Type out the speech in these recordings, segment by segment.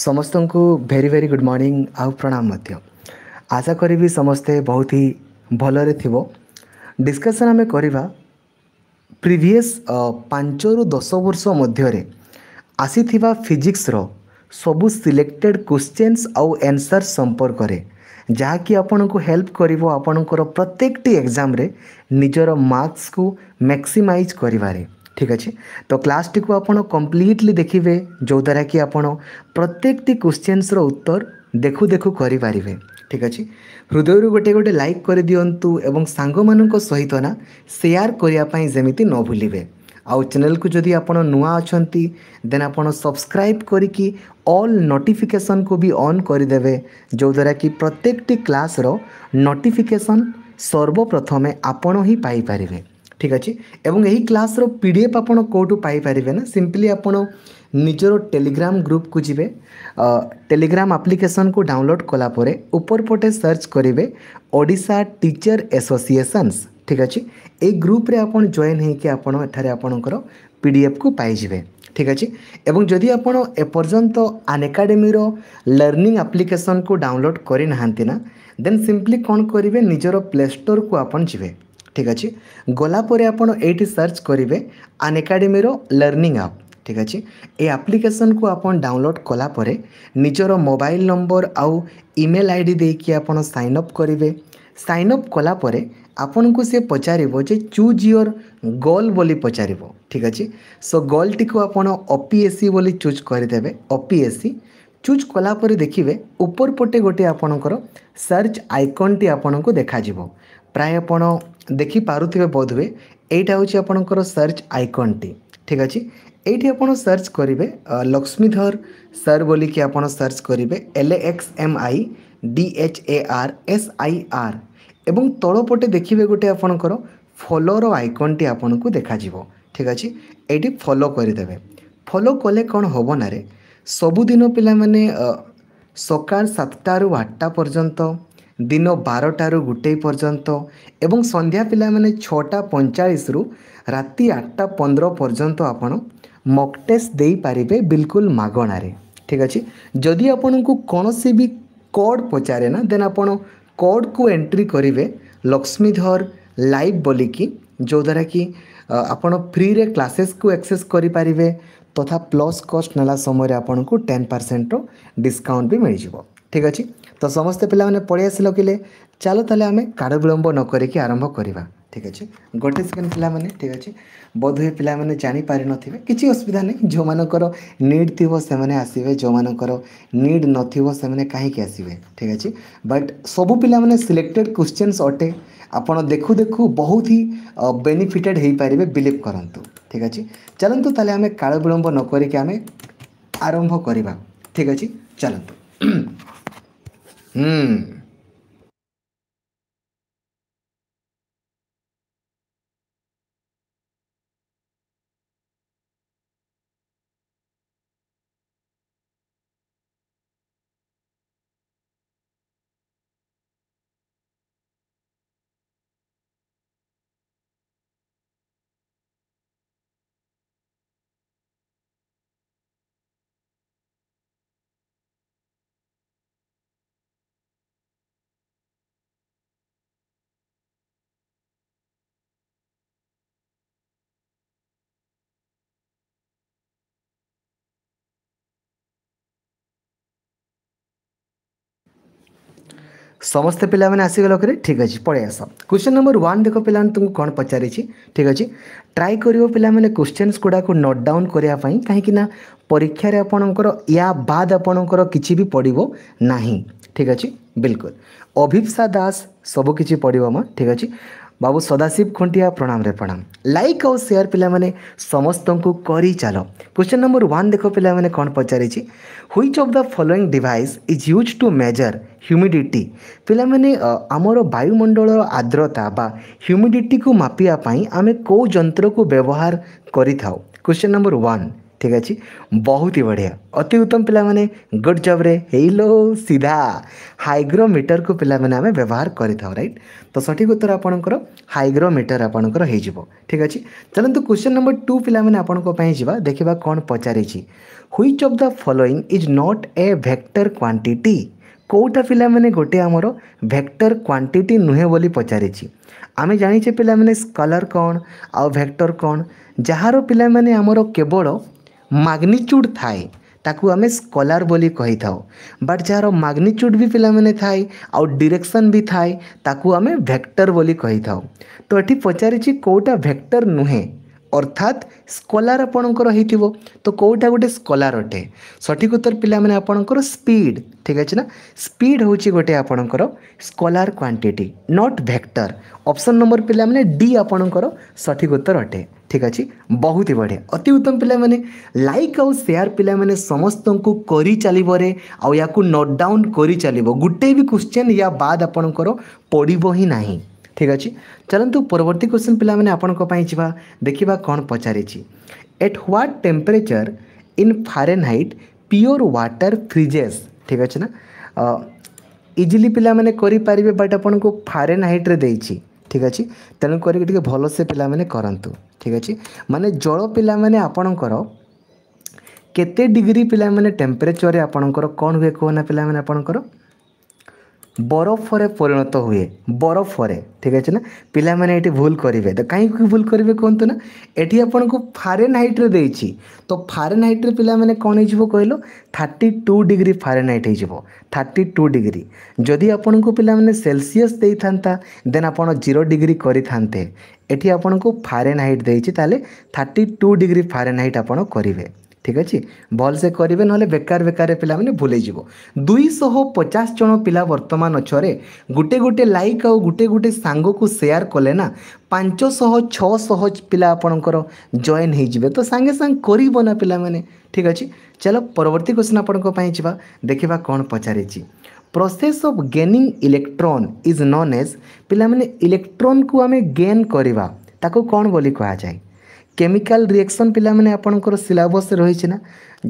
ସମସ୍ତଙ୍କୁ very very good morning ଆଉ ପ୍ରଣାମ ମଧ୍ୟ ଆଶା କରିବି ସମସ୍ତେ ବହୁତ ହି ଭଲରେ ଥିବ ଡିସ୍କସନ୍ ଆମେ କରିବା ପ୍ରିଭିୟସ୍ ପାଞ୍ଚରୁ ଦଶ ବର୍ଷ ମଧ୍ୟରେ ଆସିଥିବା ଫିଜିକ୍ସର ସବୁ ସିଲେକ୍ଟେଡ଼୍ କୋଶ୍ଚେନ୍ସ ଆଉ ଆନ୍ସର୍ ସମ୍ପର୍କରେ ଯାହାକି ଆପଣଙ୍କୁ ହେଲ୍ପ କରିବ ଆପଣଙ୍କର ପ୍ରତ୍ୟେକଟି ଏକ୍ଜାମ୍ରେ ନିଜର ମାର୍କସକୁ ମ୍ୟାକ୍ସିମାଇଜ୍ କରିବାରେ ଠିକ୍ ଅଛି ତ କ୍ଲାସ୍ଟିକୁ ଆପଣ କମ୍ପ୍ଲିଟଲି ଦେଖିବେ ଯେଉଁଦ୍ୱାରା କି ଆପଣ ପ୍ରତ୍ୟେକଟି କୋଶ୍ଚିନ୍ସର ଉତ୍ତର ଦେଖୁ ଦେଖୁ କରିପାରିବେ ଠିକ୍ ଅଛି ହୃଦୟରୁ ଗୋଟେ ଗୋଟେ ଲାଇକ୍ କରିଦିଅନ୍ତୁ ଏବଂ ସାଙ୍ଗମାନଙ୍କ ସହିତ ନା ସେୟାର କରିବା ପାଇଁ ଯେମିତି ନ ଭୁଲିବେ ଆଉ ଚ୍ୟାନେଲ୍କୁ ଯଦି ଆପଣ ନୂଆ ଅଛନ୍ତି ଦେନ୍ ଆପଣ ସବସ୍କ୍ରାଇବ୍ କରିକି ଅଲ୍ ନୋଟିଫିକେସନ୍କୁ ବି ଅନ୍ କରିଦେବେ ଯେଉଁଦ୍ୱାରା କି ପ୍ରତ୍ୟେକଟି କ୍ଲାସ୍ର ନୋଟିଫିକେସନ୍ ସର୍ବପ୍ରଥମେ ଆପଣ ହିଁ ପାଇପାରିବେ ঠিক ଅଛି ଏବଂ ଏହି କ୍ଲାସ୍ର ପି ଡି ଏଫ୍ ଆପଣ କେଉଁଠୁ ପାଇପାରିବେ ନା ସିମ୍ପଲି ଆପଣ ନିଜର ଟେଲିଗ୍ରାମ ଗ୍ରୁପକୁ ଯିବେ ଟେଲିଗ୍ରାମ ଆପ୍ଲିକେସନକୁ ଡାଉନଲୋଡ଼ କଲା ପରେ ଉପର ପଟେ ସର୍ଚ୍ଚ କରିବେ ଓଡ଼ିଶା ଟିଚର ଆସୋସିଏସନ୍ସ ଠିକ୍ ଅଛି ଏଇ ଗ୍ରୁପରେ ଆପଣ ଜଏନ୍ ହେଇକି ଆପଣ ଏଠାରେ ଆପଣଙ୍କର ପି ଡି ଏଫ୍କୁ ପାଇଯିବେ ଠିକ୍ ଅଛି ଏବଂ ଯଦି ଆପଣ ଏପର୍ଯ୍ୟନ୍ତ ଆନ୍ ଏକାଡେମୀର ଲର୍ଣ୍ଣିଂ ଆପ୍ଲିକେସନକୁ ଡାଉନଲୋଡ଼ କରିନାହାନ୍ତି ନା ଦେନ୍ ସିମ୍ପଲି କ'ଣ କରିବେ ନିଜର ପ୍ଲେ ଷ୍ଟୋରକୁ ଆପଣ ଯିବେ ঠিক আছে গলাপরে আপনার এইটি সর্চ করবে আন একাডেমির লর্নিং আপ ঠিক আছে এই আপ্লিকেসন কু আপনার ডাউনলোড কলাপরে নিজের মোবাইল নম্বর আউ ইমেল আইডি দিয়ে আপনার সাইন অপ করবে সাইন অপ কলাপরে ଆପଣଙ୍କୁ ସେ ପଚାରିବ ଯେ ଚୁଜ୍ ୟୋର୍ ଗୋଲ୍ ବୋଲି ପଚାରିବ ଠିକ୍ ଅଛି ସୋ ଗୋଲ୍ଟିକୁ ଆପଣ ଓ ପି ଏସ୍ ସି ବୋଲି ଚୁଜ୍ କରିଦେବେ O P S C choose କଲାପରେ ଦେଖିବେ ଉପର ପଟେ ଗୋଟିଏ ଆପଣଙ୍କର ସର୍ଚ୍ଚ ଆଇକନ୍ଟି ଆପଣଙ୍କୁ ଦେଖାଯିବ ପ୍ରାୟ ଆପଣ ଦେଖିପାରୁଥିବେ ବୋଧହୁଏ ଏଇଟା ହେଉଛି ଆପଣଙ୍କର ସର୍ଚ୍ଚ ଆଇକନ୍ଟି ଠିକ୍ ଅଛି ଏଇଠି ଆପଣ ସର୍ଚ୍ଚ କରିବେ ଲକ୍ଷ୍ମୀଧର ସାର୍ ବୋଲିକି ଆପଣ ସର୍ଚ୍ଚ କରିବେ L X M I D H A R S I R ଏବଂ ତଳପଟେ ଦେଖିବେ ଗୋଟେ ଆପଣଙ୍କର ଫଲୋର ଆଇକନ୍ଟି ଆପଣଙ୍କୁ ଦେଖାଯିବ ଠିକ୍ ଅଛି ଏଇଠି ଫଲୋ କରିଦେବେ ଫଲୋ କଲେ କ'ଣ ହେବ ନାରେ ସବୁଦିନ ପିଲାମାନେ ସକାଳ ସାତଟାରୁ ଆଠଟା ପର୍ଯ୍ୟନ୍ତ ଦିନ ବାରଟାରୁ ଗୋଟାଏ ପର୍ଯ୍ୟନ୍ତ ଏବଂ ସନ୍ଧ୍ୟା ପିଲାମାନେ ଛଅଟା ପଇଁଚାଳିଶରୁ ରାତି ଆଠଟା ପନ୍ଦର ପର୍ଯ୍ୟନ୍ତ ଆପଣ ମକ୍ ଦେଇପାରିବେ ବିଲକୁଲ ମାଗଣାରେ ଠିକ୍ ଅଛି ଯଦି ଆପଣଙ୍କୁ କୌଣସି ବି କୋଡ଼୍ ପଚାରେ ନା ଦେନ୍ ଆପଣ କୋଡ଼୍କୁ ଏଣ୍ଟ୍ରି କରିବେ ଲକ୍ଷ୍ମୀଧର ଲାଇଭ୍ ବୋଲିକି ଯେଉଁଦ୍ୱାରା କି ଆପଣ ଫ୍ରିରେ କ୍ଲାସେସ୍କୁ ଆକ୍ସେସ୍ କରିପାରିବେ ତଥା ପ୍ଲସ୍ କଷ୍ଟ ନେଲା ସମୟରେ ଆପଣଙ୍କୁ ଟେନ୍ ପରସେଣ୍ଟର ଡିସ୍କାଉଣ୍ଟ ବି ମିଳିଯିବ ଠିକ୍ ଅଛି ତ ସମସ୍ତେ ପିଲାମାନେ ପଳେଇ ଆସିଲ କିଲେ ଚାଲ ତାହେଲେ ଆମେ କାଳ ବିଳମ୍ବ ନ କରିକି ଆରମ୍ଭ କରିବା ଠିକ୍ ଅଛି ଗୋଟେ ସେକେଣ୍ଡ ପିଲାମାନେ ଠିକ୍ ଅଛି ବୋଧହୁଏ ପିଲାମାନେ ଜାଣିପାରିନଥିବେ କିଛି ଅସୁବିଧା ନାହିଁ ଯେଉଁମାନଙ୍କର ନିଡ଼୍ ଥିବ ସେମାନେ ଆସିବେ ଯେଉଁମାନଙ୍କର ନିଡ଼୍ ନଥିବ ସେମାନେ କାହିଁକି ଆସିବେ ଠିକ୍ ଅଛି ବଟ୍ ସବୁ ପିଲାମାନେ ସିଲେକ୍ଟେଡ଼୍ କ୍ୱେଶ୍ଚିନ୍ସ ଅଟେ ଆପଣ ଦେଖୁ ଦେଖୁ ବହୁତ ହି ବେନିଫିଟେଡ଼୍ ହୋଇପାରିବେ ବିଲିଭ୍ କରନ୍ତୁ ଠିକ୍ ଅଛି ଚାଲନ୍ତୁ ତାହେଲେ ଆମେ କାଳ ବିଳମ୍ବ ନ କରିକି ଆମେ ଆରମ୍ଭ କରିବା ଠିକ୍ ଅଛି ଚାଲନ୍ତୁ 嗯。ସମସ୍ତେ ପିଲାମାନେ ଆସିଗଲ କରି ଠିକ୍ ଅଛି ପଳେଇ ଆସ କ୍ୱେଶ୍ଚନ୍ ନମ୍ବର ୱାନ୍ ଦେଖ ପିଲାମାନେ ତୁମକୁ କ'ଣ ପଚାରିଛି ଠିକ୍ ଅଛି ଟ୍ରାଏ କରିବ ପିଲାମାନେ କ୍ୱେଶ୍ଚନ୍ସ ଗୁଡ଼ାକୁ ନୋଟ୍ ଡାଉନ୍ କରିବା ପାଇଁ କାହିଁକିନା ପରୀକ୍ଷାରେ ଆପଣଙ୍କର ୟା ବାଦ୍ ଆପଣଙ୍କର କିଛି ବି ପଡ଼ିବ ନାହିଁ ଠିକ୍ ଅଛି ବିଲକୁଲ ଅଭିପ୍ସା ଦାସ ସବୁକିଛି ପଡ଼ିବ ମା ଠିକ୍ ଅଛି बाबू सदाशिव खुंटिया प्रणाम रे प्रणाम लाइक और शेयर पे समस्त को कर चल क्वेश्चन नंबर वन देख पे कौन पचारि which of the following device is use to measure humidity पे आमर वायुमंडल आर्द्रता बा ह्यूमिडिटी को मापापी आम कौ जंत्र को व्यवहार करी क्वेश्चन नंबर वन ଠିକ୍ ଅଛି ବହୁତ ହି ବଢ଼ିଆ ଅତି ଉତ୍ତମ ପିଲାମାନେ ଗୁଡ୍ ଜବ୍ରେ ହେଇଲୋ ସିଧା ହାଇଗ୍ରୋମିଟରକୁ ପିଲାମାନେ ଆମେ ବ୍ୟବହାର କରିଥାଉ ରାଇଟ୍ ତ ସଠିକ୍ ଉତ୍ତର ଆପଣଙ୍କର ହାଇଗ୍ରୋମିଟର ଆପଣଙ୍କର ହେଇଯିବ ଠିକ୍ ଅଛି ଚାଲନ୍ତୁ କ୍ୱେଶ୍ଚନ୍ ନମ୍ବର ଟୁ ପିଲାମାନେ ଆପଣଙ୍କ ପାଇଁ ଯିବା ଦେଖିବା କ'ଣ ପଚାରିଛି which of the following is not a vector quantity କେଉଁଟା ପିଲାମାନେ ଗୋଟେ ଆମର ଭେକ୍ଟର କ୍ୱାଣ୍ଟିଟି ନୁହେଁ ବୋଲି ପଚାରିଛି ଆମେ ଜାଣିଛେ ପିଲାମାନେ ସ୍କଲର୍ କ'ଣ ଆଉ ଭେକ୍ଟର କ'ଣ ଯାହାର ପିଲାମାନେ ଆମର କେବଳ ମାଗ୍ନିଚ୍ୟୁଡ଼୍ ଥାଏ ତାକୁ ଆମେ ସ୍କଲାର୍ ବୋଲି କହିଥାଉ ବଟ୍ ଯାହାର ମାଗ୍ନିଚ୍ୟୁଡ଼୍ ବି ପିଲାମାନେ ଥାଏ ଆଉ ଡିରେକ୍ସନ୍ ବି ଥାଏ ତାକୁ ଆମେ ଭେକ୍ଟର୍ ବୋଲି କହିଥାଉ ତ ଏଠି ପଚାରିଛି କେଉଁଟା ଭେକ୍ଟର୍ ନୁହେଁ अर्थात स्कलार आपणकर तो कौटा गोटे स्कलार अटे सठिक उत्तर पे आपणकर स्पीड ठीक अच्छे ना स्पीड हूँ गोटे आपणकर scalar quantity not vector option number पे डी आपणकर सठिक उत्तर अटे ठीक अच्छे बहुत ही बढ़िया अति उत्तम पे लाइक आउ सेयार पे समस्त को कर चल रहा नोट डाउन कर चल गोटे भी क्वेश्चन या बाद आपणकर पड़ ही ना ঠিক ଅଛି ଚାଲନ୍ତୁ ପରବର୍ତ୍ତୀ କ୍ୱେଶ୍ଚିନ୍ ପିଲାମାନେ ଆପଣଙ୍କ ପାଇଁ ଯିବା ଦେଖିବା କ'ଣ ପଚାରିଛି at what temperature in Fahrenheit pure water freezes ଠିକ୍ ଅଛି ନା ଇଜିଲି ପିଲାମାନେ କରିପାରିବେ ବଟ୍ ଆପଣଙ୍କୁ ଫାରେନ୍ ହାଇଟ୍ରେ ଦେଇଛି ଠିକ୍ ଅଛି ତେଣୁ କରିକି ଟିକେ ଭଲସେ ପିଲାମାନେ କରନ୍ତୁ ଠିକ୍ ଅଛି ମାନେ ଜଳ ପିଲାମାନେ ଆପଣଙ୍କର କେତେ ଡିଗ୍ରୀ ପିଲାମାନେ ଟେମ୍ପରେଚର୍ରେ ଆପଣଙ୍କର କ'ଣ ହୁଏ କୁହନା ପିଲାମାନେ ଆପଣଙ୍କର ବରଫରେ ପରିଣତ ହୁଏ ବରଫରେ ଠିକ୍ ଅଛି ନା ପିଲାମାନେ ଏଠି ଭୁଲ କରିବେ ତ କାହିଁକି ଭୁଲ କରିବେ କୁହନ୍ତୁ ନା ଏଠି ଆପଣଙ୍କୁ ଫାରେନ୍ ହାଇଟ୍ରେ ଦେଇଛି ତ ଫାରେନ୍ ହାଇଟ୍ରେ ପିଲାମାନେ କ'ଣ ହେଇଯିବ କହିଲ thirty two degree Fahrenheit ହେଇଯିବ ଥାର୍ଟି ଟୁ ଡିଗ୍ରୀ ଯଦି ଆପଣଙ୍କୁ ପିଲାମାନେ ସେଲସିୟସ୍ ଦେଇଥାନ୍ତା ଦେନ୍ ଆପଣ ଜିରୋ ଡିଗ୍ରୀ କରିଥାନ୍ତେ ଏଠି ଆପଣଙ୍କୁ ଫାରେନ୍ ହାଇଟ୍ ଦେଇଛି ତାହେଲେ thirty two degree Fahrenheit ଆପଣ କରିବେ ঠিক ଅଛି ଭଲସେ କରିବେ ନହେଲେ ବେକାର ବେକାରରେ ପିଲାମାନେ ଭୁଲେଇଯିବ ଦୁଇଶହ ପଚାଶ ଜଣ ପିଲା ବର୍ତ୍ତମାନ ଅଛରେ ଗୋଟେ ଗୋଟେ ଲାଇକ୍ ଆଉ ଗୋଟେ ଗୋଟେ ସାଙ୍ଗକୁ ସେୟାର କଲେ ନା ପାଞ୍ଚଶହ ଛଅଶହ ପିଲା ଆପଣଙ୍କର ଜଏନ୍ ହେଇଯିବେ ତ ସାଙ୍ଗେ ସାଙ୍ଗେ କରିବ ନା ପିଲାମାନେ ଠିକ୍ ଅଛି ଚାଲ ପରବର୍ତ୍ତୀ କ୍ୱେଶ୍ଚନ୍ ଆପଣଙ୍କ ପାଇଁ ଯିବା ଦେଖିବା କ'ଣ ପଚାରିଛି process of gaining electron is known as ପିଲାମାନେ ଇଲେକ୍ଟ୍ରନ୍କୁ ଆମେ ଗେନ୍ କରିବା ତାକୁ କ'ଣ ବୋଲି କୁହାଯାଏ କେମିକାଲ ରିଆକ୍ସନ୍ ପିଲାମାନେ ଆପଣଙ୍କର ସିଲାବସ୍ରେ ରହିଛି ନା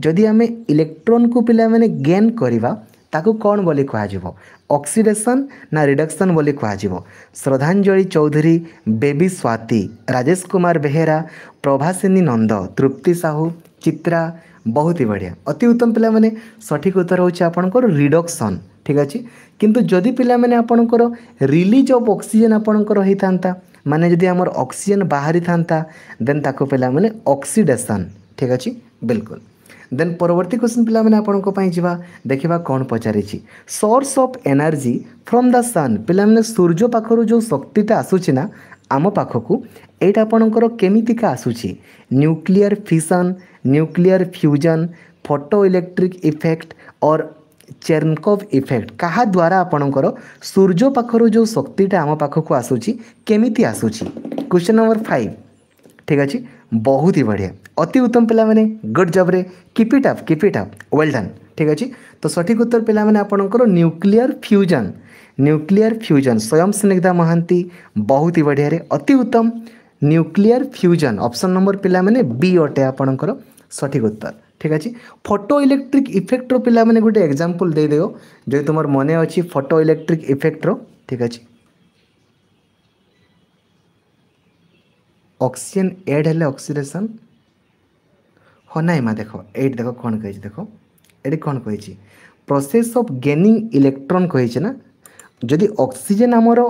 ଯଦି ଆମେ ଇଲେକ୍ଟ୍ରୋନ୍କୁ ପିଲାମାନେ ଗେନ୍ କରିବା ତାକୁ କ'ଣ ବୋଲି କୁହାଯିବ ଅକ୍ସିଡେସନ୍ ନା ରିଡକ୍ସନ୍ ବୋଲି କୁହାଯିବ ଶ୍ରଦ୍ଧାଞ୍ଜଳି ଚୌଧୁରୀ ବେବି ସ୍ୱାତି ରାଜେଶ କୁମାର ବେହେରା ପ୍ରଭାସିନୀ ନନ୍ଦ ତୃପ୍ତି ସାହୁ ଚିତ୍ରା ବହୁତ ହି ବଢ଼ିଆ ଅତି ଉତ୍ତମ ପିଲାମାନେ ସଠିକ୍ ଉତ୍ତର ହେଉଛି ଆପଣଙ୍କର ରିଡକ୍ସନ୍ ଠିକ୍ ଅଛି କିନ୍ତୁ ଯଦି ପିଲାମାନେ ଆପଣଙ୍କର ରିଲିଜ୍ ଅଫ୍ ଅକ୍ସିଜେନ୍ ଆପଣଙ୍କର ହୋଇଥାନ୍ତା ମାନେ ଯଦି ଆମର ଅକ୍ସିଜେନ୍ ବାହାରିଥାନ୍ତା ଦେନ୍ ତାକୁ ପିଲାମାନେ ଅକ୍ସିଡେସନ୍ ଠିକ୍ ଅଛି ବିଲକୁଲ ଦେନ୍ ପରବର୍ତ୍ତୀ କ୍ୱେଶ୍ଚିନ୍ ପିଲାମାନେ ଆପଣଙ୍କ ପାଇଁ ଯିବା ଦେଖିବା କ'ଣ ପଚାରିଛି source of energy from the sun ପିଲାମାନେ ସୂର୍ଯ୍ୟ ପାଖରୁ ଯେଉଁ ଶକ୍ତିଟା ଆସୁଛି ନା ଆମ ପାଖକୁ ଏଇଟା ଆପଣଙ୍କର କେମିତିକା ଆସୁଛି nuclear fission nuclear fusion photo electric effect or Cherenkov effect क्या द्वारा आपणकर सूर्य पाखर जो शक्ति आम पाखक आसूरी केमी आसूरी क्वेश्चन नंबर फाइव ठीक अच्छे बहुत ही बढ़िया अति उत्तम पे गुड जब रे keep it up keep it well done ठीक अच्छे तो सठिक उत्तर पे आपंकर न्यूक्लीयर फ्यूजन न्यूक्लीयर फ्यूजन स्वयं स्निग्धा महांति बहुत ही बढ़िया अति उत्तम न्यूक्लीयर फ्यूजन ऑप्शन नंबर पे बी अटे आपणकर सठिक उत्तर ঠিক ଅଛି ଫଟୋ ଇଲେକ୍ଟ୍ରିକ୍ ଇଫେକ୍ଟର ପିଲାମାନେ ଗୋଟେ ଏକ୍ଜାମ୍ପଲ୍ ଦେଇଦେବ ଯଦି ତୁମର ମନେ ଅଛି ଫଟୋ ଇଲେକ୍ଟ୍ରିକ୍ ଇଫେକ୍ଟର ଠିକ୍ ଅଛି ଅକ୍ସିଜେନ୍ ଏଡ଼୍ ହେଲେ ଅକ୍ସିଡେସନ୍ ହଁ ନାଇଁ ମା ଦେଖ ଏଇଠି ଦେଖ କ'ଣ କହିଛି ଦେଖ ଏଠି କ'ଣ କହିଛି ପ୍ରୋସେସ୍ ଅଫ୍ ଗେନିଂ ଇଲେକ୍ଟ୍ରନ୍ କହିଛି ନା ଯଦି ଅକ୍ସିଜେନ୍ ଆମର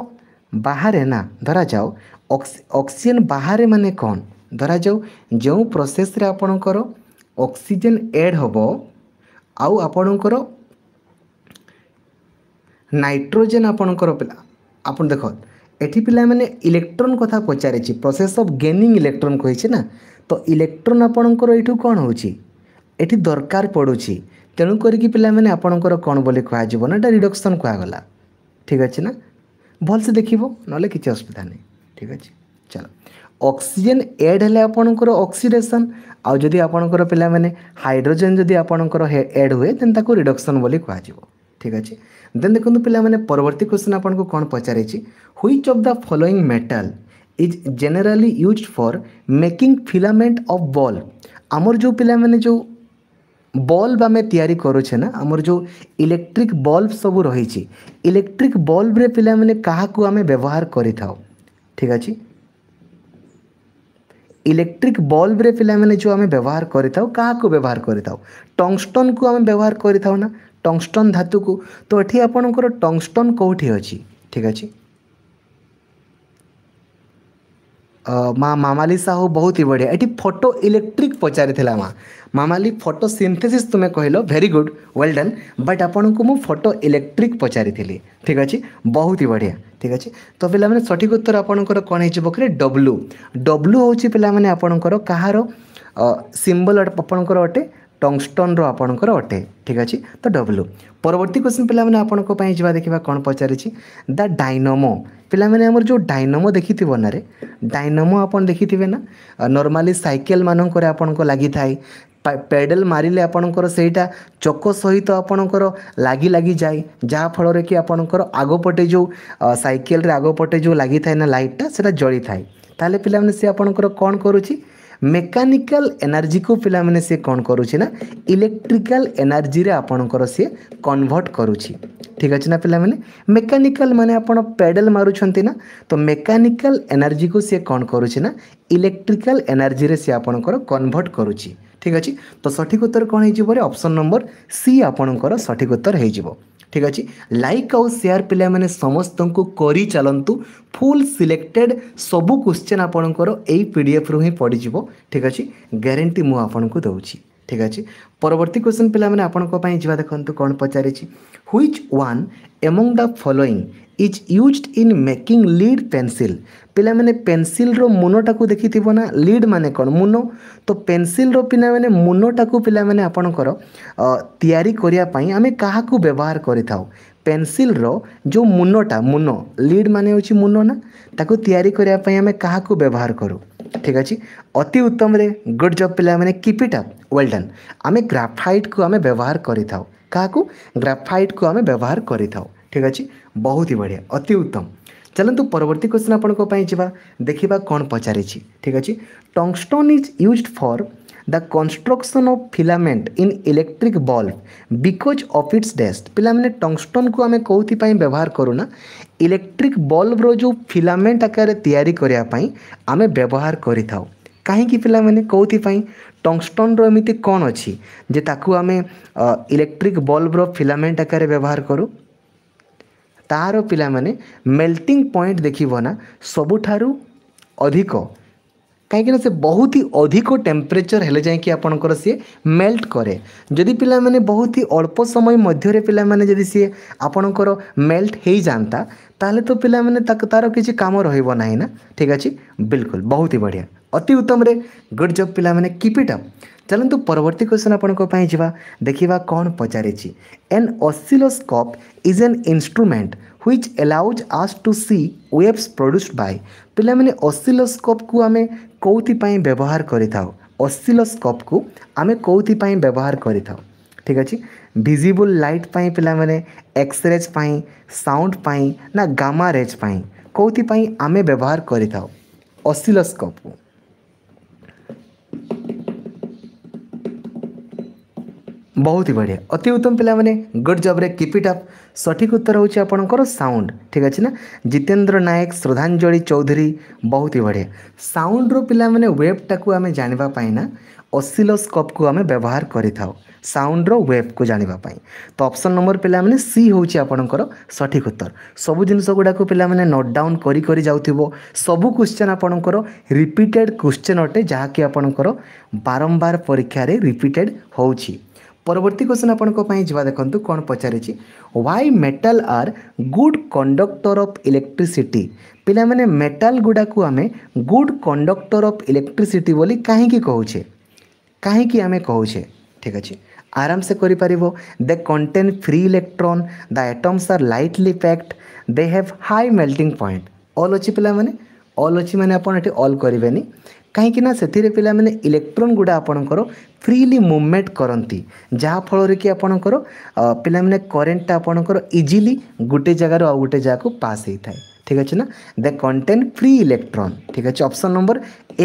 ବାହାରେ ନା ଧରାଯାଉ ଅକ୍ସିଜେନ୍ ବାହାରେ ମାନେ କ'ଣ ଧରାଯାଉ ଯେଉଁ ପ୍ରୋସେସ୍ରେ ଆପଣଙ୍କର ଅକ୍ସିଜେନ୍ ଏଡ଼୍ ହେବ ଆଉ ଆପଣଙ୍କର ନାଇଟ୍ରୋଜେନ୍ ଆପଣଙ୍କର ପିଲା ଆପଣ ଦେଖ ଏଠି ପିଲାମାନେ ଇଲେକ୍ଟ୍ରନ୍ କଥା ପଚାରିଛି ପ୍ରୋସେସ୍ ଅଫ୍ ଗେନିଂ ଇଲେକ୍ଟ୍ରନ୍ କହିଛି ନା ତ ଇଲେକ୍ଟ୍ରନ୍ ଆପଣଙ୍କର ଏଇଠୁ କ'ଣ ହେଉଛି ଏଠି ଦରକାର ପଡ଼ୁଛି ତେଣୁ କରିକି ପିଲାମାନେ ଆପଣଙ୍କର କ'ଣ ବୋଲି କୁହାଯିବ ନା ଏଇଟା ରିଡକ୍ସନ୍ କୁହାଗଲା ଠିକ୍ ଅଛି ନା ଭଲସେ ଦେଖିବ ନହେଲେ କିଛି ଅସୁବିଧା ନାହିଁ ଠିକ୍ ଅଛି ଚାଲ অক্সিজেন এড হলে আপনার অক্সিডেশন আদি আপনার পিলা মানে হাইড্রোজেন যদি আপনার এড হুয়ে দেন তাকে রিডকশন বলে কুহযোগ ঠিক আছে দেন দেখুন পিলা মানে পরবর্তী কোশ্চেন আপনার কোণ পচারিছি which of the following metal is generally use for making filament of bulb আমার যে পিলা মানে যে বল্ব আমি তৈরি করুছে না আমার যে ইলেকট্রিক বল্ব সবু রয়েছে ইলেকট্রিক বল্বরে পিলা মানে কাহকু আমি ব্যবহার করে থাও ঠিক আছে ইলেকট্রিক ବଲ୍ବରେ ପିଲାମାନେ ଯେଉଁ ଆମେ ବ୍ୟବହାର କରିଥାଉ କାହାକୁ ବ୍ୟବହାର କରିଥାଉ ଟଙ୍ଗଷ୍ଟନ୍କୁ ଆମେ ବ୍ୟବହାର କରିଥାଉ ନା ଟଙ୍ଗଷ୍ଟନ୍ ଧାତୁକୁ ତ ଏଠି ଆପଣଙ୍କର ଟଙ୍ଗଷ୍ଟନ୍ କେଉଁଠି ଅଛି ଠିକ୍ ଅଛି ମା ମାମାଲି ସାହୁ ବହୁତ ହି ବଢ଼ିଆ ଏଠି ଫଟୋ ଇଲେକ୍ଟ୍ରିକ୍ ପଚାରିଥିଲା ମା ମାମାଲି ଫଟୋ ସିନ୍ଥେସିସ୍ ତୁମେ କହିଲ very good well done but ଆପଣଙ୍କୁ ମୁଁ ଫଟୋ ଇଲେକ୍ଟ୍ରିକ୍ ପଚାରିଥିଲି ଠିକ୍ ଅଛି ବହୁତ ହି ବଢ଼ିଆ ଠିକ୍ ଅଛି ତ ପିଲାମାନେ ସଠିକ୍ ଉତ୍ତର ଆପଣଙ୍କର କ'ଣ ହେଇଯିବ କି ଡବ୍ଲୁ ଡବ୍ଲୁ ହେଉଛି ପିଲାମାନେ ଆପଣଙ୍କର କାହାର ସିମ୍ବଲ୍ ଆପଣଙ୍କର ଅଟେ ଟଙ୍ଗଷ୍ଟନ୍ର ଆପଣଙ୍କର ଅଟେ ଠିକ୍ ଅଛି ତ ଡବ୍ଲୁ ପରବର୍ତ୍ତୀ କ୍ୱେଶ୍ଚିନ୍ ପିଲାମାନେ ଆପଣଙ୍କ ପାଇଁ ଯିବା ଦେଖିବା କ'ଣ ପଚାରିଛି ଦ ଡାଇନମୋ ପିଲାମାନେ ଆମର ଯେଉଁ ଡାଇନମୋ ଦେଖିଥିବ ନାରେ ଡାଇନମୋ ଆପଣ ଦେଖିଥିବେ ନା ନର୍ମାଲି ସାଇକେଲମାନଙ୍କରେ ଆପଣଙ୍କ ଲାଗିଥାଏ ପେଡ଼େଲ ମାରିଲେ ଆପଣଙ୍କର ସେଇଟା ଚକ ସହିତ ଆପଣଙ୍କର ଲାଗି ଲାଗିଯାଏ ଯାହାଫଳରେ କି ଆପଣଙ୍କର ଆଗପଟେ ଯେଉଁ ସାଇକେଲରେ ଆଗପଟେ ଯେଉଁ ଲାଗିଥାଏ ନା ଲାଇଟ୍ଟା ସେଇଟା ଜଳିଥାଏ ତାହେଲେ ପିଲାମାନେ ସେ ଆପଣଙ୍କର କ'ଣ କରୁଛି ମେକାନିକାଲ ଏନର୍ଜିକୁ ପିଲାମାନେ ସିଏ କ'ଣ କରୁଛି ନା ଇଲେକ୍ଟ୍ରିକାଲ ଏନର୍ଜିରେ ଆପଣଙ୍କର ସିଏ କନଭର୍ଟ କରୁଛି ଠିକ୍ ଅଛି ନା ପିଲାମାନେ ମେକାନିକାଲ ମାନେ ଆପଣ ପେଡାଲ ମାରୁଛନ୍ତି ନା ତ ମେକାନିକାଲ ଏନର୍ଜିକୁ ସିଏ କ'ଣ କରୁଛି ନା ଇଲେକ୍ଟ୍ରିକାଲ ଏନର୍ଜିରେ ସିଏ ଆପଣଙ୍କର କନଭର୍ଟ କରୁଛି ଠିକ୍ ଅଛି ତ ସଠିକ ଉତ୍ତର କ'ଣ ହେଇଯିବ ରେ ଅପସନ୍ ନମ୍ବର ସି ଆପଣଙ୍କର ସଠିକ ଉତ୍ତର ହେଇଯିବ ঠিক আছে ଲାଇକ୍ ଆଉ ସେୟାର ପିଲାମାନେ ସମସ୍ତଙ୍କୁ କରି ଚାଲନ୍ତୁ ଫୁଲ୍ ସିଲେକ୍ଟେଡ଼୍ ସବୁ କୋଶ୍ଚେନ୍ ଆପଣଙ୍କର ଏଇ ପିଡ଼ିଏଫ୍ରୁ ହିଁ ପଡ଼ିଯିବ ଠିକ୍ ଅଛି ଗ୍ୟାରେଣ୍ଟି ମୁଁ ଆପଣଙ୍କୁ ଦେଉଛି ଠିକ୍ ଅଛି ପରବର୍ତ୍ତୀ କୋଶ୍ଚିନ୍ ପିଲାମାନେ ଆପଣଙ୍କ ପାଇଁ ଯିବା ଦେଖନ୍ତୁ କ'ଣ ପଚାରିଛି which one among the following is used in making lead pencil ପିଲାମାନେ ପେନସିଲ୍ର ମୁନଟାକୁ ଦେଖିଥିବ ନା ଲିଡ଼୍ ମାନେ କ'ଣ ମୁନ ତ ପେନସିଲ୍ର ପିଲାମାନେ ମୁନଟାକୁ ପିଲାମାନେ ଆପଣଙ୍କର ତିଆରି କରିବା ପାଇଁ ଆମେ କାହାକୁ ବ୍ୟବହାର କରିଥାଉ ପେନସିଲ୍ର ଯେଉଁ ମୁନଟା ମୁନ ଲିଡ଼୍ ମାନେ ହେଉଛି ମୁନ ନା ତାକୁ ତିଆରି କରିବା ପାଇଁ ଆମେ କାହାକୁ ବ୍ୟବହାର କରୁ ଠିକ୍ ଅଛି ଅତି ଉତ୍ତମରେ ଗୁଡ଼୍ ଜବ୍ ପିଲାମାନେ keep it up well done ଆମେ ଗ୍ରାଫାଇଟ୍କୁ ଆମେ ବ୍ୟବହାର କରିଥାଉ କାହାକୁ ଗ୍ରାଫାଇଟ୍କୁ ଆମେ ବ୍ୟବହାର କରିଥାଉ ଠିକ୍ ଅଛି ବହୁତ ହି ବଢ଼ିଆ ଅତି ଉତ୍ତମ ଚାଲନ୍ତୁ ପରବର୍ତ୍ତୀ କ୍ୱେଶ୍ଚନ୍ ଆପଣଙ୍କ ପାଇଁ ଯିବା ଦେଖିବା କ'ଣ ପଚାରିଛି ଠିକ୍ ଅଛି tungsten is used for the construction of filament in electric bulb because of its ଡେଷ୍ଟ ପିଲାମାନେ ଟଙ୍ଗଷ୍ଟନ୍କୁ ଆମେ କେଉଁଥିପାଇଁ ବ୍ୟବହାର କରୁନା ଇଲେକ୍ଟ୍ରିକ୍ ବଲ୍ବର ଯେଉଁ ଫିଲାମେଣ୍ଟ ଆକାରରେ ତିଆରି କରିବା ପାଇଁ ଆମେ ବ୍ୟବହାର କରିଥାଉ କାହିଁକି ପିଲାମାନେ କେଉଁଥିପାଇଁ ଟଙ୍ଗଷ୍ଟନ୍ର ଏମିତି କ'ଣ ଅଛି ଯେ ତାକୁ ଆମେ ଇଲେକ୍ଟ୍ରିକ୍ ବଲ୍ବର ଫିଲାମେଣ୍ଟ ଆକାରରେ ବ୍ୟବହାର କରୁ तार पाने मेल्टिंग पॉइंट देखना सबुठ अधिक कहीं से बहुत ही अधिक टेम्परेचर हेले जाए कि आपणकर सी मेल्ट कै जदि पाने बहुत ही अल्प समय मध्य पाने सी आपणकर मेल्ट हो जाता तेल तो पाने तार किसी कम रही ना ठीक अच्छे बिल्कुल बहुत ही बढ़िया ଅତି ଉତ୍ତମରେ ଗୁଡ଼୍ ଜବ୍ ପିଲାମାନେ କିପ୍ ଇଟ୍ ଅପ୍ ଚାଲନ୍ତୁ ପରବର୍ତ୍ତୀ କ୍ୱେଶ୍ଚନ୍ ଆପଣଙ୍କ ପାଇଁ ଯିବା ଦେଖିବା କ'ଣ ପଚାରିଛି an oscilloscope is an instrument which allows us to see waves produced by ପିଲାମାନେ ଅସିଲୋସ୍କୋପ୍କୁ ଆମେ କେଉଁଥିପାଇଁ ବ୍ୟବହାର କରିଥାଉ ଅସିଲୋସ୍କୋପ୍କୁ ଆମେ କେଉଁଥିପାଇଁ ବ୍ୟବହାର କରିଥାଉ ଠିକ୍ ଅଛି ଭିଜିବୁଲ୍ ଲାଇଟ୍ ପାଇଁ ପିଲାମାନେ ଏକ୍ସରେଜ୍ ପାଇଁ ସାଉଣ୍ଡ ପାଇଁ ନା ଗାମା ରେଜ୍ ପାଇଁ କେଉଁଥିପାଇଁ ଆମେ ବ୍ୟବହାର କରିଥାଉ ଅସିଲୋସ୍କୋପ୍କୁ ବହୁତ ହି ବଢ଼ିଆ ଅତି ଉତ୍ତମ ପିଲାମାନେ ଗୁଡ୍ ଜବ୍ରେ କିପ୍ ଇଟ୍ ଅପ୍ ସଠିକ୍ ଉତ୍ତର ହେଉଛି ଆପଣଙ୍କର ସାଉଣ୍ଡ ଠିକ୍ ଅଛି ନା ଜିତେନ୍ଦ୍ର ନାୟକ ଶ୍ରଦ୍ଧାଞ୍ଜଳି ଚୌଧୁରୀ ବହୁତ ହି ବଢ଼ିଆ ସାଉଣ୍ଡରୁ ପିଲାମାନେ ୱେବ୍ଟାକୁ ଆମେ ଜାଣିବା ପାଇଁ ନା ଅସିଲୋସ୍କୋପ୍କୁ ଆମେ ବ୍ୟବହାର କରିଥାଉ ସାଉଣ୍ଡର ୱେବ୍କୁ ଜାଣିବା ପାଇଁ ତ ଅପସନ୍ ନମ୍ବର ପିଲାମାନେ ସି ହେଉଛି ଆପଣଙ୍କର ସଠିକ୍ ଉତ୍ତର ସବୁ ଜିନିଷ ଗୁଡ଼ାକୁ ପିଲାମାନେ ନୋଟ୍ ଡାଉନ୍ କରି କରି ଯାଉଥିବ ସବୁ କ୍ୱେଶ୍ଚନ୍ ଆପଣଙ୍କର ରିପିଟେଡ଼୍ କ୍ୱେଶ୍ଚନ୍ ଅଟେ ଯାହାକି ଆପଣଙ୍କର ବାରମ୍ବାର ପରୀକ୍ଷାରେ ରିପିଟେଡ଼୍ ହେଉଛି পরবর্তী কোশ্চেন আপনার যা দেখুন কোণ পচারিছি why metal are good conductor of electricity পিলামানে metal গুড়াকু আমি গুড কন্ডক্টর অফ ইলেকট্রিসিটি বলি কাহিকি কহুছে কাহিকি আমি কহুছে ঠিক আছে আরামসে করিপারিব they contain free electron the atoms are lightly packed they have high melting point all অছি পিলামানে অল অছি মানে আপনার এটি অল করবেনি କାହିଁକିନା ସେଥିରେ ପିଲାମାନେ ଇଲେକ୍ଟ୍ରନ୍ ଗୁଡ଼ା ଆପଣଙ୍କର ଫ୍ରିଲି ମୁଭମେଣ୍ଟ କରନ୍ତି ଯାହାଫଳରେ କି ଆପଣଙ୍କର ପିଲାମାନେ କରେଣ୍ଟଟା ଆପଣଙ୍କର ଇଜିଲି ଗୋଟେ ଜାଗାରୁ ଆଉ ଗୋଟେ ଜାଗାକୁ ପାସ୍ ହେଇଥାଏ ঠিক আছে না দে কন্টেন্ট ফ্রি ইলেকট্রন ঠিক আছে অপশন নম্বর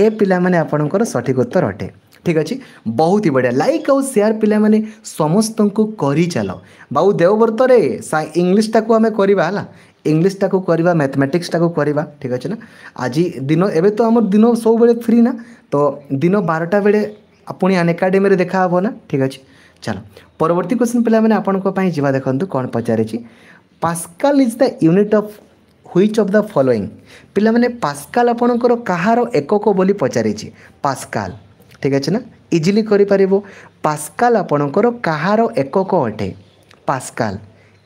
এ পিলামানে আপনার সঠিক উত্তর অটে ঠিক আছে বহুত হি বঢ়িয়া লাইক আউ সেয়ার পিলামানে সমস্ত করি চাল বাবু দেওব্রতরে ইংলিশটাকে আমি করা হলা ইংলিশটাକୁ କରିବା ମ୍ୟାଥମେଟିକ୍ସଟାକୁ କରିବା ଠିକ୍ ଅଛି ନା ଆଜି ଦିନ ଏବେ ତ ଆମର ଦିନ ସବୁବେଳେ ଫ୍ରି ନା ତ ଦିନ ବାରଟା ବେଳେ ପୁଣି ଆନ୍ ଏକାଡେମୀରେ ଦେଖାହେବ ନା ଠିକ୍ ଅଛି ଚାଲ ପରବର୍ତ୍ତୀ କ୍ୱେଶ୍ଚିନ୍ ପିଲାମାନେ ଆପଣଙ୍କ ପାଇଁ ଯିବା ଦେଖନ୍ତୁ କ'ଣ ପଚାରିଛି Pascal is the unit of which of the following পিলামানে Pascal আপনার কাহার একক বলে পচারিছি পাস্কাল ঠিক আছে না ইজিলি করে পাব পাস্কাল আপনার কাহার একক অটে পাস্কাল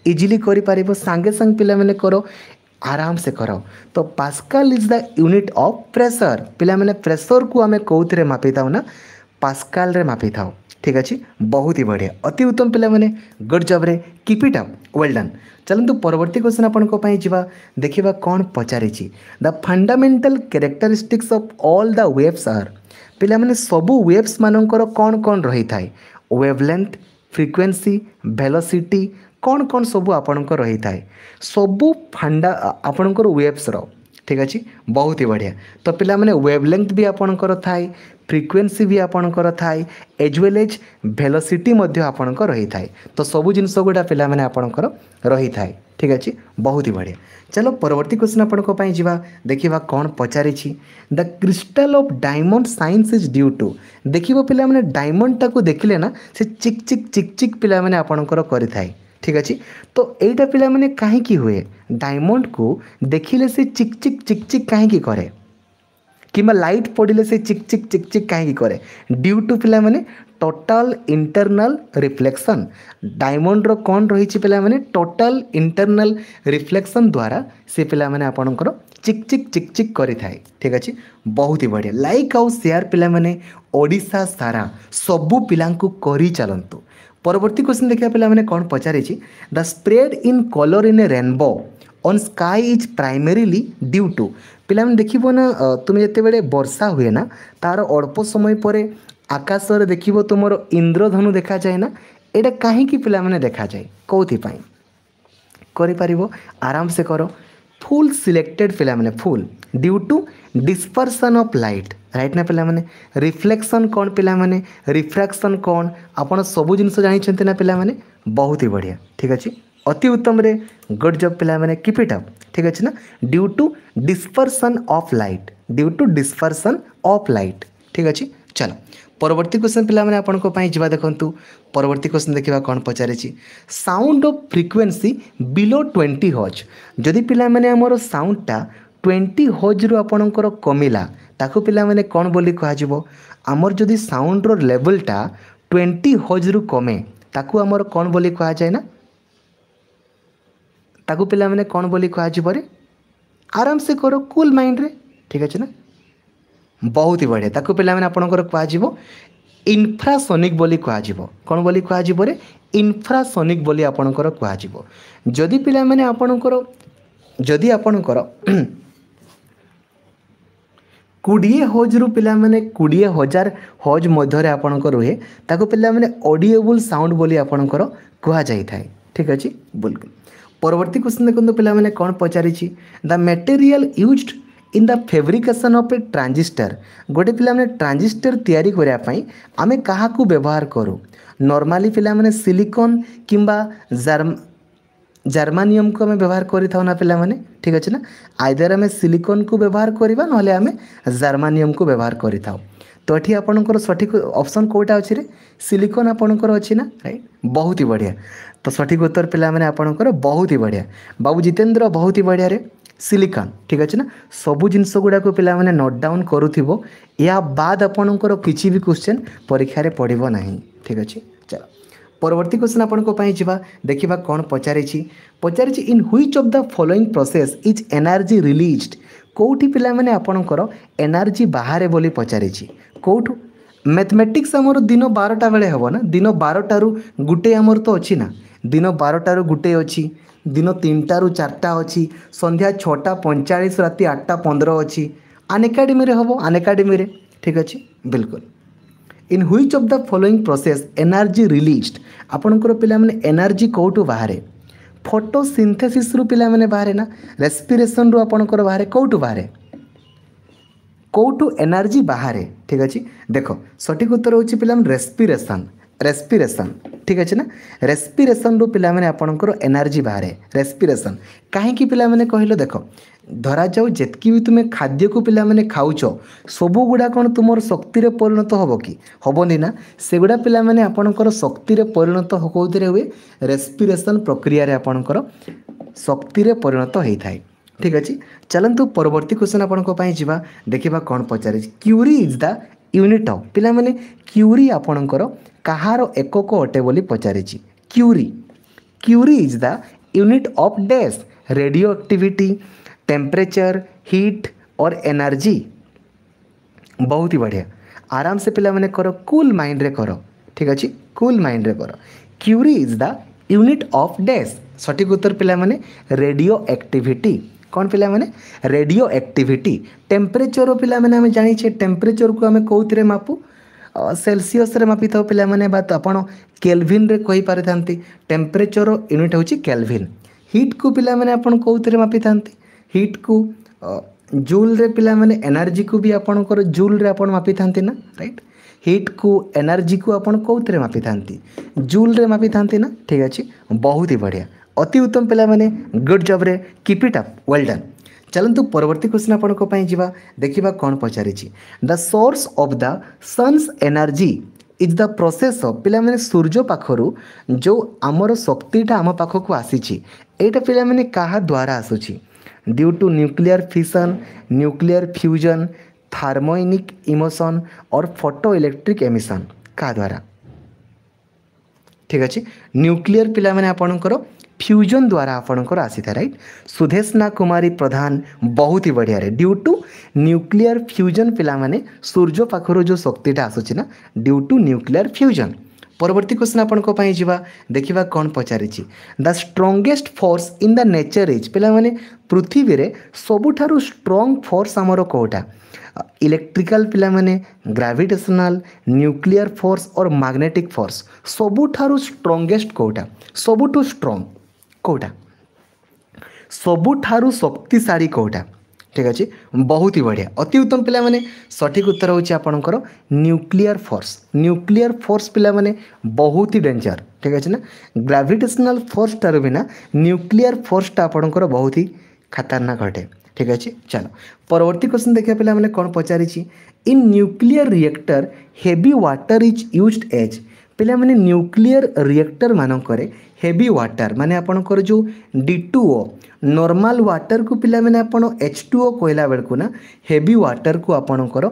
इजिली कर सांगे सांग पाने करो आराम से करो तो Pascal is the unit of pressure पे प्रेशर को आम कौन मापी था ना पास्कल मापी था ठीक अच्छे बहुत ही बढ़िया अति उत्तम पे गुड जब रे कीप इट वेल डन चलतु परवर्त क्वेश्चन आप देखा कौन पचारि the fundamental characteristics of all the waves are पे सब वेब्स मानकर कौन कौन रही थाए वेवलेंथ फ्रिक्वेन्सी भेलोसीटी कौन कौन सब आपणक रही था सबू फांडा आपणकर वेब्सर ठीक अच्छे बहुत ही बढ़िया तो पाने वेवलेंथ भी आपणकर फ्रिक्वेन्सी भी आपण एज व्वेल एज भेलसीटी आपण रही थाए तो सब जिनस गुड़ा पे आपणकर रही थाए ठीक अच्छे बहुत ही बढ़िया चलो परवर्त क्वेश्चन आप देखा कौन पचारि the crystal of diamond shines is due to देख पे डायमंडा को देखिले ना से चिक चिक चिक चिक पे आपणकर करें ঠিক আছে তো এইটা ପିଲାମାନେ କାହିଁକି ହୁଏ ଡାଇମଣ୍ଡକୁ ଦେଖିଲେ ସେ ଚିକ୍ ଚିକ୍ ଚିକ୍ ଚିକ୍ କାହିଁକି କରେ କିମ୍ବା ଲାଇଟ୍ ପଡ଼ିଲେ ସେ ଚିକ୍ ଚିକ୍ ଚିକ୍ ଚିକ୍ କାହିଁକି କରେ ଡ୍ୟୁ ଟୁ ପିଲାମାନେ ଟୋଟାଲ୍ ଇଣ୍ଟରନାଲ୍ ରିଫ୍ଲେକ୍ସନ୍ ଡାଇମଣ୍ଡର କ'ଣ ରହିଛି ପିଲାମାନେ ଟୋଟାଲ୍ ଇଣ୍ଟରନାଲ୍ ରିଫ୍ଲେକ୍ସନ୍ ଦ୍ୱାରା ସେ ପିଲାମାନେ ଆପଣଙ୍କର ଚିକ୍ ଚିକ୍ ଚିକ୍ ଚିକ୍ କରିଥାଏ ଠିକ୍ ଅଛି ବହୁତ ହି ବଢ଼ିଆ ଲାଇକ୍ ଆଉ ସେୟାର ପିଲାମାନେ ଓଡ଼ିଶା ସାରା ସବୁ ପିଲାଙ୍କୁ କରି ଚାଲନ୍ତୁ পরবর্তী কোশ্চিন দেখা পিলামানে କ'ଣ ପଚାରିଛି the spread in colour in a rainbow on sky is primarily due to ପିଲାମାନେ ଦେଖିବ ନା ତୁମେ ଯେତେବେଳେ ବର୍ଷା ହୁଏ ନା ତା'ର ଅଳ୍ପ ସମୟ ପରେ ଆକାଶରେ ଦେଖିବ ତୁମର ଇନ୍ଦ୍ରଧନୁ ଦେଖାଯାଏ ନା ଏଇଟା କାହିଁକି ପିଲାମାନେ ଦେଖାଯାଏ କେଉଁଥିପାଇଁ କରିପାରିବ ଆରାମସେ କର ଫୁଲ୍ ସିଲେକ୍ଟେଡ଼୍ ପିଲାମାନେ ଫୁଲ୍ due to dispersion of light right ନା ପିଲାମାନେ ରିଫ୍ଲେକ୍ସନ୍ କ'ଣ ପିଲାମାନେ ରିଫ୍ରାକ୍ସନ୍ କ'ଣ ଆପଣ ସବୁ ଜିନିଷ ଜାଣିଛନ୍ତି ନା ପିଲାମାନେ ବହୁତ ହି ବଢ଼ିଆ ଠିକ୍ ଅଛି ଅତି ଉତ୍ତମରେ ଗୁଡ୍ ଜବ୍ ପିଲାମାନେ କିପ୍ ଇଟ୍ ଅପ୍ ଠିକ୍ ଅଛି ନା due to dispersion of light due to dispersion of light ଠିକ୍ ଅଛି ଚାଲ ପରବର୍ତ୍ତୀ କ୍ୱେଶ୍ଚନ୍ ପିଲାମାନେ ଆପଣଙ୍କ ପାଇଁ ଯିବା ଦେଖନ୍ତୁ ପରବର୍ତ୍ତୀ କ୍ୱେଶ୍ଚନ୍ ଦେଖିବା କ'ଣ ପଚାରିଛି sound of frequency below twenty ହଜ୍ ଯଦି ପିଲାମାନେ ଆମର ସାଉଣ୍ଡଟା ଟ୍ୱେଣ୍ଟି ହଜ୍ରୁ ଆପଣଙ୍କର କମିଲା ତାକୁ ପିଲାମାନେ କ'ଣ ବୋଲି କୁହାଯିବ ଆମର ଯଦି ସାଉଣ୍ଡର ଲେଭେଲ୍ଟା ଟ୍ୱେଣ୍ଟି ହଜ୍ରୁ କମେ ତାକୁ ଆମର କ'ଣ ବୋଲି କୁହାଯାଏ ନା ତାକୁ ପିଲାମାନେ କ'ଣ ବୋଲି କୁହାଯିବ ରେ ଆରାମସେ କର କୁଲ୍ ମାଇଣ୍ଡରେ ଠିକ୍ ଅଛି ନା ବହୁତ ହି ବଢ଼ିଆ ତାକୁ ପିଲାମାନେ ଆପଣଙ୍କର କୁହାଯିବ ଇନଫ୍ରାସୋନିକ୍ ବୋଲି କୁହାଯିବ କ'ଣ ବୋଲି କୁହାଯିବ ରେ ଇନଫ୍ରାସୋନିକ୍ ବୋଲି ଆପଣଙ୍କର କୁହାଯିବ ଯଦି ପିଲାମାନେ ଆପଣଙ୍କର ଯଦି ଆପଣଙ୍କର कोड़े हज रु पाने कोड़े हजार हज मध्य आप रुहे पाने अडियोबुल साउंड बोली आपणकर कहुई थाए ठीक अच्छे बिलकुल परवर्त क्वेश्चन देखते पे कौन पचार the material use in the fabrication of a transistor गोटे पे ट्रांजिस्टर यामें क्या व्यवहार करूँ नर्माली पे सिलिकन किंवा জার্মানিয়মকু আমি ব্যবহার করিথাও না পিলামানে ঠিক আছে না আইদর আমি সিলিকনকু ব্যবহার করিবা নহলে আমি জার্মানিয়মকু ব্যবহার করিথাও তো এটি আপনার সঠিক অপশন কোটা অছি রে সিলিকন আপনার অছি না রাইট বহুত হি বড়িয়া তো সঠিক উত্তর পিলামানে আপনার বহুত হি বড়িয়া বাবু জিতেন্দ্র বহুত হি বড়িয়া রে সিলিকন ঠিক আছে না সবু জিনিস গুড়াক পিলামানে নোট ডাউন করুথিব ইয়া বাদ আপনার কিছু বি কোশ্চেন পরীক্ষার পড়ব না ঠিক আছে ପରବର୍ତ୍ତୀ କ୍ୱେଶ୍ଚନ୍ ଆପଣଙ୍କ ପାଇଁ ଯିବା ଦେଖିବା କ'ଣ ପଚାରିଛି ପଚାରିଛି in which of the following process is energy released କେଉଁଠି ପିଲାମାନେ ଆପଣଙ୍କର ଏନର୍ଜି ବାହାରେ ବୋଲି ପଚାରିଛି କେଉଁଠୁ ମ୍ୟାଥମେଟିକ୍ସ ଆମର ଦିନ ବାରଟା ବେଳେ ହେବ ନା ଦିନ ବାରଟାରୁ ଗୋଟେ ଆମର ତ ଅଛି ନା ଦିନ ବାରଟାରୁ ଗୋଟେ ଅଛି ଦିନ ତିନିଟାରୁ ଚାରିଟା ଅଛି ସନ୍ଧ୍ୟା ଛଅଟା ପଇଁଚାଳିଶ ରାତି ଆଠଟା ପନ୍ଦର ଅଛି ଆନ୍ ଏକାଡେମିରେ ହେବ ଆନ୍ ଏକାଡେମିରେ ଠିକ୍ ଅଛି ବିଲକୁଲ in which of the following process energy released ଆପଣଙ୍କର ପିଲାମାନେ ଏନର୍ଜି କେଉଁଠୁ ବାହାରେ ଫଟୋସିନ୍ଥେସିସ୍ରୁ ପିଲାମାନେ ବାହାରେ ନା ରେସ୍ପିରେସନ୍ରୁ ଆପଣଙ୍କର ବାହାରେ କେଉଁଠୁ ବାହାରେ କେଉଁଠୁ ଏନର୍ଜି ବାହାରେ ଠିକ୍ ଅଛି ଦେଖ ସଠିକ୍ ଉତ୍ତର ହେଉଛି ପିଲାମାନେ ରେସ୍ପିରେସନ୍ ରେସ୍ପିରେସନ୍ ଠିକ୍ ଅଛି ନା ରେସ୍ପିରେସନ୍ରୁ ପିଲାମାନେ ଆପଣଙ୍କର ଏନର୍ଜି ବାହାରେ ରେସ୍ପିରେସନ୍ କାହିଁକି ପିଲାମାନେ କହିଲ ଦେଖ ଧରାଯାଉ ଯେତିକି ବି ତୁମେ ଖାଦ୍ୟକୁ ପିଲାମାନେ ଖାଉଛ ସବୁଗୁଡ଼ା କ'ଣ ତୁମର ଶକ୍ତିରେ ପରିଣତ ହେବ କି ହେବନି ନା ସେଗୁଡ଼ା ପିଲାମାନେ ଆପଣଙ୍କର ଶକ୍ତିରେ ପରିଣତ କେଉଁଥିରେ ହୁଏ ରେସ୍ପିରେସନ୍ ପ୍ରକ୍ରିୟାରେ ଆପଣଙ୍କର ଶକ୍ତିରେ ପରିଣତ ହୋଇଥାଏ ଠିକ୍ ଅଛି ଚାଲନ୍ତୁ ପରବର୍ତ୍ତୀ କ୍ୱେଶ୍ଚନ୍ ଆପଣଙ୍କ ପାଇଁ ଯିବା ଦେଖିବା କ'ଣ ପଚାରିଛି କ୍ୟୁରି ଇଜ୍ ଦ यूनिट ହଉ ପିଲାମାନେ କ୍ୟୁରି ଆପଣଙ୍କର କାହାର ଏକକ ଅଟେ ବୋଲି curie curie curie is the unit of ଡେସ୍ radio temperature heat और एनर्जी बहुत ही बढ़िया आराम से पे कर कुल कूल माइंड रे करो ठीक अच्छे कूल माइंड रे करो curie is the unit of डेस सठिक उत्तर पे रेडियो एक्टिविटी କ'ଣ ପିଲାମାନେ ରେଡ଼ିଓ ଆକ୍ଟିଭିଟି ଟେମ୍ପରେଚର ପିଲାମାନେ ଆମେ ଜାଣିଛେ ଟେମ୍ପରେଚରକୁ ଆମେ କେଉଁଥିରେ ମାପୁ ସେଲସିୟସରେ ମାପିଥାଉ ପିଲାମାନେ ବା ଆପଣ କେଲଭିନ୍ରେ କହିପାରିଥାନ୍ତି ଟେମ୍ପରେଚର ୟୁନିଟ୍ ହେଉଛି କେଲଭିନ୍ ହିଟ୍କୁ ପିଲାମାନେ ଆପଣ କେଉଁଥିରେ ମାପିଥାନ୍ତି ହିଟ୍କୁ ଜୁଲ୍ରେ ପିଲାମାନେ ଏନର୍ଜିକୁ ବି ଆପଣଙ୍କର ଜୁଲ୍ରେ ଆପଣ ମାପିଥାନ୍ତି ନା ରାଇଟ୍ ହିଟ୍କୁ ଏନର୍ଜିକୁ ଆପଣ କେଉଁଥିରେ ମାପିଥାନ୍ତି ଜୁଲ୍ରେ ମାପିଥାନ୍ତି ନା ଠିକ୍ ଅଛି ବହୁତ ହି ବଢ଼ିଆ ଅତି ଉତ୍ତମ ପିଲାମାନେ good ଜବ୍ରେ keep it up well done ଚାଲନ୍ତୁ ପରବର୍ତ୍ତୀ କ୍ୱେଶ୍ଚିନ୍ ଆପଣଙ୍କ ପାଇଁ ଯିବା ଦେଖିବା କ'ଣ ପଚାରିଛି the source of the sun's energy is the process of ପିଲାମାନେ ସୂର୍ଯ୍ୟ ପାଖରୁ ଯେଉଁ ଆମର ଶକ୍ତିଟା ଆମ ପାଖକୁ ଆସିଛି ଏଇଟା ପିଲାମାନେ କାହା ଦ୍ୱାରା ଆସୁଛି due to nuclear fission nuclear fusion thermionic emission or photo electric emission କାହା ଦ୍ୱାରା ଠିକ୍ ଅଛି ନ୍ୟୁକ୍ଲିୟର ପିଲାମାନେ ଆପଣଙ୍କର ଫ୍ୟୁଜନ୍ ଦ୍ୱାରା ଆପଣଙ୍କର ଆସିଥାଏ ରାଇଟ୍ ସୁଧେଷ୍ଣା କୁମାରୀ ପ୍ରଧାନ ବହୁତ ହି ବଢ଼ିଆରେ ଡ୍ୟୁ ଟୁ ନ୍ୟୁକ୍ଲିୟର ଫ୍ୟୁଜନ୍ ପିଲାମାନେ ସୂର୍ଯ୍ୟ ପାଖରୁ ଯେଉଁ ଶକ୍ତିଟା ଆସୁଛି ନା ଡ୍ୟୁ ଟୁ ନ୍ୟୁକ୍ଲିୟର ଫ୍ୟୁଜନ୍ ପରବର୍ତ୍ତୀ କ୍ୱେଶ୍ଚନ୍ ଆପଣଙ୍କ ପାଇଁ ଯିବା ଦେଖିବା କ'ଣ ପଚାରିଛି the strongest force in the nature is ପିଲାମାନେ ପୃଥିବୀରେ ସବୁଠାରୁ ଷ୍ଟ୍ରଙ୍ଗ ଫୋର୍ସ ଆମର କେଉଁଟା ଇଲେକ୍ଟ୍ରିକାଲ ପିଲାମାନେ gravitational nuclear force or magnetic force ସବୁଠାରୁ ଷ୍ଟ୍ରଙ୍ଗେଷ୍ଟ କେଉଁଟା ସବୁଠୁ ଷ୍ଟ୍ରଙ୍ଗ କେଉଁଟା ସବୁଠାରୁ ଶକ୍ତିଶାଳୀ କେଉଁଟା ଠିକ୍ ଅଛି ବହୁତ ହି ବଢ଼ିଆ ଅତି ଉତ୍ତମ ପିଲାମାନେ ସଠିକ୍ ଉତ୍ତର ହେଉଛି ଆପଣଙ୍କର ନ୍ୟୁକ୍ଲିୟର ଫୋର୍ସ ନ୍ୟୁକ୍ଲିୟର ଫୋର୍ସ ପିଲାମାନେ ବହୁତ ହି ଡେଞ୍ଜର ଠିକ୍ ଅଛି ନା ଗ୍ରାଭିଟେସନାଲ୍ ଫୋର୍ସଠାରୁ ବି ନା ନ୍ୟୁକ୍ଲିୟର ଫୋର୍ସଟା ଆପଣଙ୍କର ବହୁତ ହି ଖତରନାକ ଅଟେ ଠିକ୍ ଅଛି ଚାଲ ପରବର୍ତ୍ତୀ କ୍ୱେଶ୍ଚନ୍ ଦେଖିବା ପିଲାମାନେ କ'ଣ ପଚାରିଛି in nuclear reactor heavy water is used as ପିଲାମାନେ ନ୍ୟୁକ୍ଲିୟର ରିଏକ୍ଟର ମାନଙ୍କରେ ହେଭି ୱାଟର୍ ମାନେ ଆପଣଙ୍କର ଯେଉଁ ଡି ଟୁ ଓ ନର୍ମାଲ୍ ୱାଟର୍କୁ ପିଲାମାନେ ଆପଣ ଏଚ୍ ଟୁ ଓ କହିଲା ବେଳକୁ ନା ହେଭି ୱାଟର୍କୁ ଆପଣଙ୍କର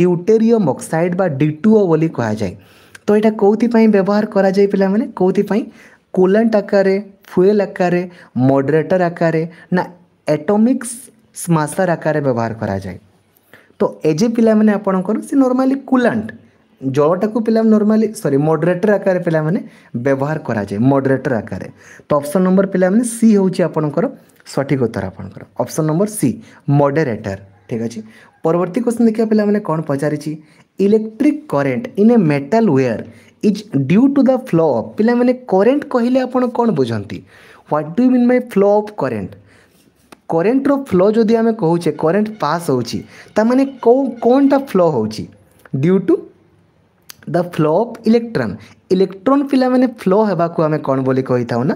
ଡ୍ୟୁଟେରିୟମ୍ ଅକ୍ସାଇଡ଼୍ ବା ଡି ଟୁ ଓ ବୋଲି କୁହାଯାଏ ତ ଏଇଟା କେଉଁଥିପାଇଁ ବ୍ୟବହାର କରାଯାଏ ପିଲାମାନେ କେଉଁଥିପାଇଁ କୁଲାଣ୍ଟ ଆକାରରେ ফুয়েল আকারে মডারেটর আকারে না অ্যাটমিক্স স্মাসার আকারে ব্যবহার করা যায় তো এজে পিলামানে আপনার সে নর্মালি কুলান্ট জলটাকে পিলাম নর্মালি সরি মডরেটর আকারে পিলামানে ব্যবহার করা যায় মডরেটর আকারে তো অপশন নম্বর পিলামানে সি হচ্ছে আপনার সঠিক উত্তর আপনার অপশন নম্বর সি মডরেটর ঠিক আছে পরবর্তী কোশ্চিন দেখা পিলামানে কোণ পচারিছি electric current in a metal wire is due to the flow of পিলামানে current কহিলে আপনার কোণ বুঝতে what do mean by flow of current করেন্টর flow যদি আমি কুচে করেন্ট পাস হচ্ছে তার মানে কোণটা ফ্লো হচ্ছে due to the flow of electron electron ପିଲାମାନେ ଫ୍ଲୋ ହେବାକୁ ଆମେ କ'ଣ ବୋଲି କହିଥାଉ ନା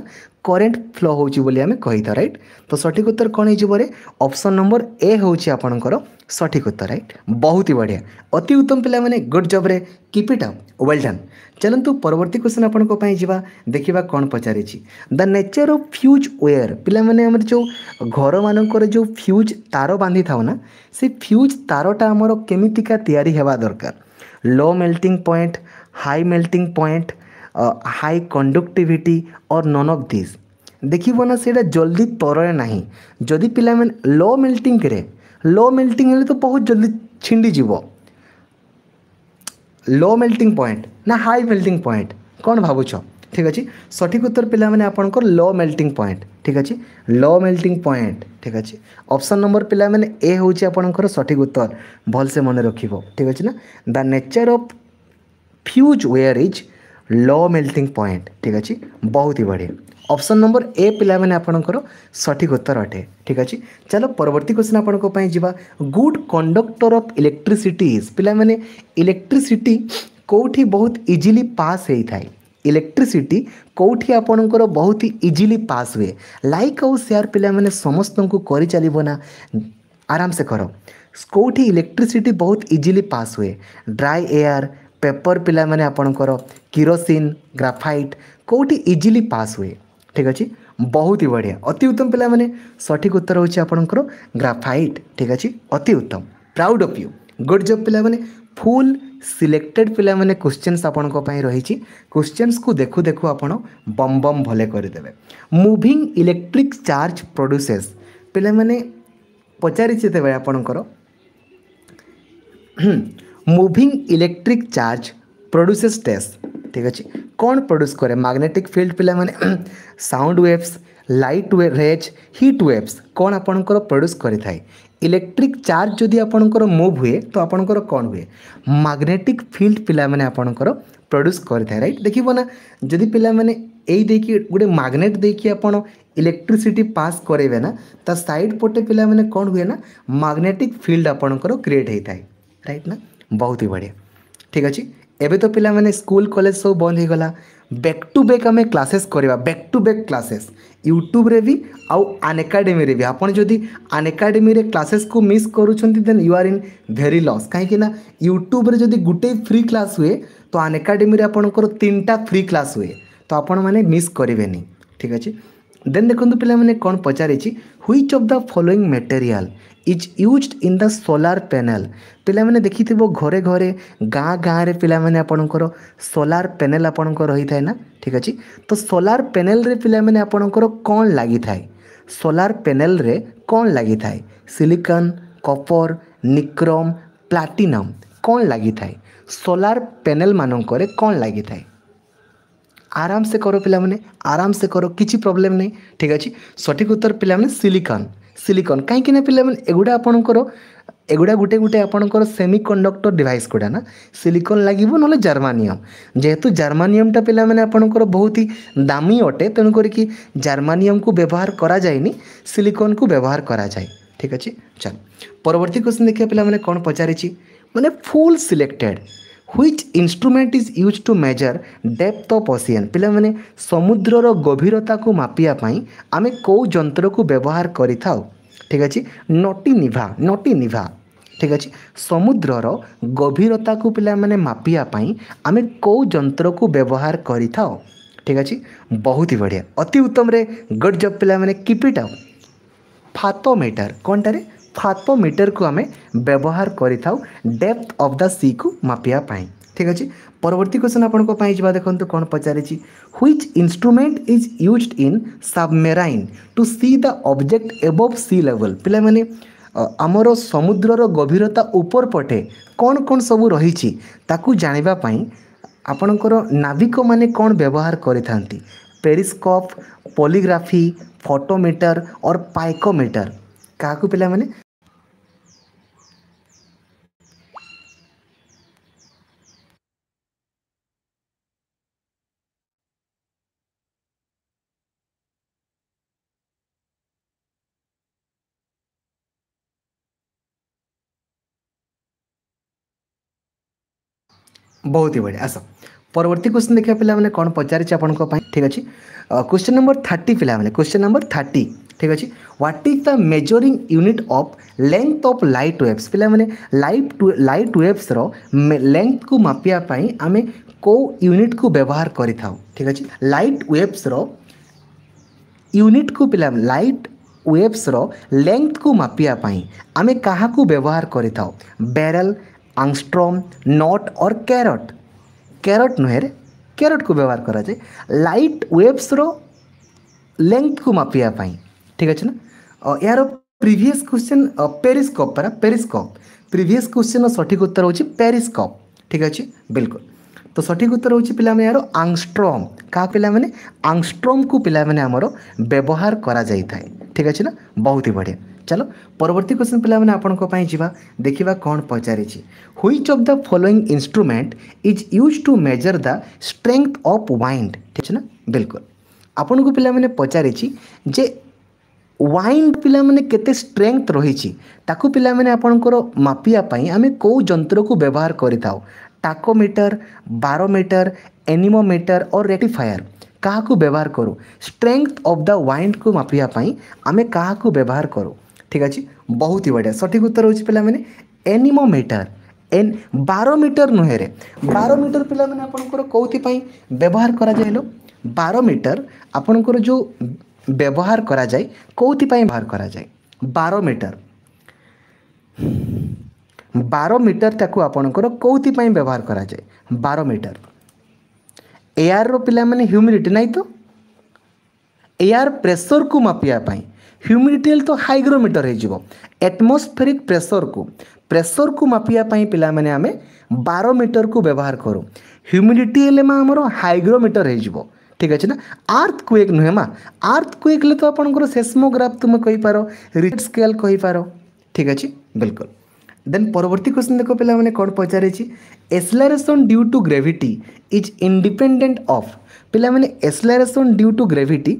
କରେଣ୍ଟ ଫ୍ଲୋ ହେଉଛି ବୋଲି ଆମେ କହିଥାଉ ରାଇଟ୍ ତ ସଠିକ୍ ଉତ୍ତର କ'ଣ ହେଇଯିବ ରେ ଅପସନ୍ ନମ୍ବର ଏ ହେଉଛି ଆପଣଙ୍କର ସଠିକ୍ ଉତ୍ତର ରାଇଟ୍ ବହୁତ ହି ବଢ଼ିଆ ଅତି ଉତ୍ତମ ପିଲାମାନେ good ଜବ୍ରେ keep it up well done ଚାଲନ୍ତୁ ପରବର୍ତ୍ତୀ କ୍ୱେଶ୍ଚନ୍ ଆପଣଙ୍କ ପାଇଁ ଯିବା ଦେଖିବା କ'ଣ ପଚାରିଛି the nature of fuse wire ପିଲାମାନେ ଆମର ଯେଉଁ ଘରମାନଙ୍କର ଯେଉଁ ଫ୍ୟୁଜ୍ ତାର ବାନ୍ଧିଥାଉ ନା ସେ ଫ୍ୟୁଜ୍ ତାରଟା ଆମର କେମିତିକା ତିଆରି ହେବା ଦରକାର low melting point high melting point high conductivity or none of this ଦେଖିବ ନା ସେଇଟା ଜଲ୍ଦି ତରରେ ନାହିଁ ଯଦି ପିଲାମାନେ ଲୋ ମେଲ୍ଟିଂରେ ଲୋ ମେଲ୍ଟିଂ ହେଲେ ତ ବହୁତ ଜଲ୍ଦି ଛିଣ୍ଡିଯିବ ଲୋ ମେଲ୍ଟିଂ ପଏଣ୍ଟ ନା ହାଇ ମେଲ୍ଟିଂ ପଏଣ୍ଟ କ'ଣ ଭାବୁଛ ठीक अच्छे सठिक उत्तर पे आप ল पॉइंट ठीक अच्छे ल ল पॉइंट ठीक अच्छे আছে नंबर पे ए हूँ হচ্ছে सठिक उत्तर भलसे मन মনে রাখব ঠিক আছে না the nature of wire is low melting point ठीक अच्छे बहुत ही बढ़िया ऑप्शन नंबर ए पे आपंकर सठिक उत्तर अटे ठीक अच्छे चलो परवर्ती क्वेश्चन आपंपाई जावा गुड कंडक्टर ऑफ इलेक्ट्रिसिटी पे इलेक्ट्रिसिटी कौटी बहुत इजिली पास होता है इलेक्ट्रिसिटी कौटी आपण को बहुत ही इजिली पास हुए लाइक आउ सेयार पे समस्त ना आराम से कर कौटी इलेक्ट्रिसीटी बहुत इजिली पास हुए ड्राई एयर पेपर पे आपणकर किरोसीन ग्राफाइट कौटी इजिली पास हुए ठीक अच्छे बहुत ही बढ़िया अति उत्तम पे सठिक उत्तर हो ग्राफाइट ठीक अच्छे अति उत्तम proud of you good job पे ଫୁଲ୍ ସିଲେକ୍ଟେଡ଼୍ ପିଲାମାନେ କୋଶ୍ଚିନ୍ସ ଆପଣଙ୍କ ପାଇଁ ରହିଛି କୋଶ୍ଚିନ୍ସକୁ ଦେଖୁ ଦେଖୁ ଆପଣ ବମ୍ ବମ୍ ଭଲେ କରିଦେବେ ମୁଭିଂ ଇଲେକ୍ଟ୍ରିକ୍ ଚାର୍ଜ ପ୍ରଡ୍ୟୁସେସ୍ ପିଲାମାନେ ପଚାରିଛି ତେବେ ଆପଣଙ୍କର ମୁଭିଂ ଇଲେକ୍ଟ୍ରିକ୍ ଚାର୍ଜ ପ୍ରଡ୍ୟୁସେସ୍ ଟେସ୍ ଠିକ୍ ଅଛି କ'ଣ ପ୍ରଡ୍ୟୁସ୍ କରେ ମାଗ୍ନେଟିକ୍ ଫିଲ୍ଡ ପିଲାମାନେ sound waves light rays heat waves କ'ଣ ଆପଣଙ୍କର ପ୍ରଡ୍ୟୁସ୍ କରିଥାଏ ଇଲେକ୍ଟ୍ରିକ୍ ଚାର୍ଜ ଯଦି ଆପଣଙ୍କର ମୁଭ୍ ହୁଏ ତ ଆପଣଙ୍କର କ'ଣ ହୁଏ ମାଗ୍ନେଟିକ୍ ଫିଲ୍ଡ ପିଲାମାନେ ଆପଣଙ୍କର ପ୍ରଡ୍ୟୁସ୍ କରିଥାଏ ରାଇଟ୍ ଦେଖିବ ନା ଯଦି ପିଲାମାନେ ଏଇ ଦେଇକି ଗୋଟେ ମାଗ୍ନେଟ୍ ଦେଇକି ଆପଣ ଇଲେକ୍ଟ୍ରିସିଟି ପାସ୍ କରାଇବେ ନା ତା ସାଇଡ଼୍ ପଟେ ପିଲାମାନେ କ'ଣ ହୁଏ ନା ମାଗ୍ନେଟିକ୍ ଫିଲ୍ଡ ଆପଣଙ୍କର କ୍ରିଏଟ୍ ହୋଇଥାଏ ରାଇଟ୍ ନା ବହୁତ ହି ବଢ଼ିଆ ଠିକ୍ ଅଛି ଏବେ ତ ପିଲାମାନେ ସ୍କୁଲ କଲେଜ ସବୁ ବନ୍ଦ ହୋଇଗଲା ବ୍ୟାକ୍ ଟୁ ବ୍ୟାକ୍ ଆମେ କ୍ଲାସେସ୍ କରିବା ବ୍ୟାକ୍ ଟୁ ବ୍ୟାକ୍ କ୍ଲାସେସ୍ ୟୁଟ୍ୟୁବ୍ରେ ବି ଆଉ ଆନ୍ ଏକାଡେମୀରେ ବି ଆପଣ ଯଦି ଆନ୍ ଏକାଡେମୀରେ କ୍ଲାସେସ୍କୁ ମିସ୍ କରୁଛନ୍ତି then you are in very loss କାହିଁକିନା ୟୁଟ୍ୟୁବ୍ରେ ଯଦି ଗୋଟେ ଫ୍ରି କ୍ଲାସ୍ ହୁଏ ତ ଆନ୍ ଏକାଡେମୀରେ ଆପଣଙ୍କର ତିନିଟା ଫ୍ରି କ୍ଲାସ୍ ହୁଏ ତ ଆପଣମାନେ ମିସ୍ କରିବେନି ଠିକ୍ ଅଛି ଦେନ୍ ଦେଖନ୍ତୁ ପିଲାମାନେ କ'ଣ ପଚାରିଛି which of the following material is used in the solar panel ପିଲାମାନେ ଦେଖିଥିବ ଘରେ ଘରେ ଗାଁ ଗାଁରେ ପିଲାମାନେ ଆପଣଙ୍କର ସୋଲାର ପ୍ୟାନେଲ୍ ଆପଣଙ୍କର ରହିଥାଏ ନା ଠିକ୍ ଅଛି ତ ସୋଲାର ପ୍ୟାନେଲ୍ରେ ପିଲାମାନେ ଆପଣଙ୍କର କ'ଣ ଲାଗିଥାଏ ସୋଲାର ପ୍ୟାନେଲ୍ରେ କ'ଣ ଲାଗିଥାଏ ସିଲିକନ୍ କପର ନିକ୍ରମ ପ୍ଲାଟିନମ୍ କ'ଣ ଲାଗିଥାଏ ସୋଲାର ପ୍ୟାନେଲ୍ ମାନଙ୍କରେ କ'ଣ ଲାଗିଥାଏ ଆରାମସେ କର ପିଲାମାନେ ଆରାମସେ କର କିଛି ପ୍ରୋବ୍ଲେମ୍ ନାହିଁ ଠିକ୍ ଅଛି ସଠିକ୍ ଉତ୍ତର ପିଲାମାନେ ସିଲିକନ୍ ସିଲିକନ୍ କାହିଁକିନା ପିଲାମାନେ ଏଗୁଡ଼ା ଆପଣଙ୍କର এগুড়া গোটে গোটে আপনার সেমি কন্ডক্টর ডিভাইস গুড়া না সিলিকন লাগিব নহলে জার্মানিয়ম যেহেতু জার্মানিয়মটা পিলামানে আপনার বহুত হি দামি অটে তেণু করি জার্মানিয়মকু ব্যবহার করা যায়নি সিলিকনকু ব্যবহার করা যায় ঠিক আছে চল পরবর্তী কোশ্চিন দেখিবা পিলামানে কোন পচারিছি মানে full selected which instrument is use to measure depth of ocean পিলামানে সমুদ্রর গভীরতাকু মাপিয়া পাই আমি কেউ যন্ত্রকু ব্যবহার করি থাও ঠিক আছে নটি নিভা নটি নিভা ଠିକ୍ ଅଛି ସମୁଦ୍ରର ଗଭୀରତାକୁ ପିଲାମାନେ ମାପିବା ପାଇଁ ଆମେ କେଉଁ ଯନ୍ତ୍ରକୁ ବ୍ୟବହାର କରିଥାଉ ଠିକ୍ ଅଛି ବହୁତ ହି ବଢ଼ିଆ ଅତି ଉତ୍ତମରେ ଗୁଡ୍ ଜବ୍ ପିଲାମାନେ କିପ୍ ଇଟ୍ ଆଉ ଫାତୋମିଟର କ'ଣଟାରେ ଫାତୋମିଟରକୁ ଆମେ ବ୍ୟବହାର କରିଥାଉ ଡେପ୍ଥ ଅଫ୍ ଦ ସିକୁ ମାପିବା ପାଇଁ ଠିକ୍ ଅଛି ପରବର୍ତ୍ତୀ କ୍ୱେଶ୍ଚନ୍ ଆପଣଙ୍କ ପାଇଁ ଯିବା ଦେଖନ୍ତୁ କ'ଣ ପଚାରିଛି which instrument is used in submarine to see the object above sea level ପିଲାମାନେ ଆମର ସମୁଦ୍ରର ଗଭୀରତା ଉପର ପଟେ କ'ଣ କ'ଣ ସବୁ ରହିଛି ତାକୁ ଜାଣିବା ପାଇଁ ଆପଣଙ୍କର ନାବିକମାନେ କ'ଣ ବ୍ୟବହାର କରିଥାନ୍ତି periscope polygraphy photometer or pycnometer କାହାକୁ ପିଲାମାନେ ବହୁତ ହି ବଢ଼ିଆ ଆସ ପରବର୍ତ୍ତୀ କ୍ୱେଶ୍ଚନ୍ ଦେଖିବା ପିଲାମାନେ କ'ଣ ପଚାରିଛି ଆପଣଙ୍କ ପାଇଁ ଠିକ୍ ଅଛି କ୍ୱେଶ୍ଚନ୍ ନମ୍ବର ଥାର୍ଟି ପିଲାମାନେ କ୍ୱେଶ୍ଚନ୍ ନମ୍ବର ଥାର୍ଟି ଠିକ୍ ଅଛି what is the measuring unit of length of light waves ପିଲାମାନେ ଲାଇଟ୍ ଲାଇଟ୍ ୱେଭ୍ସର ଲେନ୍ଥକୁ ମାପିବା ପାଇଁ ଆମେ କେଉଁ ୟୁନିଟ୍କୁ ବ୍ୟବହାର କରିଥାଉ ଠିକ୍ ଅଛି ଲାଇଟ୍ ୱେଭ୍ସର ୟୁନିଟ୍କୁ ପିଲା ଲାଇଟ୍ ୱେଭ୍ସର ଲେନ୍ଥକୁ ମାପିବା ପାଇଁ ଆମେ କାହାକୁ ବ୍ୟବହାର କରିଥାଉ barrel angstrom knot or carat carat ନୁହେଁରେ କ୍ୟାରଟ୍କୁ ବ୍ୟବହାର କରାଯାଏ ଲାଇଟ୍ ୱେଭ୍ସର ଲେନ୍ଥକୁ ମାପିବା ପାଇଁ ଠିକ୍ ଅଛି ନା ଏହାର ପ୍ରିଭିୟସ୍ କ୍ୱେଶ୍ଚିନ୍ ପେରିସ୍କପ୍ ପରା ପେରିସ୍କପ୍ ପ୍ରିଭିୟସ୍ କ୍ୱେଶ୍ଚିନ୍ର ସଠିକ୍ ଉତ୍ତର ହେଉଛି ପେରିସ୍କପ୍ ଠିକ୍ ଅଛି ବିଲକୁଲ ତ ସଠିକ୍ ଉତ୍ତର ହେଉଛି ପିଲାମାନେ ଏହାର ଆଙ୍ଗଷ୍ଟ୍ରମ୍ କାହା ପିଲାମାନେ ଆଙ୍ଗଷ୍ଟ୍ରମ୍କୁ ପିଲାମାନେ ଆମର ବ୍ୟବହାର କରାଯାଇଥାଏ ଠିକ୍ ଅଛି ନା ବହୁତ ହି ବଢ଼ିଆ ଚାଲ ପରବର୍ତ୍ତୀ କ୍ୱେଶ୍ଚିନ୍ ପିଲାମାନେ ଆପଣଙ୍କ ପାଇଁ ଯିବା ଦେଖିବା କ'ଣ ପଚାରିଛି which of the following instrument is use to measure the strength of wind ଠିକ୍ ଅଛି ନା ବିଲକୁଲ ଆପଣଙ୍କୁ ପିଲାମାନେ ପଚାରିଛି ଯେ ୱାଇଣ୍ଡ ପିଲାମାନେ କେତେ ଷ୍ଟ୍ରେଙ୍ଗଥ ରହିଛି ତାକୁ ପିଲାମାନେ ଆପଣଙ୍କର ମାପିବା ପାଇଁ ଆମେ କେଉଁ ଯନ୍ତ୍ରକୁ ବ୍ୟବହାର କରିଥାଉ ଟାକୋମିଟର ବାରୋମିଟର ଏନିମୋମିଟର ଓ ରେକ୍ଟିଫାୟର କାହାକୁ ବ୍ୟବହାର କରୁ ଷ୍ଟ୍ରେଙ୍ଗଥ ଅଫ୍ ଦ ୱାଇଣ୍ଡକୁ ମାପିବା ପାଇଁ ଆମେ କାହାକୁ ବ୍ୟବହାର କରୁ ঠিক আছে বহুত হি বঢ়িয়া সঠিক উত্তর হচ্ছে পিলামানে এনিমোমিটার এন বারোমিটর নুহেরে বারোমিটর পিলামানে আপনার কোথায় ব্যবহার করা যায় বারোমিটর আপনার যে ব্যবহার করা যায় কোথায় ব্যবহার করা যায় বারোমিটর বারোমিটর তাকে আপনার কোথায় ব্যবহার করা যায় বারোমিটর এয়ার পিলামানে হ্যুমিডিটি নাই তো এয়ার প্রেসর কু মাপিয়া পাই ह्यूमिडिटी तो हाइग्रोमीटर होटमोस्फेरिक प्रेसर को प्रेसर को मापापी पे आम बार को व्यवहार करूँ ह्यूमिडिटी हेल्ले आमर हाइग्रोमीटर हो ठीक अच्छे ना आर्थ क्वेक् नुहे माँ आर्थ क्वेक तो आपको सेस्मोग्राफ तुम कही पार रिट स्केल कही पार ठीक अच्छे बिल्कुल देन परवर्त क्वेश्चन देखो पे कौन पचारे acceleration due to gravity is independent of पे acceleration due to gravity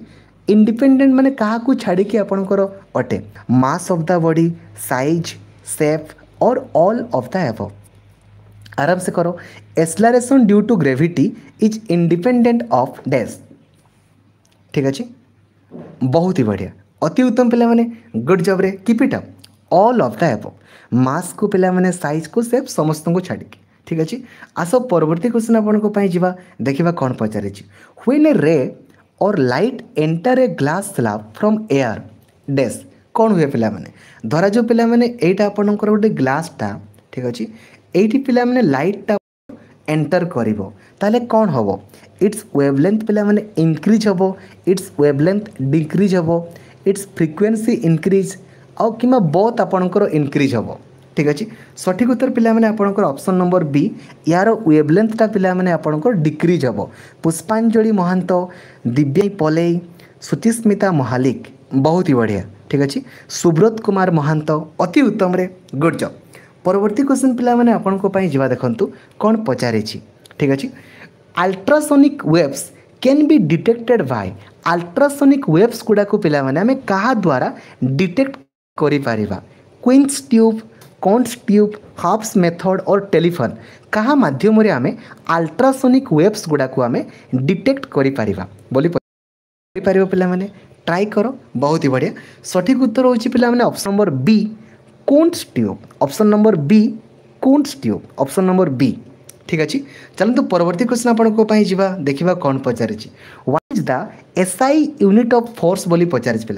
independent मैंने क्या छाड़ी आपणकर अटे मास अफ दडी सैज सेफ और अल अफ दब आराम से करो acceleration due to gravity is independent of dash ठीक अच्छे बहुत ही बढ़िया अति उत्तम पे गुड जब रे keep it up of the above mass को पे साइज को सेफ समस्त को छाड़ी ठीक अच्छे आस परवर्त क्वेश्चन आप जावा देखा कौन पचारे when ray or light enter a glass slab from air dash କ'ଣ ହୁଏ ପିଲାମାନେ ଧରାଯାଉ ପିଲାମାନେ ଏଇଟା ଆପଣଙ୍କର ଗୋଟେ ଗ୍ଲାସ୍ଟା ଠିକ୍ ଅଛି ଏଇଠି ପିଲାମାନେ ଲାଇଟ୍ଟା ଏଣ୍ଟର କରିବ ତାହେଲେ କ'ଣ ହେବ ଇଟ୍ସ ୱେଭଲେନ୍ଥ ପିଲାମାନେ ଇନକ୍ରିଜ୍ ହେବ ଇଟ୍ସ ୱେଭଲେନ୍ଥ ଡିକ୍ରିଜ୍ ହେବ ଇଟ୍ସ ଫ୍ରିକ୍ୱେନ୍ସି ଇନକ୍ରିଜ୍ ଆଉ କିମ୍ବା ବହୁତ ଆପଣଙ୍କର ଇନକ୍ରିଜ୍ ହେବ ঠিক আছে সঠিক উত্তর পিলামানে আপনার অপশন নম্বর বি ইয়ার ওয়েবলেন্থটা পিলামানে আপনার ডিক্রিজ হব পুষ্পাঞ্জলি মহান্ত দিব্যাই পলেই সুচিস্মিতা মহালিক বহুত হি বঢ়িয়া ঠিক আছে সুব্রত কুমার মহান্ত অতি উত্তমরে গুড জব পরবর্তী কোশ্চিন পিলামানে আপনার যা দেখন্তু কোণ পচারিছি ঠিক আছে ultrasonic waves can be detected by ultrasonic waves गुड़ाक पे आम क्या द्वारा डिटेक्ट कर Quincke's tube Kundt's tube Hebb's method or telephone क्या मध्यम आम अल्ट्रासोनिक वेब्स गुड़ाक आम डिटेक्ट कर पे ट्राए कर बहुत ही बढ़िया सठिक उत्तर होने option number B Kundt's tube option number B Kundt's tube option number B ठीक अच्छे चलते परवर्त क्वेश्चन आप देखा कौन पचार is the SI unit of force पचार पे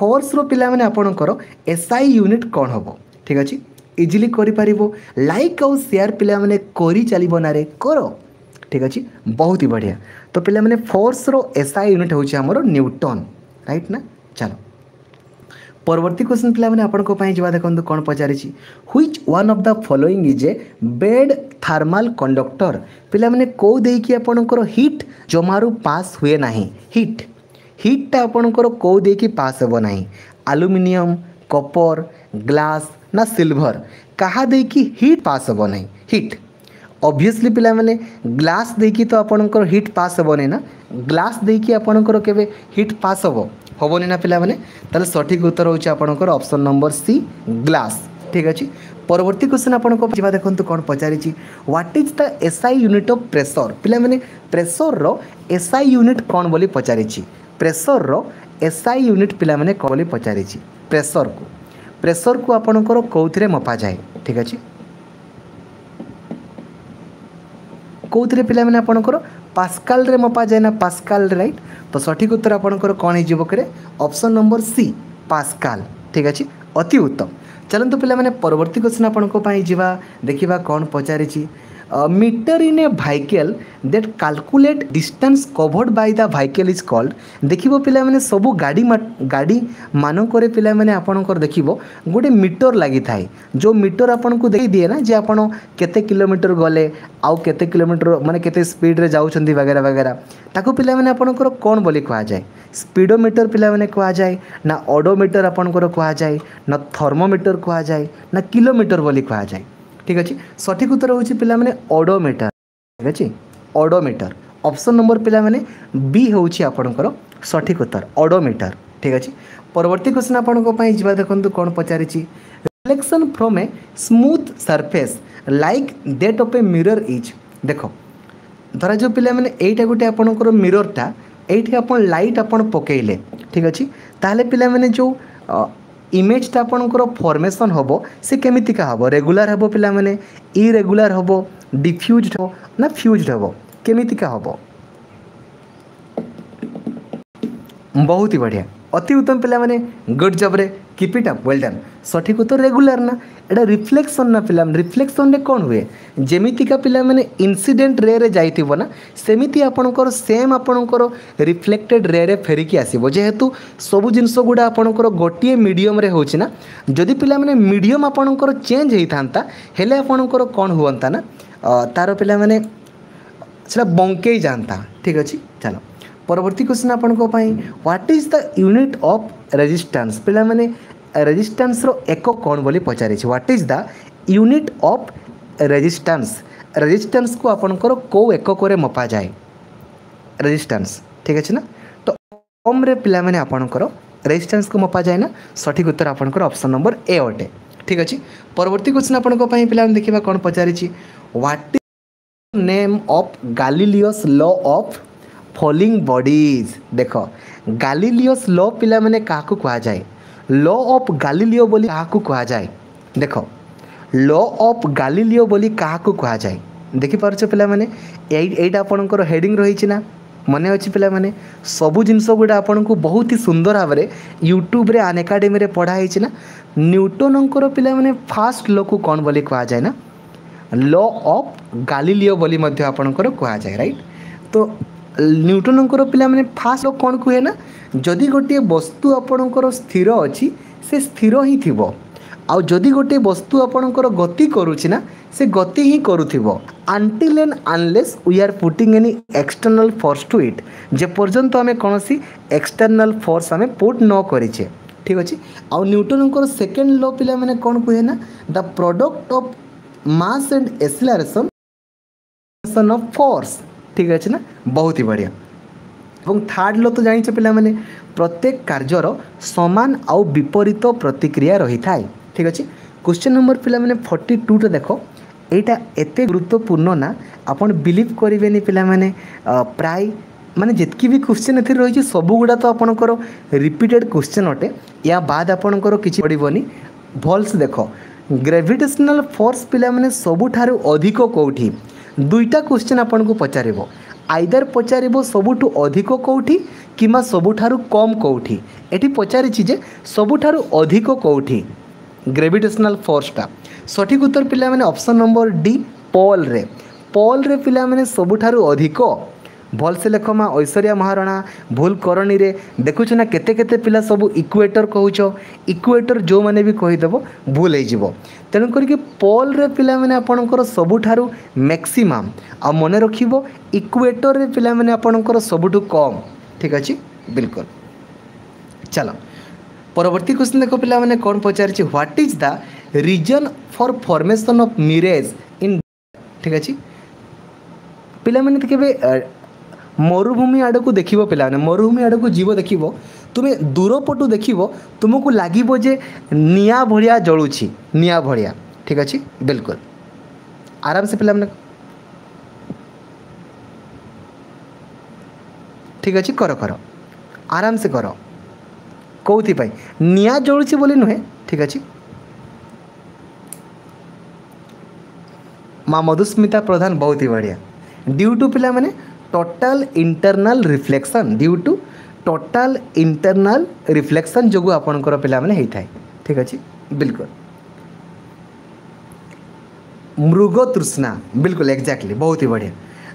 फोर्स पे आपणकर एस आई यूनिट कौन हम ठीक अच्छे इजिली कर लाइक आउ सेयार पे चलो ना कर ठीक अच्छे बहुत ही बढ़िया तो पे फोर्स एस आई यूनिट होमर न्यूटन रईट ना चलो परवर्त क्वेश्चन पे आप देखते कौन पचार which one of the following is a bad thermal conductor पे कौ देखिए आपणकर हिट जमारू पास हुए ना हिट ହିଟ୍ଟା ଆପଣଙ୍କର କେଉଁ ଦେଇକି ପାସ୍ ହେବ ନାହିଁ ଆଲୁମିନିୟମ୍ କପର୍ ଗ୍ଲାସ୍ ନା ସିଲଭର୍ କାହା ଦେଇକି ହିଟ୍ ପାସ୍ ହେବ ନାହିଁ ହିଟ୍ ଅବଭିୟସ୍ଲି ପିଲାମାନେ ଗ୍ଲାସ୍ ଦେଇକି ତ ଆପଣଙ୍କର ହିଟ୍ ପାସ୍ ହେବନି ନା ଗ୍ଲାସ୍ ଦେଇକି ଆପଣଙ୍କର କେବେ ହିଟ୍ ପାସ୍ ହେବ ହେବନି ନା ପିଲାମାନେ ତାହେଲେ ସଠିକ୍ ଉତ୍ତର ହେଉଛି ଆପଣଙ୍କର ଅପସନ୍ ନମ୍ବର ସି ଗ୍ଲାସ୍ ଠିକ୍ ଅଛି ପରବର୍ତ୍ତୀ କ୍ୱେଶ୍ଚନ୍ ଆପଣଙ୍କ ଯିବା ଦେଖନ୍ତୁ କ'ଣ ପଚାରିଛି what is the SI unit of pressure ପିଲାମାନେ ପ୍ରେସର୍ର ଏସ୍ଆଇ ୟୁନିଟ୍ କ'ଣ ବୋଲି ପଚାରିଛି ପ୍ରେସରର ଏସ୍ଆଇ ୟୁନିଟ୍ ପିଲାମାନେ କ'ଣ ବୋଲି ପଚାରିଛି ପ୍ରେସରକୁ ପ୍ରେସରକୁ ଆପଣଙ୍କର କେଉଁଥିରେ ମପାଯାଏ ଠିକ୍ ଅଛି କେଉଁଥିରେ ପିଲାମାନେ ଆପଣଙ୍କର ପାସ୍କାଲରେ ମପାଯାଏ ନା ପାସ୍କାଲ ରାଇଟ୍ ତ ସଠିକ୍ ଉତ୍ତର ଆପଣଙ୍କର କ'ଣ ହେଇଯିବ କିରେ ଅପସନ୍ ନମ୍ବର ସି ପାସ୍କାଲ ଠିକ୍ ଅଛି ଅତି ଉତ୍ତମ ଚାଲନ୍ତୁ ପିଲାମାନେ ପରବର୍ତ୍ତୀ କ୍ୱେଶ୍ଚିନ୍ ଆପଣଙ୍କ ପାଇଁ ଯିବା ଦେଖିବା କ'ଣ ପଚାରିଛି uh, meter in a vehicle that calculate distance covered by the vehicle is called देखिबो ପିଲାମାନେ ସବୁ ଗାଡ଼ି ଗାଡ଼ି ମାନଙ୍କରେ ପିଲାମାନେ ଆପଣଙ୍କର ଦେଖିବ ଗୋଟେ ମିଟର ଲାଗିଥାଏ ଯେଉଁ ମିଟର ଆପଣଙ୍କୁ ଦେଇଦିଏ ନା ଯେ ଆପଣ କେତେ କିଲୋମିଟର ଗଲେ ଆଉ କେତେ କିଲୋମିଟର ମାନେ କେତେ ସ୍ପିଡ଼ରେ ଯାଉଛନ୍ତି ବଗେରା ବଗେରା ତାକୁ ପିଲାମାନେ ଆପଣଙ୍କର କ'ଣ ବୋଲି କୁହାଯାଏ ସ୍ପିଡ଼ୋମିଟର ପିଲାମାନେ କୁହାଯାଏ ନା ଅଡ଼ୋମିଟର ଆପଣଙ୍କର କୁହାଯାଏ ନା ଥର୍ମୋମିଟର କୁହାଯାଏ ନା କିଲୋମିଟର ବୋଲି କୁହାଯାଏ ঠিক আছে সঠিক উত্তর হচ্ছে পিলামানে অডোমিটার ঠিক আছে অডোমিটার অপশন নম্বর পিলামানে বি হচ্ছে আপনার সঠিক উত্তর অডোমিটার ঠিক আছে পরবর্তী কোশ্চিন আপনার যা দেখুন কোণ পচারিছি reflection from a smooth surface like that of a mirror is দেখ ধরাযাও পিলামানে এইটা গোটে আপনার মিররটা এইটি আপনার লাইট আপনার পকাইলে ঠিক আছে তাহলে পিলামানে যে ଇମେଜଟା ଆପଣଙ୍କର ଫର୍ମେସନ୍ ହେବ ସେ କେମିତିକା ହେବ ରେଗୁଲାର୍ ହେବ ପିଲାମାନେ ଇରେଗୁଲାର୍ ହେବ ଡିଫ୍ୟୁଜ୍ଡ ହେବ ନା ଫ୍ୟୁଜ୍ଡ ହେବ କେମିତିକା ହେବ ବହୁତ ହି ବଢ଼ିଆ ଅତି ଉତ୍ତମ ପିଲାମାନେ good ଜବ୍ରେ keep it up well done সঠিক উত্তর রেগুলার না এটা রিফ্লেকশন না পিলাম রিফ্লেকশনরে কোণ হুয়ে যেমিতিকা পিলা মানে ইনসিডেন্ট রে যাইথিব না সেমিতি আপনার সেম আপনার রিফ্লেক্টেড রে রে ফেরিকি আসব যেহেতু সবু জিনিস গুড়া আপনার গোটিয়ে মিডিয়মরে হচ্ছে না যদি পিলা মানে মিডিয়ম আপনার চেঞ্জ হয়ে থাকে হলে আপনার কোণ হুঁতা না তার পিলা মানে সেটা বঙ্কেই যাতা ঠিক আছে চাল পরবর্তী কোশ্চিন আপনার what is the unit of resistance পিলা মানে ରେଜିଷ୍ଟାନ୍ସର ଏକ କ'ଣ ବୋଲି ପଚାରିଛି what is the unit of resistance ରେଜିଷ୍ଟାନ୍ସକୁ ଆପଣଙ୍କର କେଉଁ ଏକକରେ ମପାଯାଏ ରେଜିଷ୍ଟାନ୍ସ ଠିକ୍ ଅଛି ନା ତ କମ୍ରେ ପିଲାମାନେ ଆପଣଙ୍କର ରେଜିଷ୍ଟାନ୍ସକୁ ମପାଯାଏ ନା ସଠିକ୍ ଉତ୍ତର ଆପଣଙ୍କର ଅପସନ୍ ନମ୍ବର ଏ ଅଟେ ଠିକ୍ ଅଛି ପରବର୍ତ୍ତୀ କ୍ୱେଶ୍ଚିନ୍ ଆପଣଙ୍କ ପାଇଁ ପିଲାମାନେ ଦେଖିବା କ'ଣ ପଚାରିଛି what is name of Galileo's law of falling bodies ଦେଖ ଗାଲିଲିୟସ୍ ଲ ପିଲାମାନେ କାହାକୁ କୁହାଯାଏ ল অফ গালিলিও বলি কাহাকু কুহযায়ে দেখ ল অফ গালিলিও বলি কাহাকু কুহযায়ে দেখিপারুছ ପିଲାମାନେ ଏଇ ଏଇଟା ଆପଣଙ୍କର ହେଡ଼ିଂ ରହିଛି ନା ମନେ ଅଛି ପିଲାମାନେ ସବୁ ଜିନିଷ ଗୁଡ଼ା ଆପଣଙ୍କୁ ବହୁତ ହି ସୁନ୍ଦର ଭାବରେ ୟୁଟ୍ୟୁବ୍ରେ ଆନ୍ ଏକାଡେମୀରେ ପଢ଼ା ହେଇଛି ନା ନ୍ୟୁଟନଙ୍କର ପିଲାମାନେ ଫାଷ୍ଟ ଲକୁ କ'ଣ ବୋଲି କୁହାଯାଏ ନା ଲ ଅଫ୍ ଗାଲିଲିଓ ବୋଲି ମଧ୍ୟ ଆପଣଙ୍କର କୁହାଯାଏ ରାଇଟ୍ ତ ନ୍ୟୁଟନଙ୍କର ପିଲାମାନେ ଫାଷ୍ଟ କ'ଣ କୁହେ ନା ଯଦି ଗୋଟିଏ ବସ୍ତୁ ଆପଣଙ୍କର ସ୍ଥିର ଅଛି ସେ ସ୍ଥିର ହିଁ ଥିବ ଆଉ ଯଦି ଗୋଟିଏ ବସ୍ତୁ ଆପଣଙ୍କର ଗତି କରୁଛି ନା ସେ ଗତି ହିଁ କରୁଥିବ until and unless we are putting any external force to it ଯେପର୍ଯ୍ୟନ୍ତ ଆମେ କୌଣସି ଏକ୍ସଟର୍ନାଲ୍ ଫୋର୍ସ ଆମେ ପୁଟ୍ ନ କରିଛେ ଠିକ୍ ଅଛି ଆଉ ନ୍ୟୁଟନଙ୍କର ସେକେଣ୍ଡ ଲ ପିଲାମାନେ କ'ଣ କୁହେ ନା the product of mass and acceleration of force ଠିକ୍ ଅଛି ନା ବହୁତ ହି ବଢ଼ିଆ ଏବଂ ଥାର୍ଡ଼ ଲ ତ ଜାଣିଛ ପିଲାମାନେ ପ୍ରତ୍ୟେକ କାର୍ଯ୍ୟର ସମାନ ଆଉ ବିପରୀତ ପ୍ରତିକ୍ରିୟା ରହିଥାଏ ଠିକ୍ ଅଛି କୋଶ୍ଚିନ୍ ନମ୍ବର ପିଲାମାନେ ଫର୍ଟି ଟୁରେ ଦେଖ ଏଇଟା ଏତେ ଗୁରୁତ୍ୱପୂର୍ଣ୍ଣ ନା ଆପଣ ବିଲିଭ୍ କରିବେନି ପିଲାମାନେ ପ୍ରାୟ ମାନେ ଯେତିକି ବି କୋଶ୍ଚିନ୍ ଏଥିରେ ରହିଛି ସବୁଗୁଡ଼ା ତ ଆପଣଙ୍କର ରିପିଟେଡ଼୍ କୋଶ୍ଚିନ୍ ଅଟେ ୟା ବାଦ ଆପଣଙ୍କର କିଛି ପଡ଼ିବନି ଭଲ୍ସ ଦେଖ ଗ୍ରାଭିଟେସନାଲ୍ ଫୋର୍ସ ପିଲାମାନେ ସବୁଠାରୁ ଅଧିକ କେଉଁଠି ଦୁଇଟା କ୍ୱେଶ୍ଚିନ୍ ଆପଣଙ୍କୁ ପଚାରିବ ଆଇଦର ପଚାରିବ ସବୁଠୁ ଅଧିକ କେଉଁଠି କିମ୍ବା ସବୁଠାରୁ କମ୍ କେଉଁଠି ଏଠି ପଚାରିଛି ଯେ ସବୁଠାରୁ ଅଧିକ କେଉଁଠି ଗ୍ରେଭିଟେସନାଲ୍ ଫୋର୍ସଟା ସଠିକ୍ ଉତ୍ତର ପିଲାମାନେ ଅପ୍ସନ୍ ନମ୍ବର ଡି ପଲ୍ରେ ପଲ୍ରେ ପିଲାମାନେ ସବୁଠାରୁ ଅଧିକ ଭଲସେ ଲେଖ ମା ଐଶ୍ୱର୍ଯ୍ୟା ମହାରଣା ଭୁଲ କରଣୀରେ ଦେଖୁଛ ନା କେତେ କେତେ ପିଲା ସବୁ ଇକ୍ୱେଟର କହୁଛ ଇକ୍ୱେଟର ଯେଉଁମାନେ ବି କହିଦେବ ଭୁଲ ହେଇଯିବ ତେଣୁ କରିକି ପୋଲ୍ରେ ପିଲାମାନେ ଆପଣଙ୍କର ସବୁଠାରୁ ମ୍ୟାକ୍ସିମମ୍ ଆଉ ମନେ ରଖିବ ଇକ୍ୱେଟରରେ ପିଲାମାନେ ଆପଣଙ୍କର ସବୁଠୁ କମ୍ ଠିକ୍ ଅଛି ବିଲକୁଲ ଚାଲ ପରବର୍ତ୍ତୀ କ୍ୱେଶ୍ଚିନ୍ ଦେଖ ପିଲାମାନେ କ'ଣ ପଚାରିଛି what is the reason for formation of mirage in ଠିକ୍ ଅଛି ପିଲାମାନେ କେବେ मरुभूमि आड़ को देख पे मरुभूमि आड़ को जीव देख तुम्हें दूरपटु देख तुमको लगे निआ भाया जलुची निआ भाया ठीक अच्छे बिल्कुल आराम से पे ठीक अच्छे कर कर आराम से कर कौपाई नि जलुची नुहे ठीक अच्छे माँ मधुस्मिता प्रधान बहुत ही बढ़िया ड्यू टू पे total internal reflection due to total internal reflection जो आपंकर पाने ठीक अच्छे बिल्कुल मृग तृष्णा बिल्कुल एक्जाक्टली बहुत ही बढ़िया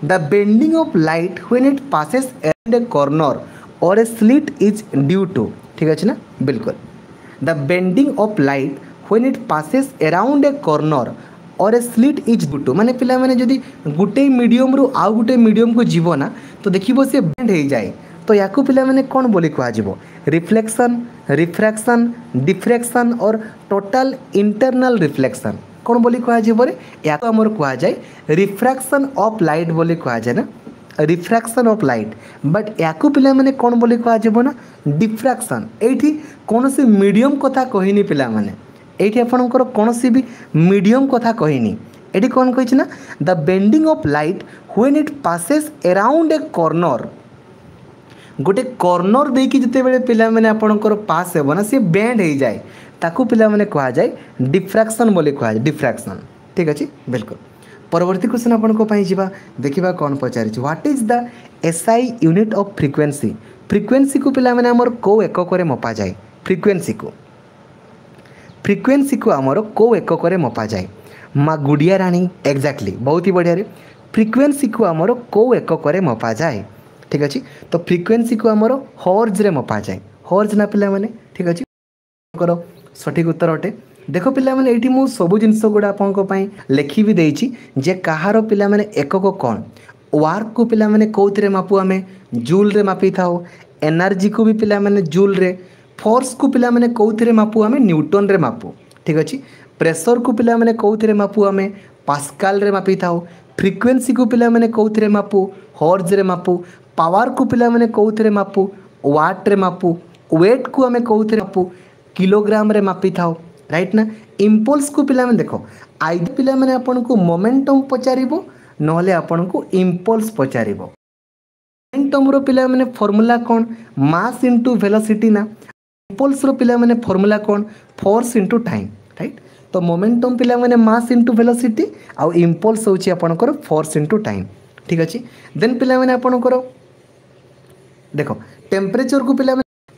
the bending of light when it passes and a corner or a slit is due to ठीक अच्छे ना बिल्कुल the bending of light when it passes around a corner or a slit is गुट मैंने पिलाने जदि गोटे मीडियम रु आउ गोटे मीडियम को जीवना ना तो देखिबो से बेंड हो जाए तो या पिलाने कौन बोली कहो reflection refraction diffraction or total internal reflection कौन बोली कहो या आमर जाए रिफ्रैक्शन अफ लाइट बोली जाए ना रिफ्रैक्शन अफ लाइट बट या पिलाने कौन बोली कहना ना डिफ्राक्शन ये कौन से मीडियम कथा कहनी पिलाने এইটি আপনার কোণী বি মিডিয়ম কথা কহিনি এটি কন কইছি না the bending of light when it passes around a corner গোটে কর্ণর দিয়ে যেতবে পিলামানে আপনার পাস হব না সি বেন্ড হয়ে যায় তাকে পিলামানে কুহযায় ডিফ্রাকশন বলে কুহযায় ডিফ্রাকশন ঠিক আছে বিলকুল পরবর্তী কোশ্চেন আপনার যা দেখা কম পচারিছি what is the SI unit of frequency frequency কু পিলামানে আমার কেউ এককরে মপা যায় ফ্রিকুয়েন্সি কু फ्रिक्वेन्सी को आमर କେଉଁ ଏକକରେ ମପାଯାଏ ମା ଗୁଡ଼ିଆ ରାଣୀ ଏକ୍ଜାକ୍ଟଲି ବହୁତ ହି ବଢ଼ିଆରେ ଫ୍ରିକ୍ୱେନ୍ସିକୁ ଆମର କେଉଁ ଏକକରେ ମପାଯାଏ ଠିକ୍ ଅଛି ତ ଫ୍ରିକ୍ୱେନ୍ସିକୁ ଆମର ହର୍ଜରେ ମପାଯାଏ ହର୍ଜ ନା ପିଲାମାନେ ଠିକ୍ ଅଛି କର ସଠିକ୍ ଉତ୍ତର ଅଟେ ଦେଖ ପିଲାମାନେ ଏଇଠି ମୁଁ ସବୁ ଜିନିଷ ଗୁଡ଼ା ଆପଣଙ୍କ ପାଇଁ ଲେଖି ବି ଦେଇଛି ଯେ କାହାର ପିଲାମାନେ ଏକକ କ'ଣ ୱାର୍କକୁ ପିଲାମାନେ କେଉଁଥିରେ ମାପୁ ଆମେ ଜୁଲ୍ରେ ମାପିଥାଉ ଏନର୍ଜିକୁ ବି ପିଲାମାନେ ଜୁଲ୍ରେ फोर्स को पाने कौन मापू आम न्यूटन रे मापू ठीक अच्छे प्रेसर को पाने कौन मापू आम पास्काल मापी था फ्रिक्वेन्सी को पाने कौन मापू हर्जे मापू पावर को पाने कौन मापू व्वाट्रे मापू वेट को आम कौन मापू किलोग्राम रे मापी था राइट ना इम्पल्स को पाला देख आई पे आपको मोमेटम पचार नपण को इम्पल्स पचार मोमेटम रो पे फर्मूला कौन मस इंटू भेलसीटी ना इम्पल्सर पाने फर्मुला कौन फोर्स इंटु टाइम रईट तो मोमेंटम पाने मस इंटू भेलोसीटी आउ इम्पल्स हूँ आपंकर फोर्स इंटू टाइम ठीक अच्छे देन पाने आपणकर देख टेम्परेचर को पे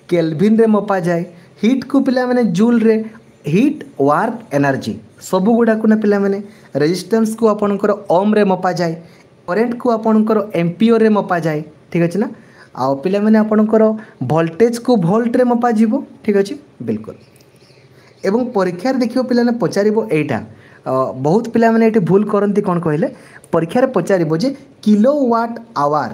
केलभिन मपा जाए हिट को पे जूल रे हिट वार्क एनर्जी सब गुड़ाक ना पे रेजिस्टेंस को आपणकर ओम मपा जाए करेन्ट को आपणकर एम्पिओर में मपा जाए ठीक अच्छे ना ଆଉ ପିଲାମାନେ ଆପଣଙ୍କର ଭୋଲ୍ଟେଜ୍କୁ ଭୋଲ୍ଟରେ ମପାଯିବ ଠିକ୍ ଅଛି ବିଲକୁଲ ଏବଂ ପରୀକ୍ଷାରେ ଦେଖିବ ପିଲାମାନେ ପଚାରିବ ଏଇଟା ବହୁତ ପିଲାମାନେ ଏଠି ଭୁଲ କରନ୍ତି କ'ଣ କହିଲେ ପରୀକ୍ଷାରେ ପଚାରିବ ଯେ kilowatt hour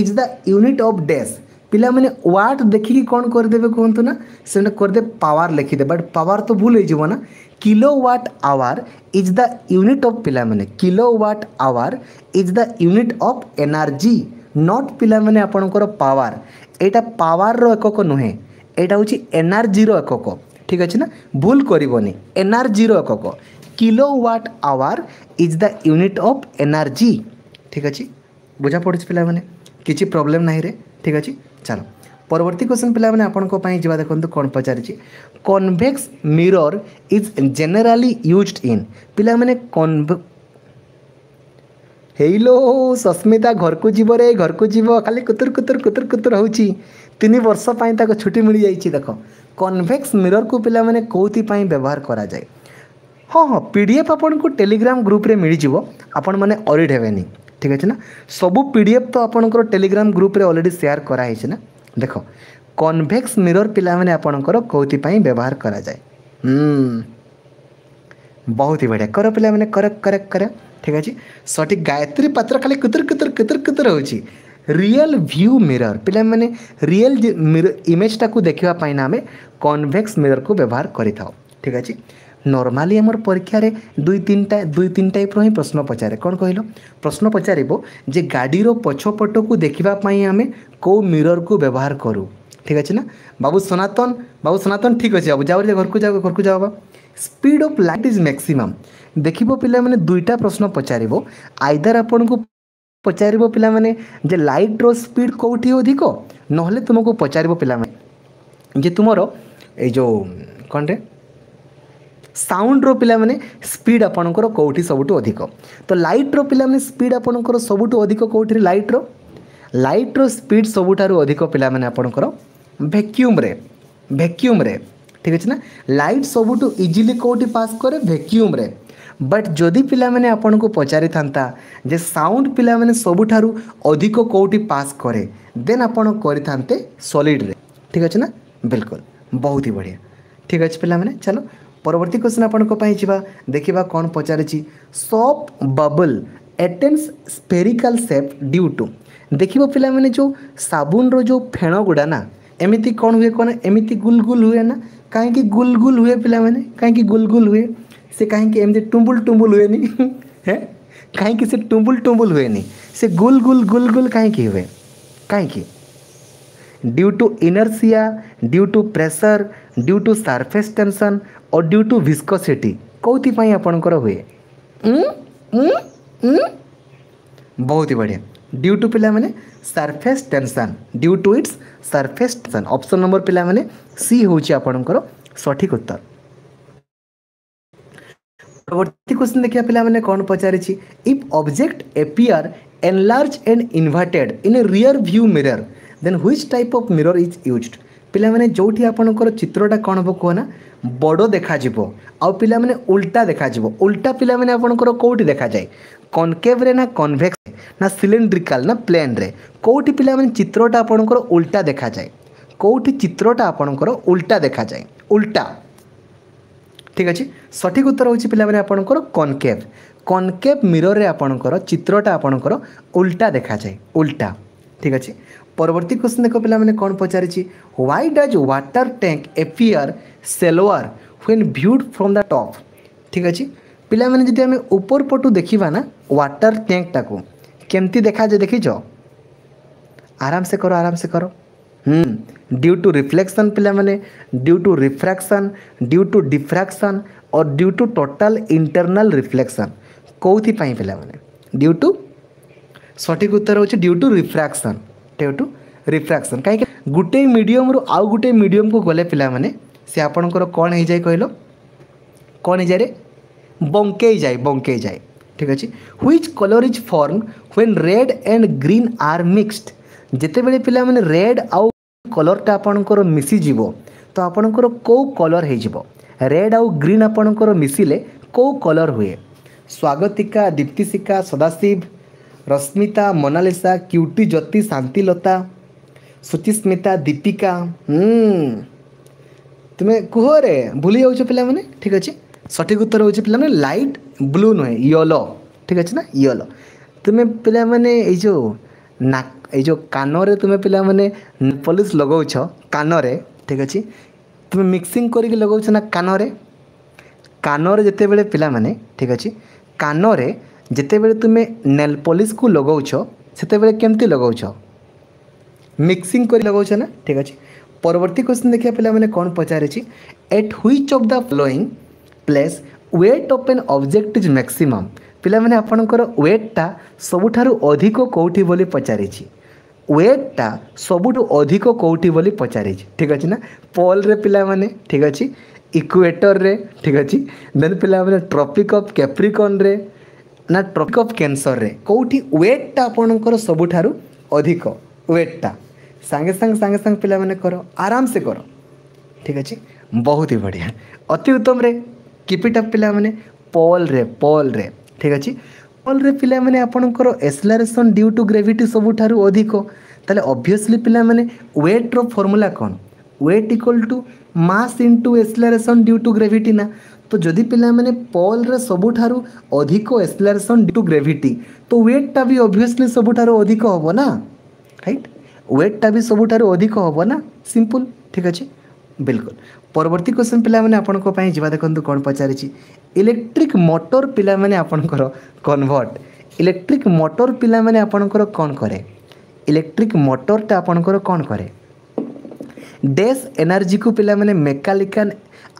is the unit of dash ପିଲାମାନେ ୱାଟ୍ ଦେଖିକି କ'ଣ କରିଦେବେ କୁହନ୍ତୁ ନା ସେମାନେ କରିଦେବେ ପାୱାର ଲେଖିଦେବେ ବଟ୍ ପାୱାର ତ ଭୁଲ ହେଇଯିବ ନା kilowatt hour is the unit of ପିଲାମାନେ kilowatt hour is the unit of energy not ପିଲାମାନେ ଆପଣଙ୍କର ପାୱାର ଏଇଟା ପାୱାରର ଏକକ ନୁହେଁ ଏଇଟା ହେଉଛି ଏନର୍ଜିର ଏକକ ଠିକ୍ ଅଛି ନା ଭୁଲ କରିବନି ଏନର୍ଜିର ଏକକ kilowatt hour is the unit of energy ଠିକ୍ ଅଛି ବୁଝା ପଡ଼ୁଛି ପିଲାମାନେ କିଛି ପ୍ରୋବ୍ଲେମ୍ ନାହିଁରେ ଠିକ୍ ଅଛି ଚାଲ ପରବର୍ତ୍ତୀ କ୍ୱେଶ୍ଚନ୍ ପିଲାମାନେ ଆପଣଙ୍କ ପାଇଁ ଯିବା ଦେଖନ୍ତୁ କ'ଣ ପଚାରିଛି convex mirror is generally used in ପିଲାମାନେ କନଭେ ହେଇଲୋ ସସ୍ମିତା ଘରକୁ ଯିବ ରେ ଘରକୁ ଯିବ ଖାଲି କୁତୁର କୁତୁର କୁତୁର କୁତୁର ହେଉଛି ତିନି ବର୍ଷ ପାଇଁ ତାକୁ ଛୁଟି ମିଳିଯାଇଛି ଦେଖ କନଭେକ୍ସ ମିରର୍କୁ ପିଲାମାନେ କେଉଁଥିପାଇଁ ବ୍ୟବହାର କରାଯାଏ ହଁ ହଁ ପି ଡି ଏଫ୍ ଆପଣଙ୍କୁ ଟେଲିଗ୍ରାମ ଗ୍ରୁପ୍ରେ ମିଳିଯିବ ଆପଣମାନେ ଅରିଡ଼ ହେବେନି ଠିକ୍ ଅଛି ନା ସବୁ ପି ଡି ଏଫ୍ ତ ଆପଣଙ୍କର ଟେଲିଗ୍ରାମ ଗ୍ରୁପ୍ରେ ଅଲରେଡ଼ି ସେୟାର କରାହେଇଛି ନା ଦେଖ କନଭେକ୍ସ ମିରର୍ ପିଲାମାନେ ଆପଣଙ୍କର କେଉଁଥିପାଇଁ ବ୍ୟବହାର କରାଯାଏ ହୁଁ बहुत ही बढ़िया करो पिलाने कर कर कर ठीक अच्छे सठिक गायत्री पात्र खाली कुतर कुतर कुतर कुतर होची रियल व्यू मिरर पिलाने रियल इमेज टाकू देखा ना आम कनभेक्स मिरर को व्यवहार करें ठीक अच्छे ନର୍ମାଲି ଆମର ପରୀକ୍ଷାରେ ଦୁଇ ତିନିଟା ଦୁଇ ତିନି ଟାଇପ୍ର ହିଁ ପ୍ରଶ୍ନ ପଚାରେ କ'ଣ କହିଲ ପ୍ରଶ୍ନ ପଚାରିବ ଯେ ଗାଡ଼ିର ପଛପଟକୁ ଦେଖିବା ପାଇଁ ଆମେ କେଉଁ ମିରର୍କୁ ବ୍ୟବହାର କରୁ ଠିକ୍ ଅଛି ନା ବାବୁ ସନାତନ ବାବୁ ସନାତନ ଠିକ୍ ଅଛି ବାବୁ ଯାଉ ଘରକୁ ଯାଉ ଘରକୁ ଯାଉ ବାବା speed of light is maximum ଦେଖିବ ପିଲାମାନେ ଦୁଇଟା ପ୍ରଶ୍ନ ପଚାରିବ ଆଇଦର ଆପଣଙ୍କୁ ପଚାରିବ ପିଲାମାନେ ଯେ ଲାଇଟ୍ର ସ୍ପିଡ୍ କେଉଁଠି ଅଧିକ ନହେଲେ ତୁମକୁ ପଚାରିବ ପିଲାମାନେ ଯେ ତୁମର ଏଇ ଯେଉଁ କ'ଣଟେ ସାଉଣ୍ଡର ପିଲାମାନେ ସ୍ପିଡ୍ ଆପଣଙ୍କର କେଉଁଠି ସବୁଠୁ ଅଧିକ ତ ଲାଇଟ୍ର ପିଲାମାନେ ସ୍ପିଡ୍ ଆପଣଙ୍କର ସବୁଠୁ ଅଧିକ କେଉଁଠି ଲାଇଟ୍ର ଲାଇଟ୍ର ସ୍ପିଡ୍ ସବୁଠାରୁ ଅଧିକ ପିଲାମାନେ ଆପଣଙ୍କର ଭ୍ୟାକ୍ୟୁମ୍ରେ ଭ୍ୟାକ୍ୟୁମ୍ରେ ठीक अच्छे ना लाइट सब इजिली कौटी पास कै भैक्यूम बट जदि पाने को पचारि था जे साउंड पे सबुठ अधिक कौटी पास कै दे आपते सलीड्रे ठीक अच्छे ना बिल्कुल बहुत ही बढ़िया ठीक अच्छे पे चलो परवर्त क्वेश्चन आपंपी देखा कौन पचार soap bubble attains spherical shape due to देख पाने जो साबुन रो फेण गुड़ा ना एमती कौन हुए कौन एमती गुल गुल हुए ना कहीं गुल गुल हुए पिला मैंने कहीं गुल गुल हुए से कहीं की एमती टुम्बुल टुम्बुल हुए नहीं है कहीं की से टुम्बुल टुम्बुल हुए नहीं से गुल गुल गुल गुल कहीं की हुए कहीं की due to inertia due to pressure due to surface tension or due to viscosity कौन आपणकर हुए बहुत ही बढ़िया ଡ୍ୟୁ ଟୁ ପିଲାମାନେ surface tension due to its surface tension option number ପିଲାମାନେ ସି ହେଉଛି ଆପଣଙ୍କର ସଠିକ୍ ଉତ୍ତର ପରବର୍ତ୍ତୀ କ୍ୱେଶ୍ଚିନ୍ ଦେଖିବା ପିଲାମାନେ କ'ଣ ପଚାରିଛି if object appear enlarge and inverted in a rear view mirror then which type of mirror is used ପିଲାମାନେ ଯେଉଁଠି ଆପଣଙ୍କର ଚିତ୍ରଟା କ'ଣ ହେବ କୁହନା ବଡ଼ ଦେଖାଯିବ ଆଉ ପିଲାମାନେ ଉଲ୍ଟା ଦେଖାଯିବ ଉଲ୍ଟା ପିଲାମାନେ ଆପଣଙ୍କର କେଉଁଠି ଦେଖାଯାଏ କନକେଭ୍ରେ ନା କନଭେକ୍ସ ନା ସିଲିଣ୍ଡ୍ରିକାଲ୍ ନା ପ୍ଲେନ୍ରେ କେଉଁଠି ପିଲାମାନେ ଚିତ୍ରଟା ଆପଣଙ୍କର ଉଲ୍ଟା ଦେଖାଯାଏ କେଉଁଠି ଚିତ୍ରଟା ଆପଣଙ୍କର ଉଲ୍ଟା ଦେଖାଯାଏ ଉଲ୍ଟା ଠିକ୍ ଅଛି ସଠିକ୍ ଉତ୍ତର ହେଉଛି ପିଲାମାନେ ଆପଣଙ୍କର କନକେଭ୍ କନକେଭ୍ ମିରର୍ରେ ଆପଣଙ୍କର ଚିତ୍ରଟା ଆପଣଙ୍କର ଉଲ୍ଟା ଦେଖାଯାଏ ଉଲ୍ଟା ଠିକ୍ ଅଛି ପରବର୍ତ୍ତୀ କ୍ୱେଶ୍ଚିନ୍ ଦେଖ ପିଲାମାନେ କ'ଣ ପଚାରିଛି why does water tank appear shallower when viewed from the top ଠିକ୍ ଅଛି ପିଲାମାନେ ଯଦି ଆମେ ଉପର ପଟୁ ଦେଖିବା ନା ୱାଟର ଟ୍ୟାଙ୍କଟାକୁ କେମିତି ଦେଖାଯାଏ ଦେଖିଛ ଆରାମସେ କର ଆରାମସେ କର ହୁଁ ड्यू टू रिफ्लेक्शन पे due to refraction due to diffraction और due to total internal reflection कौन पे ड्यू टू सठिक उत्तर हो due to refraction due to कहीं गोटे मीडियम रु आउ गोटे मीडियम को गले पाने से आपणकर कौन हो जाए कहल कौन जाए बंके जाए बंके जाए ठीक अच्छे which colour is form when red and green are mixed जितेबले पाने रेड आउ कलरटा आपणकर मिसीज तो आपणकर कौ कलर हो रेड आउ ग्रीन आपणकर मिसिले कौ कलर हुए स्वागतिका दीप्तिशिका सदाशिव रश्मिता मोनालिसा क्यूटी ज्योति शांतिलता सुचिस्मिता दीपिका তুমি কুহ রে ভুলে যাচ্ছ পিলামানে ঠিক আছে সঠিক উত্তর হচ্ছে পিলামানে লাইট ব্লু নুহে ইয়েলো ঠিক আছে না ইয়েলো তুমি পিলামানে এই যে নাক এই যে কানরে তুমি পিলামানে পলিশ লগাউছ কানরে ঠিক আছে তুমি মিক্সিং করিকি লগাউছ না কানরে কানরে যেতবে পিলামানে ঠিক আছে কানরে ଯେତେବେଳେ ତୁମେ ନେଲ୍ ପଲିସ୍କୁ ଲଗାଉଛ ସେତେବେଳେ କେମିତି ଲଗାଉଛ ମିକ୍ସିଂ କରି ଲଗାଉଛ ନା ଠିକ୍ ଅଛି ପରବର୍ତ୍ତୀ କ୍ୱେଶ୍ଚିନ୍ ଦେଖିବା ପିଲାମାନେ କ'ଣ ପଚାରିଛି at which of the following place weight of an object is maximum ପିଲାମାନେ ଆପଣଙ୍କର ୱେଟ୍ଟା ସବୁଠାରୁ ଅଧିକ କେଉଁଠି ବୋଲି ପଚାରିଛି ୱେଟ୍ଟା ସବୁଠୁ ଅଧିକ କେଉଁଠି ବୋଲି ପଚାରିଛି ଠିକ୍ ଅଛି ନା ପଲ୍ରେ ପିଲାମାନେ ଠିକ୍ ଅଛି ଇକ୍ୱେଟର୍ରେ ଠିକ୍ ଅଛି ଦେନ୍ ପିଲାମାନେ ଟ୍ରପିକ୍ ଅଫ୍ କ୍ୟାପ୍ରିକନ୍ରେ ନା ଟ୍ରପିକ୍ ଅଫ୍ କ୍ୟାନ୍ସର୍ରେ କେଉଁଠି ୱେଟ୍ଟା ଆପଣଙ୍କର ସବୁଠାରୁ ଅଧିକ ୱେଟ୍ଟା ସାଙ୍ଗେ ସାଙ୍ଗେ ସାଙ୍ଗେ ସାଙ୍ଗେ ପିଲାମାନେ କର ଆରାମସେ କର ଠିକ୍ ଅଛି ବହୁତ ହି ବଢ଼ିଆ ଅତି ଉତ୍ତମରେ କିପିଟା ପିଲାମାନେ ପଲ୍ରେ ପଲ୍ରେ ଠିକ୍ ଅଛି ପଲ୍ରେ ପିଲାମାନେ ଆପଣଙ୍କର ଏସଲାରେସନ୍ ଡ୍ୟୁ ଟୁ ଗ୍ରେଭିଟି ସବୁଠାରୁ ଅଧିକ ତାହେଲେ ଅବଭିୟସ୍ଲି ପିଲାମାନେ ୱେଟ୍ର ଫର୍ମୁଲା କ'ଣ weight equal to mass into acceleration due to gravity ନା ତ ଯଦି ପିଲାମାନେ ପଲ୍ରେ ସବୁଠାରୁ ଅଧିକ ଏକ୍ସଲାରେସନ୍ ଟୁ ଗ୍ରେଭିଟି ତ ୱେଟ୍ଟା ବି ଅବଭିୟସ୍ଲି ସବୁଠାରୁ ଅଧିକ ହେବ ନା ରାଇଟ୍ ୱେଟ୍ଟା ବି ସବୁଠାରୁ ଅଧିକ ହେବ ନା ସିମ୍ପଲ୍ ଠିକ୍ ଅଛି ବିଲକୁଲ ପରବର୍ତ୍ତୀ କ୍ୱେଶ୍ଚନ୍ ପିଲାମାନେ ଆପଣଙ୍କ ପାଇଁ ଯିବା ଦେଖନ୍ତୁ କ'ଣ ପଚାରିଛି ଇଲେକ୍ଟ୍ରିକ୍ ମଟର ପିଲାମାନେ ଆପଣଙ୍କର କନଭର୍ଟ ଇଲେକ୍ଟ୍ରିକ୍ ମଟର ପିଲାମାନେ ଆପଣଙ୍କର କ'ଣ କରେ ଇଲେକ୍ଟ୍ରିକ୍ ମଟରଟା ଆପଣଙ୍କର କ'ଣ କରେ ଡେସ୍ ଏନର୍ଜିକୁ ପିଲାମାନେ ମେକାନିକାଲ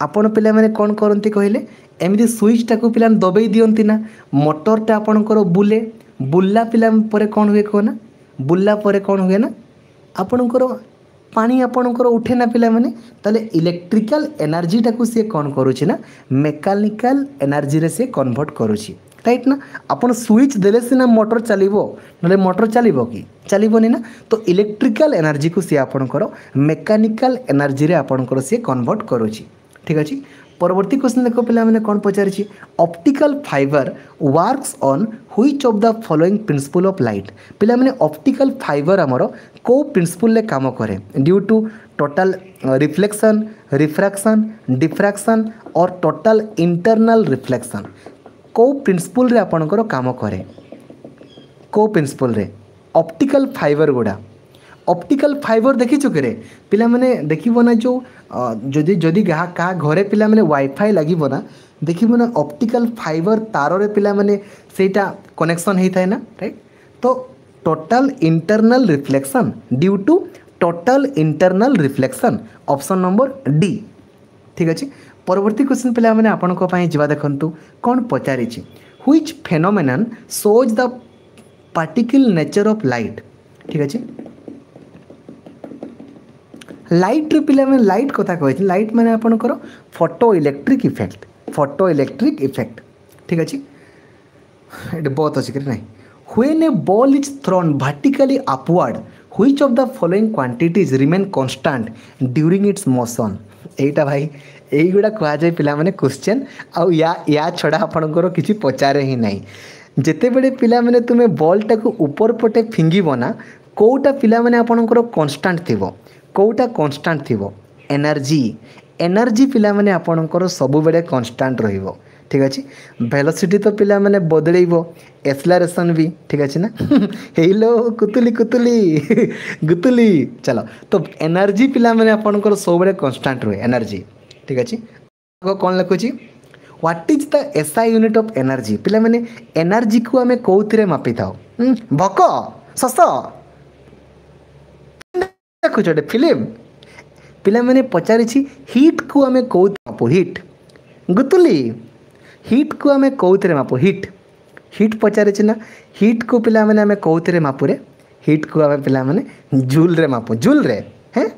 ଆପଣ ପିଲାମାନେ କ'ଣ କରନ୍ତି କହିଲେ ଏମିତି ସୁଇଚ୍ଟାକୁ ପିଲାମାନେ ଦବେଇ ଦିଅନ୍ତି ନା ମଟରଟା ଆପଣଙ୍କର ବୁଲେ ବୁଲିଲା ପିଲା ପରେ କ'ଣ ହୁଏ କହନା ବୁଲିଲା ପରେ କ'ଣ ହୁଏ ନା ଆପଣଙ୍କର ପାଣି ଆପଣଙ୍କର ଉଠେ ନା ପିଲାମାନେ ତାହେଲେ ଇଲେକ୍ଟ୍ରିକାଲ ଏନର୍ଜିଟାକୁ ସିଏ କ'ଣ କରୁଛି ନା ମେକାନିକାଲ ଏନର୍ଜିରେ ସିଏ କନଭର୍ଟ କରୁଛି ରାଇଟ୍ ନା ଆପଣ ସୁଇଚ୍ ଦେଲେ ସିନା ମଟର ଚାଲିବ ନହେଲେ ମଟର ଚାଲିବ କି ଚାଲିବନି ନା ତ ଇଲେକ୍ଟ୍ରିକାଲ ଏନର୍ଜିକୁ ସିଏ ଆପଣଙ୍କର ମେକାନିକାଲ ଏନର୍ଜିରେ ଆପଣଙ୍କର ସିଏ କନଭର୍ଟ କରୁଛି ঠিক আছে পরবর্তী কোশ্চিন দেখ পিলামানে কোণ পচারিছি optical fibre works on which of the following principle of light পিলামানে optical fibre আমার কেউ প্রিন্সিপলে কাম করে due to total reflection refraction diffraction or total internal reflection কেউ প্রিন্সিপলরে আপনার কাম করে কেউ প্রিন্সিপলরে অপটিকাল ফাইবর গুড়া ऑप्टिकल फाइबर देखि चुके पे देखना जो जदि जदि क्या घर पे वाइफाई लगे ना देखना ऑप्टिकल फाइबर तारे पे से कनेक्शन होता है ना राइट तो total internal reflection due to total internal reflection option number D ठीक अच्छे परवर्ती क्वेश्चन पे आपं जावा देखु कौन पचारि which phenomenon shows the particle nature of light ठीक अच्छे ଲାଇଟ୍ରୁ ପିଲାମାନେ ଲାଇଟ୍ କଥା କହିଥିଲି ଲାଇଟ୍ ମାନେ ଆପଣଙ୍କର photo electric effect photo electric effect ଠିକ୍ ଅଛି ଏଠି ବତ୍ ଅଛି କି ନାହିଁ when a ball is thrown vertically upward which of the following quantities remain constant during its motion এইটা ভাই এইগুড়া কুহযায় পিলামানে কোশ্চেন আউ ইয়া ইয়া ছড়া আপনার কিছু পচারে হি নাই যেতবে পিলামানে তুমি বলটাকে উপর পটে ফিঙ্গিব না কোটা পিলামানে আপনার কনস্টান্ট থিব କେଉଁଟା କନଷ୍ଟାଣ୍ଟ ଥିବ ଏନର୍ଜି ଏନର୍ଜି ପିଲାମାନେ ଆପଣଙ୍କର ସବୁବେଳେ କନଷ୍ଟାଣ୍ଟ ରହିବ ଠିକ୍ ଅଛି ଭେଲୋସିଟି ତ ପିଲାମାନେ ବଦଳେଇବ ଏକ୍ସଲାରେସନ୍ ବି ଠିକ୍ ଅଛି ନା ହେଇଲୋ କୁତୁଲି କୁତୁଲି ଗୁତୁଲି ଚାଲ ତ ଏନର୍ଜି ପିଲାମାନେ ଆପଣଙ୍କର ସବୁବେଳେ କନଷ୍ଟାଣ୍ଟ ରୁହେ ଏନର୍ଜି ଠିକ୍ ଅଛି କ'ଣ ଲେଖୁଛି what is the SI unit of energy ପିଲାମାନେ ଏନର୍ଜିକୁ ଆମେ କେଉଁଥିରେ ମାପିଥାଉ ଭକ ଶସ ଦେଖୁଛ ଗୋଟେ ଫିଲ୍ମ ପିଲାମାନେ ପଚାରିଛି ହିଟ୍କୁ ଆମେ କେଉଁଥିରେ ମାପୁ ହିଟ୍ ଗୁତୁଲି ହିଟ୍କୁ ଆମେ କେଉଁଥିରେ ମାପୁ ହିଟ୍ ହିଟ୍ ପଚାରିଛି ନା ହିଟ୍କୁ ପିଲାମାନେ ଆମେ କେଉଁଥିରେ ମାପୁରେ ହିଟ୍କୁ ଆମେ ପିଲାମାନେ ଜୁଲ୍ରେ ମାପୁ ଜୁଲ୍ରେ ହେଁ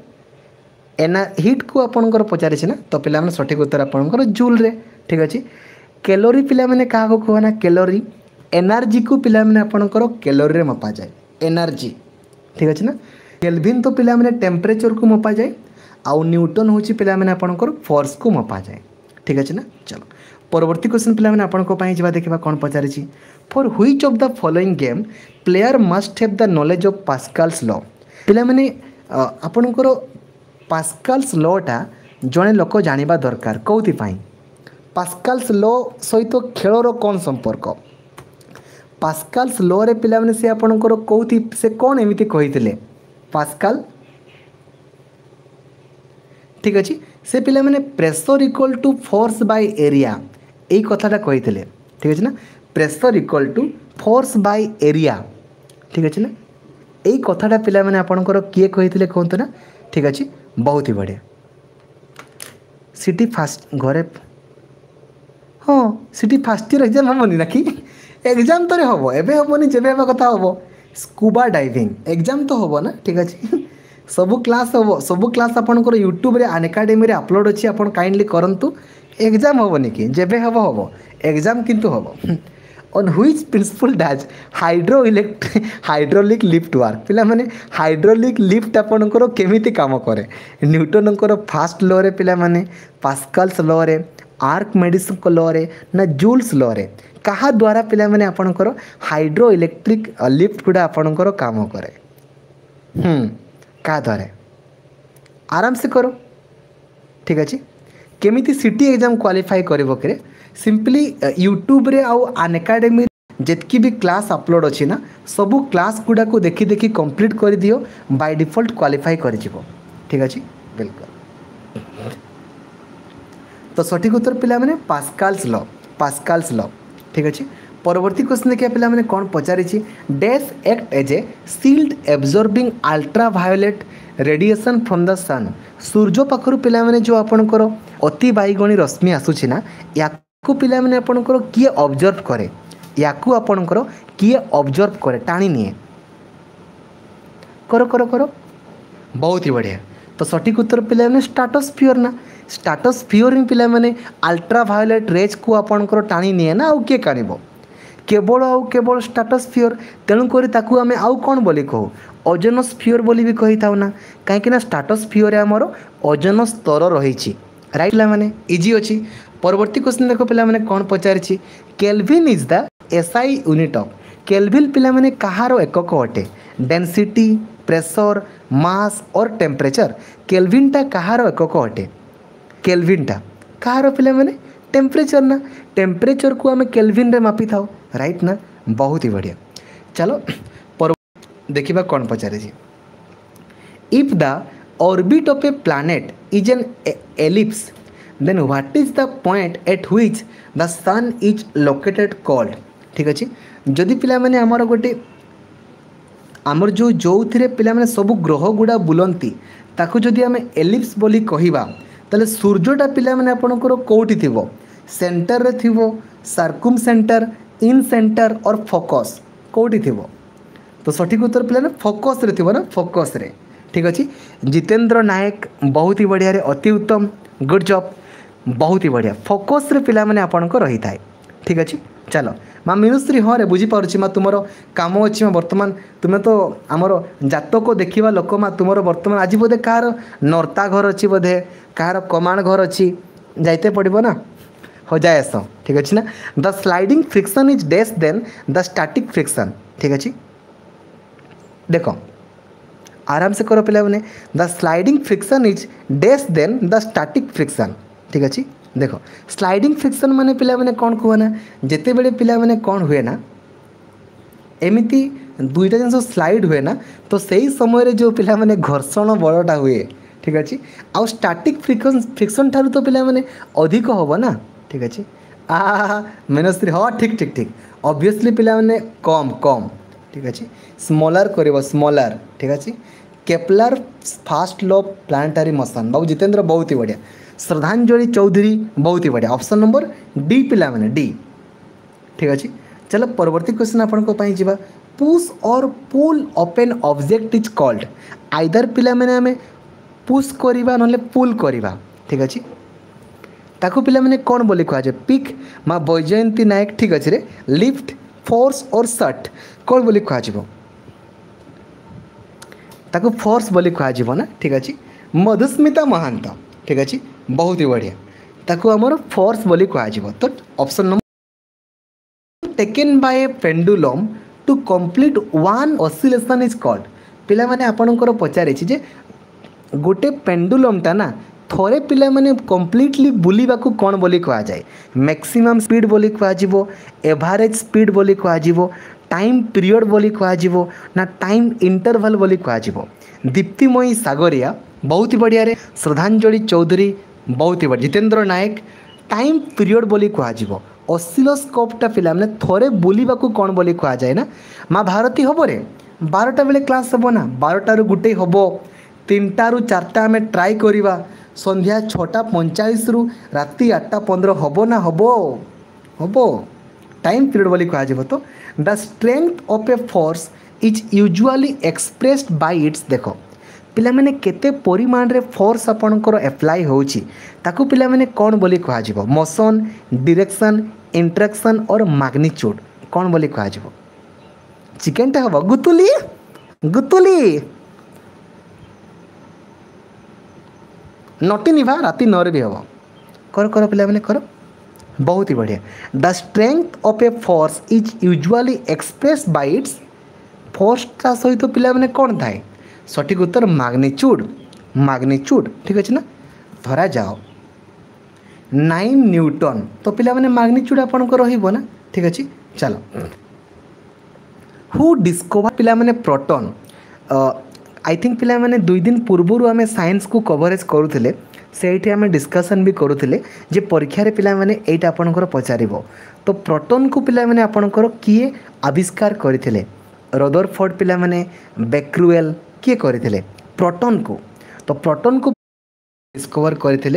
ଏନା ହିଟ୍କୁ ଆପଣଙ୍କର ପଚାରିଛି ନା ତ ପିଲାମାନେ ସଠିକ୍ ଉତ୍ତର ଆପଣଙ୍କର ଜୁଲ୍ରେ ଠିକ୍ ଅଛି କ୍ୟାଲୋରୀ ପିଲାମାନେ କାହାକୁ କୁହ ନା କ୍ୟାଲୋରୀ ଏନର୍ଜିକୁ ପିଲାମାନେ ଆପଣଙ୍କର କ୍ୟାଲୋରୀରେ ମପାଯାଏ ଏନର୍ଜି ଠିକ୍ ଅଛି ନା କେଲଭିନ୍ ତ ପିଲାମାନେ ଟେମ୍ପରେଚରକୁ ମପାଯାଏ ଆଉ ନ୍ୟୁଟନ୍ ହେଉଛି ପିଲାମାନେ ଆପଣଙ୍କର ଫୋର୍ସକୁ ମପାଯାଏ ଠିକ୍ ଅଛି ନା ଚାଲ ପରବର୍ତ୍ତୀ କ୍ୱେଶ୍ଚନ୍ ପିଲାମାନେ ଆପଣଙ୍କ ପାଇଁ ଯିବା ଦେଖିବା କ'ଣ ପଚାରିଛି for which of the following game player must have the knowledge of Pascal's law ପିଲାମାନେ ଆପଣଙ୍କର ପାସ୍କାଲ୍ସ ଲଟା ଜଣେ ଲୋକ ଜାଣିବା ଦରକାର କେଉଁଥିପାଇଁ ପାସ୍କାଲ୍ସ ଲ ସହିତ ଖେଳର କ'ଣ ସମ୍ପର୍କ ପାସ୍କାଲ୍ସ ଲରେ ପିଲାମାନେ ସେ ଆପଣଙ୍କର କେଉଁଥି ସେ କ'ଣ ଏମିତି କହିଥିଲେ ପାସ୍କାଲ ଠିକ୍ ଅଛି ସେ ପିଲାମାନେ pressure equal to force by area ଏଇ କଥାଟା କହିଥିଲେ ଠିକ୍ ଅଛି ନା pressure equal to force by area ଠିକ୍ ଅଛି ନା ଏଇ କଥାଟା ପିଲାମାନେ ଆପଣଙ୍କର କିଏ କହିଥିଲେ କୁହନ୍ତୁ ନା ଠିକ୍ ଅଛି ବହୁତ ହି ବଢ଼ିଆ ସିଟି ଫାଷ୍ଟ ଘରେ ହଁ ସିଟି ଫାଷ୍ଟ ଇୟର୍ ଏକ୍ଜାମ୍ ହେବନି ନା କି ଏକ୍ଜାମ୍ ଥରେ ହେବ ଏବେ ହେବନି ଯେବେ ହେବା କଥା ହେବ ସ୍କୁବା ଡାଇଭିଂ ଏକ୍ଜାମ୍ ତ ହେବ ନା ଠିକ୍ ଅଛି ସବୁ କ୍ଲାସ୍ ହେବ ସବୁ କ୍ଲାସ୍ ଆପଣଙ୍କର ୟୁଟ୍ୟୁବ୍ରେ ଆନାକାଡେମିରେ ଅପଲୋଡ଼୍ ଅଛି ଆପଣ କାଇଣ୍ଡଲି କରନ୍ତୁ ଏକ୍ଜାମ୍ ହେବନି କି ଯେବେ ହେବ ହେବ ଏକ୍ଜାମ୍ କିନ୍ତୁ ହେବ on which principle does hydro electric hydraulic lift work ପିଲାମାନେ ହାଇଡ୍ରୋଲିକ୍ ଲିଫ୍ଟ ଆପଣଙ୍କର କେମିତି କାମ କରେ ନ୍ୟୁଟନଙ୍କର ଫାଷ୍ଟ ଲରେ ପିଲାମାନେ ପାସ୍କାଲ୍ସ ଲରେ आर्क मेडिस लरे ना जूल्स लरे क्या द्वारा पे आपर हाइड्रो इलेक्ट्रिक लिफ्ट गुड़ा आपणकर कम हम्म, कै क्या द्वारा आराम से करो ठीक अच्छे केमी सिटी एग्जाम क्वाफाए कर सिंपली यूट्यूब यूट्यूब्रे आनएकाडेमी जितकी भी क्लास अपलोड अच्छी ना सब क्लास गुड़ाक देखी देखी कंप्लीट कर दियो बाय डिफ़ॉल्ट क्वालिफाई कर ठीक अच्छे बिल्कुल ତ সঠিক ଉତ୍ତର ପିଲାମାନେ ପାସ୍କାଲ୍ସ ল ପାସ୍କାଲ୍ସ ল ଠିକ୍ ଅଛି ପରବର୍ତ୍ତୀ কোশ্চিন দেখিয়া পিলামানে কোণ পচারিছি dash act as a shield absorbing ultraviolet radiation from the sun ସୂର୍ଯ୍ୟ ପାଖରୁ ପିଲାମାନେ ଯେଉଁ ଆପଣଙ୍କର ଅତି ବାଇଗଣୀ ରଶ୍ମି ଆସୁଛି ନା ୟାକୁ ପିଲାମାନେ ଆପଣଙ୍କର କିଏ ଅବଜର୍ଭ କରେ ୟାକୁ ଆପଣଙ୍କର କିଏ ଅବଜର୍ଭ କରେ ଟାଣି ନିଏ କର କର କର ବହୁତ ହି ବଢ଼ିଆ ତ ସଠିକ୍ ଉତ୍ତର ପିଲାମାନେ ଷ୍ଟାଟସ୍ ଫିଅର୍ ନା ଷ୍ଟାଟସ୍ଫିଓର ହିଁ ପିଲାମାନେ ଆଲ୍ଟ୍ରାଭାୟୋଲେଟ୍ ରେଜ୍କୁ ଆପଣଙ୍କର ଟାଣି ନିଏ ନା ଆଉ କିଏ ଟାଣିବ କେବଳ ଆଉ କେବଳ ଷ୍ଟାଟସ୍ଫିଓର ତେଣୁକରି ତାକୁ ଆମେ ଆଉ କ'ଣ ବୋଲି କହୁ ଅଜନସ୍ଫିଓର ବୋଲି ବି କହିଥାଉ ନା କାହିଁକିନା ଷ୍ଟାଟସ୍ଫିଓରେ ଆମର ଓଜନ ସ୍ତର ରହିଛି ରାଇଟ୍ ପିଲାମାନେ ଇଜି ଅଛି ପରବର୍ତ୍ତୀ କ୍ୱେଶ୍ଚିନ୍ ଦେଖ ପିଲାମାନେ କ'ଣ ପଚାରିଛି kelvin is the SI unit of kelvin ପିଲାମାନେ କାହାର ଏକକ ଅଟେ density pressure mass or temperature କେଲଭିନ୍ଟା କାହାର ଏକକ ଅଟେ କେଲଭିନ୍ଟା କାହାର ପିଲାମାନେ ଟେମ୍ପରେଚର୍ ନା ଟେମ୍ପରେଚର୍କୁ ଆମେ କେଲଭିନ୍ରେ ମାପିଥାଉ ରାଇଟ୍ ନା ବହୁତ ହି ବଢ଼ିଆ ଚାଲ ଦେଖିବା କ'ଣ ପଚାରିଛି if the orbit of a planet is an ellipse then what is the point at which the sun is located called ଠିକ୍ ଅଛି ଯଦି ପିଲାମାନେ ଆମର ଗୋଟେ ଆମର ଯେଉଁ ଯେଉଁଥିରେ ପିଲାମାନେ ସବୁ ଗ୍ରହ ଗୁଡ଼ା ବୁଲନ୍ତି ତାକୁ ଯଦି ଆମେ ଏଲିପ୍ସ ବୋଲି କହିବା ତାହେଲେ ସୂର୍ଯ୍ୟଟା ପିଲାମାନେ ଆପଣଙ୍କର କେଉଁଠି ଥିବ ସେଣ୍ଟରରେ ଥିବ circumcentre incentre or focus କେଉଁଠି ଥିବ ତ ସଠିକ୍ ଉତ୍ତର ପିଲାମାନେ ଫୋକସ୍ରେ ଥିବ ନା ଫୋକସ୍ରେ ଠିକ୍ ଅଛି ଜିତେନ୍ଦ୍ର ନାୟକ ବହୁତ ହି ବଢ଼ିଆରେ ଅତି ଉତ୍ତମ ଗୁଡ଼୍ ଜବ୍ ବହୁତ ହି ବଢ଼ିଆ ଫୋକସ୍ରେ ପିଲାମାନେ ଆପଣଙ୍କ ରହିଥାଏ ଠିକ୍ ଅଛି ଚାଲ ମା ମିନୁଶ୍ରୀ ହଁରେ ବୁଝିପାରୁଛି ମା ତୁମର କାମ ଅଛି ମା ବର୍ତ୍ତମାନ ତୁମେ ତ ଆମର ଜାତକ ଦେଖିବା ଲୋକ ମା ତୁମର ବର୍ତ୍ତମାନ ଆଜି ବୋଧେ କାହାର ନର୍ତ୍ତା ଘର ଅଛି ବୋଧେ କାହାର କମାଣ ଘର ଅଛି ଯାଇତେ ପଡ଼ିବ ନା ହଉ ଯାଇ ଆସ ଠିକ୍ ଅଛି ନା the sliding friction is less than the static friction ଠିକ୍ ଅଛି ଦେଖ ଆରାମସେ କର ପିଲାମାନେ the sliding friction is less than the static friction ଠିକ୍ ଅଛି देख स्लाइडिंग फ्रिक्सन मैंने पाने कौन कहना जिते बड़े पाने कौन हुए ना एमती दुईटा जिन स्लाइड हुए ना तो से समय रे जो पाने घर्षण बड़टा हुए ठीक अच्छे आउ स्टाटिक फ्रिक्स फ्रिक्सन ठार् तो पाने अधिक हम ना ठीक अच्छे आ मेनश्री हाँ ठीक ठीक ठीक अभीयसली पाने कम कम ठीक अच्छे स्मलार कर स्मलार ठीक अच्छे Kepler first law planetary motion बाबू जितेंद्र बहुत ही बढ़िया श्रद्धाजलि चौधरी बहुत ही बढ़िया ऑप्शन नंबर डी मैंने डी ठीक अच्छे चलो परवर्ती क्वेश्चन आपंक जा पुश और pull open object is either either मैंने आम पुश करवा ना पुल करवा ठीक अच्छे ताको मैंने कौन बोली कह पिक माँ बैजयंती नायक ठीक अच्छे लिफ्ट फोर्स और सट कौन बोली कह ताको फोर्स बोली कह ना ठीक अच्छे मधुस्मिता महांत ठीक अच्छे ବହୁତ ହି ବଢ଼ିଆ ତାକୁ ଆମର ଫୋର୍ସ ବୋଲି କୁହାଯିବ ତ option number taken by a pendulum to complete one oscillation is called ପିଲାମାନେ ଆପଣଙ୍କର ପଚାରିଛି ଯେ ଗୋଟେ ପେଣ୍ଡୁଲମ୍ଟା ନା ଥରେ ପିଲାମାନେ କମ୍ପ୍ଲିଟଲି ବୁଲିବାକୁ କ'ଣ ବୋଲି କୁହାଯାଏ ମ୍ୟାକ୍ସିମମ୍ ସ୍ପିଡ୍ ବୋଲି କୁହାଯିବ ଏଭରେଜ୍ ସ୍ପିଡ୍ ବୋଲି କୁହାଯିବ ଟାଇମ୍ ପିରିୟଡ଼ ବୋଲି କୁହାଯିବ ନା ଟାଇମ୍ ଇଣ୍ଟରଭାଲ୍ ବୋଲି କୁହାଯିବ ଦୀପ୍ତିମୟୀ ସାଗରିଆ ବହୁତ ବଢ଼ିଆରେ ଶ୍ରଦ୍ଧାଞ୍ଜଳି ଚୌଧୁରୀ ବହୁତ ହି ବଢ଼ିଆ ଜିତେନ୍ଦ୍ର ନାୟକ ଟାଇମ୍ ପିରିୟଡ଼ ବୋଲି କୁହାଯିବ ଅସିଲୋସ୍କୋପ୍ଟା ପିଲାମାନେ ଥରେ ବୁଲିବାକୁ କ'ଣ ବୋଲି କୁହାଯାଏ ନା ମା' ଭାରତୀ ହେବରେ ବାରଟା ବେଳେ କ୍ଲାସ୍ ହେବ ନା ବାରଟାରୁ ଗୋଟେ ହେବ ତିନିଟାରୁ ଚାରିଟା ଆମେ ଟ୍ରାଏ କରିବା ସନ୍ଧ୍ୟା ଛଅଟା ପଇଁଚାଳିଶରୁ ରାତି ଆଠଟା ପନ୍ଦର ହେବ ନା ହେବ ହେବ ଟାଇମ୍ ପିରିୟଡ଼ ବୋଲି କୁହାଯିବ ତ the strength of a force is usually expressed by its ଦେଖ ପିଲାମାନେ କେତେ ପରିମାଣରେ ଫୋର୍ସ ଆପଣଙ୍କର ଆପ୍ଲାଏ ହେଉଛି ତାକୁ ପିଲାମାନେ କ'ଣ ବୋଲି କୁହାଯିବ ମୋସନ୍ ଡିରେକ୍ସନ୍ ଇଣ୍ଟ୍ରାକ୍ସନ୍ ଅର୍ ମାଗ୍ନିଚ୍ୟୁଡ଼୍ କ'ଣ ବୋଲି କୁହାଯିବ ଚିକେନ୍ଟା ହେବ ଗୁତୁଲି ଗୁତୁଲି ନଟି ନିଭା ରାତି ନଅରେ ବି ହେବ କର କର ପିଲାମାନେ କର बहुत ही बढ़िया the strength of a force is usually expressed by its फोर्सटा सहित तो पिला कौन थाए সঠিক উত্তর ম্যাগনিচিউড ম্যাগনিচিউড ঠিক আছে না ধরা যাও নাইন নিউটন তো পিলামানে ম্যাগনিচিউড আপনার রহব না ঠিক আছে চাল হু ডিসকভার পিলামানে প্রোটন আই থিঙ্ক পিলামানে দুই দিন পূর্বরু আমি সায়েন্স কু কভারেজ করুলে সেইটি আমি ডিসকসন বি করুলে যে পরীক্ষার পিলামানে এইটা আপনার পচারিব তো প্রোটন কু পিলামানে আপনার কিয়ে আবিষ্কার করে রদরফোর্ড পিলামানে বেক্রুয়েল किए करते प्रोटॉन को तो प्रोटॉन को डिस्कवर करते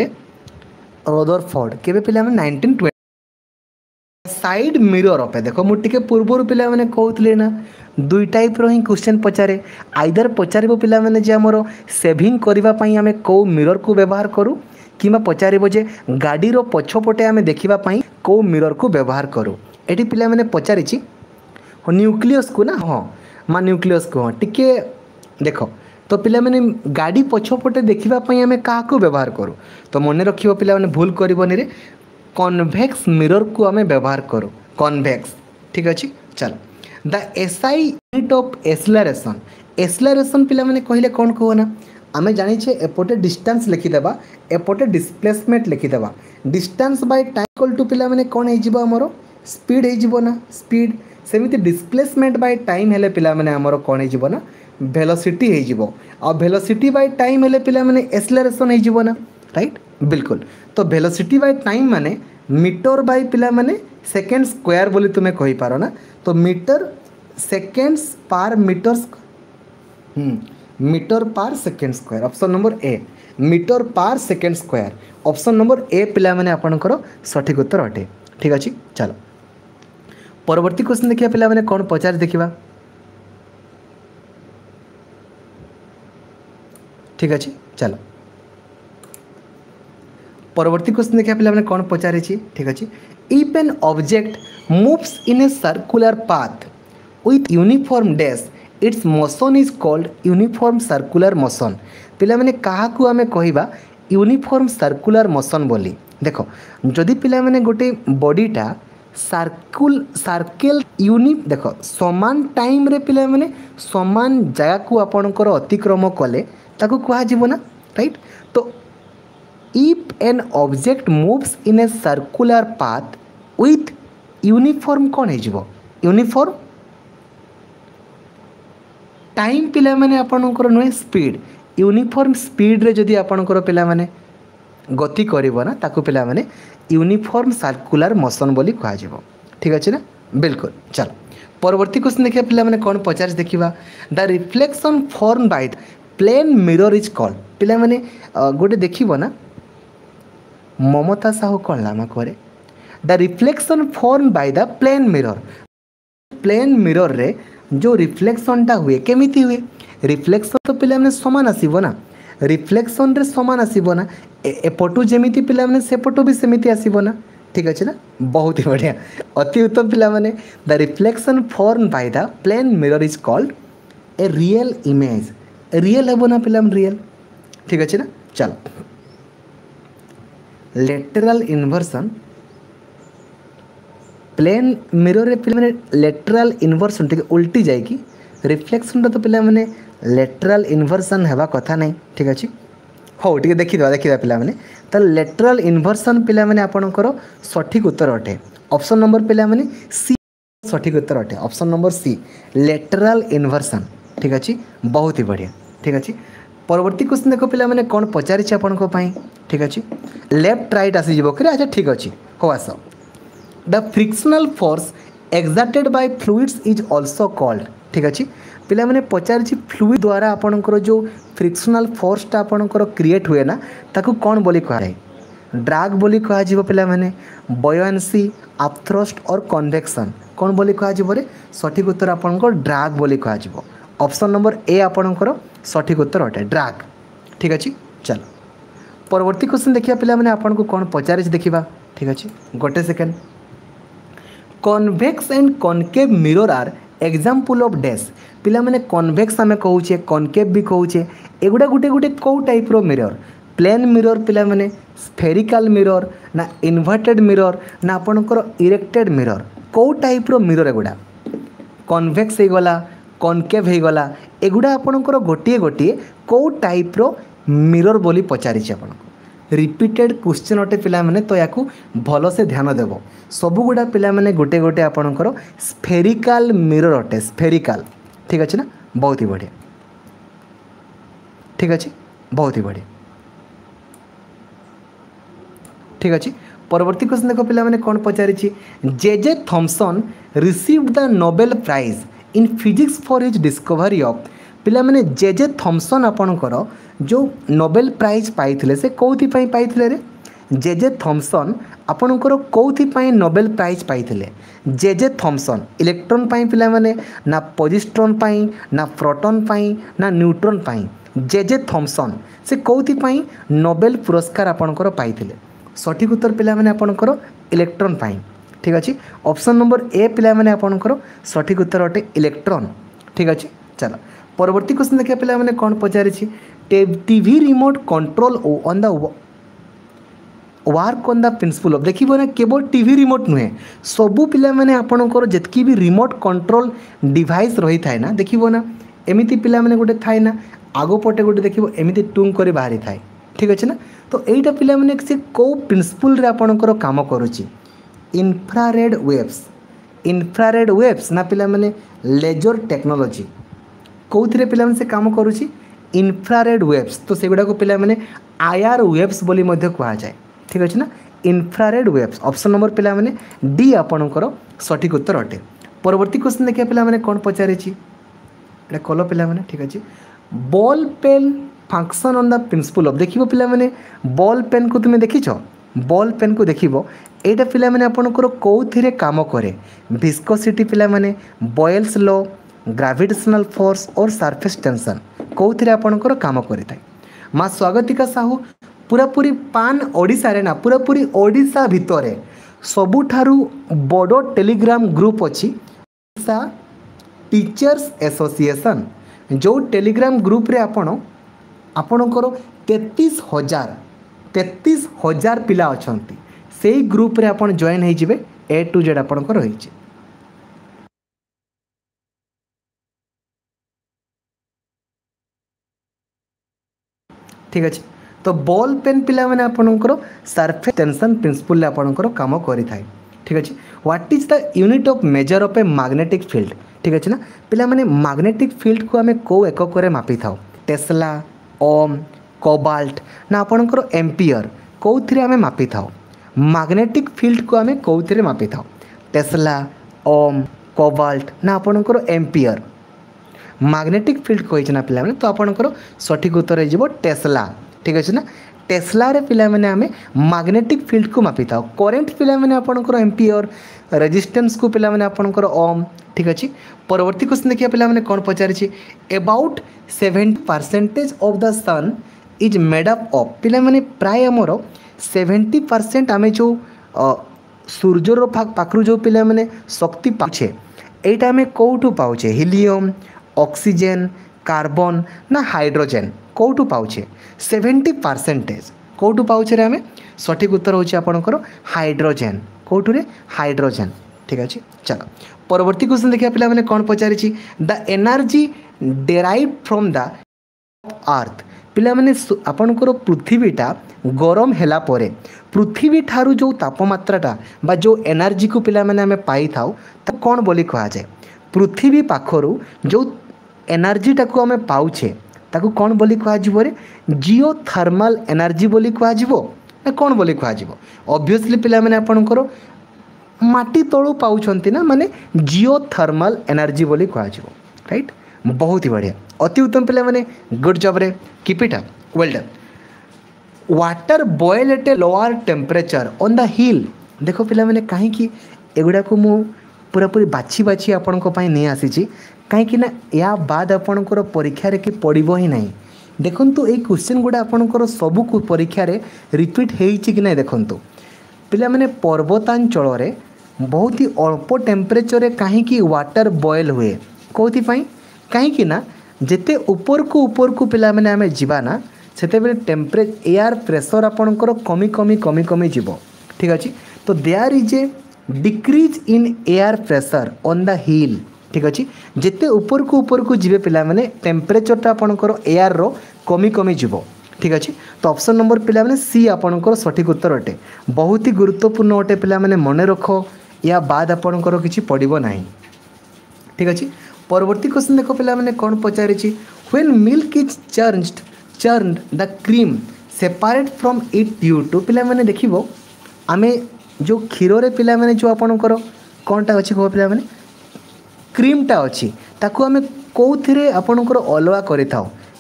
रदरफोर्ड के नाइंटीन ट्वेंटी सैड मिरर अफे देख मुझे पूर्व पे कहते ना दुई टाइप रही क्वेश्चन पचारे आईदर पचार पे आम से करने कौ मिरर को व्यवहार करूँ कि पचारे गाड़ी पछपटे आम देखापी कौ मिरर को व्यवहार करूँ ये पिला पचारि न्यूक्लियस को ना हाँ माँ न्यूक्लियस को हाँ टी ଦେଖ ତ ପିଲାମାନେ ଗାଡ଼ି ପଛପଟେ ଦେଖିବା ପାଇଁ ଆମେ କାହାକୁ ବ୍ୟବହାର କରୁ ତ ମନେ ରଖିବ ପିଲାମାନେ ଭୁଲ କରିବନିରେ କନଭେକ୍ସ ମିରର୍କୁ ଆମେ ବ୍ୟବହାର କରୁ କନଭେକ୍ସ ଠିକ୍ ଅଛି ଚାଲ the SI unit of acceleration acceleration ପିଲାମାନେ କହିଲେ କ'ଣ କୁହ ନା ଆମେ ଜାଣିଛେ ଏପଟେ ଡିଷ୍ଟାନ୍ସ ଲେଖିଦେବା ଏପଟେ displacement ଲେଖିଦେବା distance by time call to ପିଲାମାନେ କ'ଣ ହେଇଯିବ ଆମର ସ୍ପିଡ୍ ହେଇଯିବ ନା ସ୍ପିଡ୍ ସେମିତି ଡିସପ୍ଲେସମେଣ୍ଟ ବାଇ ଟାଇମ୍ ହେଲେ ପିଲାମାନେ ଆମର କ'ଣ ହେଇଯିବ ନା भेलोसीटी हो भेलोसीटी बाय टाइम हेल्ले पे एसलेसन हो रईट बिल्कुल तो भेलोसीटी बाय टाइम मान मीटर बाय पे सेकेंड स्क्वयर बोली तुम्हें कही पार ना तो metre seconds per metre metre per second square option number A metre per second square option number A पे आपर सठिक उत्तर अटे ठीक अच्छे चलो परवर्ती क्वेश्चन देखिए पे कौन पचार देखा ঠিক আছে চাল পরবর্তী কোশ্চেন দেখে পিলামানে কোণ পচারিছি ঠিক আছে if an object moves in a circular path with uniform dash its motion is called uniform circular motion পিলামানে কাহাকু আমি কহিবা ইউনিফর্ম সার্কুলার মোশন বলি দেখ যদি পিলামানে গোটে বডিটা সার্কুল সার্কেল ইউনি দেখ সমান টাইমরে পিলামানে সমান জায়গাকু আপনার অতিক্রম কলে ତାକୁ କୁହାଯିବ ନା ରାଇଟ୍ ତ if an object moves in a circular path with uniform କ'ଣ ହେଇଯିବ ୟୁନିଫର୍ମ ଟାଇମ୍ ପିଲାମାନେ ଆପଣଙ୍କର ନୁହେଁ ସ୍ପିଡ଼୍ ୟୁନିଫର୍ମ ସ୍ପିଡ଼୍ରେ ଯଦି ଆପଣଙ୍କର ପିଲାମାନେ ଗତି କରିବ ନା ତାକୁ ପିଲାମାନେ ୟୁନିଫର୍ମ ସର୍କୁଲାର ମୋସନ୍ ବୋଲି କୁହାଯିବ ଠିକ୍ ଅଛି ନା ବିଲକୁଲ ଚାଲ ପରବର୍ତ୍ତୀ କ୍ୱେଶ୍ଚିନ୍ ଦେଖିବା ପିଲାମାନେ କ'ଣ ପଚାରିଛି ଦେଖିବା the reflection form by plane mirror is call ପିଲାମାନେ ଗୋଟେ ଦେଖିବ ନା ମମତା ସାହୁ କ'ଣ ନାମ କରେ the reflection form by the plane mirror plane mirror ଯେଉଁ ରିଫ୍ଲେକ୍ସନ୍ଟା ହୁଏ କେମିତି ହୁଏ ରିଫ୍ଲେକ୍ସନ୍ ତ ପିଲାମାନେ ସମାନ ଆସିବ ନା ରିଫ୍ଲେକ୍ସନ୍ରେ ସମାନ ଆସିବ ନା ଏପଟୁ ଯେମିତି ପିଲାମାନେ ସେପଟୁ ବି ସେମିତି ଆସିବ ନା ଠିକ୍ ଅଛି ନା ବହୁତ ହି ବଢ଼ିଆ ଅତି ଉତ୍ତମ ପିଲାମାନେ the reflection form by the plane mirror is called a real image real हे ना पेलम रियल ठीक है ना चल लेटरल इनवर्सन प्लेन मिरो रे पे लेटरल इनवर्सन ठीक उल्टी जाए कि रिफ्लेक्शन तो पे लेटरल इनवर्सन होगा कथा नहीं ठीक अच्छे हाउ टे देखीद देखा पे तो लेटरल इनवर्सन पे आपणकर सठिक उत्तर अटे ऑप्शन नंबर पे सी सठिक उत्तर अटे option number C lateral inversion ठीक अच्छे बहुत ही बढ़िया ठीक আছে परवर्ती क्वेश्चन देख पे कौन কোণ পচারিছি আপনার ঠিক আছে লেফট রাইট আসিযোগ কি আচ্ছা ঠিক আছে হো the frictional force exerted by fluids is also called ठीक अच्छे पे पचार फ्लुइड द्वारा आपणकर जो फ्रिक्शनल फोर्सटा आपणकर क्रिएट हुए ना ताकू कौन बोली कहुए ड्राग बोली कह पे बयांसी आपथ्रस्ट और कन्भेक्शन कौन बोली कह सठिक उत्तर आपंकर ड्राग बोली कह অপশন নম্বর এ আপনার সঠিক উত্তর অটে ড্রাগ ঠিক আছে চাল পরবর্তী কোশ্চিন দেখা পিলা মানে আপনার কোণ পচারিছে দেখা ঠিক আছে গোটে second convex and concave mirror are example of dash পিলামানে convex আমি কৌছে কনকেভ বি কৌছে এগুড়া গোটে গোটে কেউ টাইপ্র মিরর প্লেন মিরর পিলামানে স্ফেরিকাল মিরর না ইনভর্টেড মিরর না আপনার ইরেক্টেড মিরর কেউ টাইপ্র মিরর এগুড়া কনভেক্স হয়ে গলা কনকেভ ହେଇଗଲା ଏଗୁଡ଼ା ଆପଣଙ୍କର ଗୋଟିଏ ଗୋଟିଏ କେଉଁ ଟାଇପ୍ର ମିରର୍ ବୋଲି ପଚାରିଛି ଆପଣଙ୍କୁ ରିପିଟେଡ଼୍ କ୍ୱେଶ୍ଚନ୍ ଅଟେ ପିଲାମାନେ ତ ୟାକୁ ଭଲସେ ଧ୍ୟାନ ଦେବ ସବୁଗୁଡ଼ା ପିଲାମାନେ ଗୋଟେ ଗୋଟେ ଆପଣଙ୍କର ସ୍ଫେରିକାଲ୍ ମିରର୍ ଅଟେ ସ୍ଫେରିକାଲ୍ ଠିକ୍ ଅଛି ନା ବହୁତ ହି ବଢ଼ିଆ ଠିକ୍ ଅଛି ବହୁତ ହି ବଢ଼ିଆ ଠିକ୍ ଅଛି ପରବର୍ତ୍ତୀ କ୍ୱେଶ୍ଚନ୍ ଦେଖ ପିଲାମାନେ କ'ଣ ପଚାରିଛି J J Thomson receive the Nobel prize in physics for his discovery of ପିଲାମାନେ ଜେ ଜେ ଥମ୍ସନ୍ ଆପଣଙ୍କର ଯେଉଁ ନୋବେଲ ପ୍ରାଇଜ୍ ପାଇଥିଲେ ସେ କେଉଁଥିପାଇଁ ପାଇଥିଲେ ରେ ଜେ ଜେ ଥମ୍ସନ୍ ଆପଣଙ୍କର କେଉଁଥିପାଇଁ ନୋବେଲ ପ୍ରାଇଜ୍ ପାଇଥିଲେ ଜେ ଜେ ଥମ୍ସନ୍ ଇଲେକ୍ଟ୍ରନ୍ ପାଇଁ ପିଲାମାନେ ନା ପଜିଷ୍ଟ୍ରନ୍ ପାଇଁ ନା ପ୍ରୋଟନ୍ ପାଇଁ ନା ନ୍ୟୁଟ୍ରନ୍ ପାଇଁ ଜେ ଜେ ଥମ୍ସନ୍ ସେ କେଉଁଥିପାଇଁ ନୋବେଲ ପୁରସ୍କାର ଆପଣଙ୍କର ପାଇଥିଲେ ସଠିକ୍ ଉତ୍ତର ପିଲାମାନେ ଆପଣଙ୍କର ଇଲେକ୍ଟ୍ରନ୍ ପାଇଁ ঠিক আছে অপশন নম্বর এ পিলামানে আপনার সঠিক উত্তর অটে ইলেকট্রন ঠিক আছে চাল পরবর্তী কোশ্চিন দেখা পিলামানে কোণ পচারিছি TV remote control on the work on the principle of দেখব না কেবল টিভি রিমোট নুহে সবু পিলামানে আপনার যেতকি বি রিমোট কন্ট্রোল ডিভাইস রই থাকে না দেখব না এমিতি পিলামানে গোটে থাকে না আগপটে গোটে দেখব এমিতি টুং করে বাহারি থাকে ঠিক আছে না তো এইটা পিলামানে সে কেউ প্রিন্সিপলরে আপনার কাম করুচি ଇନଫ୍ରାରେଡ଼୍ ୱେଭ୍ସ ଇନଫ୍ରାରେଡ଼୍ ୱେଭ୍ସ ନା ପିଲାମାନେ ଲେଜର୍ ଟେକ୍ନୋଲୋଜି କେଉଁଥିରେ ପିଲାମାନେ ସେ କାମ କରୁଛି ଇନଫ୍ରାରେଡ଼୍ ୱେଭ୍ସ ତ ସେଗୁଡ଼ାକୁ ପିଲାମାନେ ଆଇଆର୍ ୱେଭ୍ସ ବୋଲି ମଧ୍ୟ କୁହାଯାଏ ଠିକ୍ ଅଛି ନା ଇନଫ୍ରାରେଡ଼୍ ୱେଭ୍ସ ଅପସନ୍ ନମ୍ବର ପିଲାମାନେ ଡି ଆପଣଙ୍କର ସଠିକ୍ ଉତ୍ତର ଅଟେ ପରବର୍ତ୍ତୀ କ୍ୱେଶ୍ଚିନ୍ ଦେଖିବା ପିଲାମାନେ କ'ଣ ପଚାରିଛି ଏଇଟା କଲ ପିଲାମାନେ ଠିକ୍ ଅଛି ball pen function on the principle of ଦେଖିବ ପିଲାମାନେ ବଲ୍ ପେନ୍କୁ ତୁମେ ଦେଖିଛ ବଲ୍ ପେନ୍କୁ ଦେଖିବ এইটা ପିଲାମାନେ ଆପଣଙ୍କର କେଉଁଥିରେ କାମ କରେ ଭିସ୍କୋସିଟି ପିଲାମାନେ Boyle's law gravitational force or surface tension କେଉଁଥିରେ ଆପଣଙ୍କର କାମ କରିଥାଏ ମା ସ୍ୱାଗତିକା ସାହୁ ପୁରାପୁରି ପାନ୍ ଓଡ଼ିଶାରେ ନା ପୁରାପୁରି ଓଡ଼ିଶା ଭିତରେ ସବୁଠାରୁ ବଡ଼ ଟେଲିଗ୍ରାମ ଗ୍ରୁପ୍ ଅଛି ଓଡ଼ିଶା ଟିଚର୍ସ ଆସୋସିଏସନ୍ ଯେଉଁ ଟେଲିଗ୍ରାମ ଗ୍ରୁପ୍ରେ ଆପଣ ଆପଣଙ୍କର ତେତିଶ ହଜାର ତେତିଶ ହଜାର ପିଲା ଅଛନ୍ତି সেই গ্রুপরে আপনার জয়েন হয়ে যাবে এ টু জেড আপনার রয়েছে ঠিক আছে তো বল পেন পিলামানে আপনার সারফেস টেনশন প্রিন্সিপল আপনার কাম করে থাকে ঠিক আছে what is the unit of measure of a magnetic field ঠিক আছে না পিলামানে ম্যাগনেটিক ফিল্ড কু আমি কেউ এককরে মাপি থাও টেসলা ওম কোবাল্ট না আপনার এম্পিয়র কেউথিরে আমি মাপি থাও ମାଗ୍ନେଟିକ୍ ଫିଲ୍ଡକୁ ଆମେ କେଉଁଥିରେ ମାପିଥାଉ ଟେସ୍ଲା ଓମ୍ କୋବାଲ୍ଟ ନା ଆପଣଙ୍କର ଏମ୍ପିୟର ମାଗ୍ନେଟିକ୍ ଫିଲ୍ଡ କହିଛି ନା ପିଲାମାନେ ତ ଆପଣଙ୍କର ସଠିକ୍ ଉତ୍ତର ହେଇଯିବ ଟେସ୍ଲା ଠିକ୍ ଅଛି ନା ଟେସ୍ଲାରେ ପିଲାମାନେ ଆମେ ମାଗ୍ନେଟିକ୍ ଫିଲ୍ଡକୁ ମାପିଥାଉ କରେଣ୍ଟ ପିଲାମାନେ ଆପଣଙ୍କର ଏମ୍ପିୟର ରେଜିଷ୍ଟାନ୍ସକୁ ପିଲାମାନେ ଆପଣଙ୍କର ଓମ୍ ଠିକ୍ ଅଛି ପରବର୍ତ୍ତୀ କ୍ୱେଶ୍ଚନ୍ ଦେଖିବା ପିଲାମାନେ କ'ଣ ପଚାରିଛି about seventy percentage of the sun is made up of ପିଲାମାନେ ପ୍ରାୟ ଆମର ସେଭେଣ୍ଟି ପରସେଣ୍ଟ ଆମେ ଯେଉଁ ସୂର୍ଯ୍ୟର ପାଖରୁ ଯେଉଁ ପିଲାମାନେ ଶକ୍ତି ପାଉଛେ ଏଇଟା ଆମେ କେଉଁଠୁ ପାଉଛେ ହିଲିୟମ୍ ଅକ୍ସିଜେନ୍ କାର୍ବନ୍ ନା ହାଇଡ୍ରୋଜେନ୍ କେଉଁଠୁ ପାଉଛେ ସେଭେଣ୍ଟି ପରସେଣ୍ଟେଜ୍ କେଉଁଠୁ ପାଉଛେରେ ଆମେ ସଠିକ୍ ଉତ୍ତର ହେଉଛି ଆପଣଙ୍କର ହାଇଡ୍ରୋଜେନ୍ କେଉଁଠୁରେ ହାଇଡ୍ରୋଜେନ୍ ଠିକ୍ ଅଛି ଚାଲ ପରବର୍ତ୍ତୀ কোশ্চেন ଦେଖିବା ପିଲାମାନେ କଣ ପଚାରିଛି the the derive from the the earth ପିଲାମାନେ ଆପଣଙ୍କର ପୃଥିବୀଟା ଗରମ ହେଲା ପରେ ପୃଥିବୀଠାରୁ ଯେଉଁ ତାପମାତ୍ରାଟା ବା ଯେଉଁ ଏନର୍ଜିକୁ ପିଲାମାନେ ଆମେ ପାଇଥାଉ ତାକୁ କ'ଣ ବୋଲି କୁହାଯାଏ ପୃଥିବୀ ପାଖରୁ ଯେଉଁ ଏନର୍ଜିଟାକୁ ଆମେ ପାଉଛେ ତାକୁ କ'ଣ ବୋଲି କୁହାଯିବ ରେ ଜିଓ ଥର୍ମାଲ ଏନର୍ଜି ବୋଲି କୁହାଯିବ ନା କ'ଣ ବୋଲି କୁହାଯିବ ଅବଭିୟସ୍ଲି ପିଲାମାନେ ଆପଣଙ୍କର ମାଟି ତଳୁ ପାଉଛନ୍ତି ନା ମାନେ ଜିଓ ଥର୍ମାଲ ଏନର୍ଜି ବୋଲି କୁହାଯିବ ରାଇଟ୍ बहुत ही बढ़िया ଅତି ଉତ୍ତମ ପିଲାମାନେ good ଜବ୍ରେ keep it up well done water boil at a lower temperature on the hill ଦେଖ ପିଲାମାନେ କାହିଁକି ଏଗୁଡ଼ାକୁ ମୁଁ ପୁରାପୁରି ବାଛି ବାଛି ଆପଣଙ୍କ ପାଇଁ ନେଇ ଆସିଛି କାହିଁକିନା ଏହା ବାଦ୍ ଆପଣଙ୍କର ପରୀକ୍ଷାରେ କି ପଡ଼ିବ ହିଁ ନାହିଁ ଦେଖନ୍ତୁ ଏଇ କ୍ୱେଶ୍ଚିନ୍ ଗୁଡ଼ା ଆପଣଙ୍କର ସବୁ ପରୀକ୍ଷାରେ ରିପିଟ୍ ହେଇଛି କି ନାହିଁ ଦେଖନ୍ତୁ ପିଲାମାନେ ପର୍ବତାଞ୍ଚଳରେ ବହୁତ ହି ଅଳ୍ପ ଟେମ୍ପରେଚରରେ କାହିଁକି ୱାଟର୍ ବଏଲ୍ ହୁଏ କେଉଁଥିପାଇଁ କାହିଁକିନା ଯେତେ ଉପରକୁ ଉପରକୁ ପିଲାମାନେ ଆମେ ଯିବା ନା ସେତେବେଳେ ଟେମ୍ପରେ ଏୟାର ପ୍ରେସର ଆପଣଙ୍କର କମି କମି କମି କମି ଯିବ ଠିକ୍ ଅଛି ତ there is a decrease in air pressure on the hill ଠିକ୍ ଅଛି ଯେତେ ଉପରକୁ ଉପରକୁ ଯିବେ ପିଲାମାନେ ଟେମ୍ପରେଚରଟା ଆପଣଙ୍କର ଏୟାରର କମି କମି ଯିବ ଠିକ୍ ଅଛି ତ ଅପସନ୍ ନମ୍ବର ପିଲାମାନେ ସି ଆପଣଙ୍କର ସଠିକ୍ ଉତ୍ତର ଅଟେ ବହୁତ ହି ଗୁରୁତ୍ୱପୂର୍ଣ୍ଣ ଅଟେ ପିଲାମାନେ ମନେ ରଖ ଏହା ବାଦ୍ ଆପଣଙ୍କର କିଛି ପଡ଼ିବ ନାହିଁ ଠିକ୍ ଅଛି परवर्ती क्वेश्चन देख पे कौन पचारि when milk is churned churn the cream separate from it due to पे देख आमे जो क्षीर पे जो आपणकर कौनटा अच्छे कह पे क्रीमटा अच्छी आम कौन आपणकर अलग कर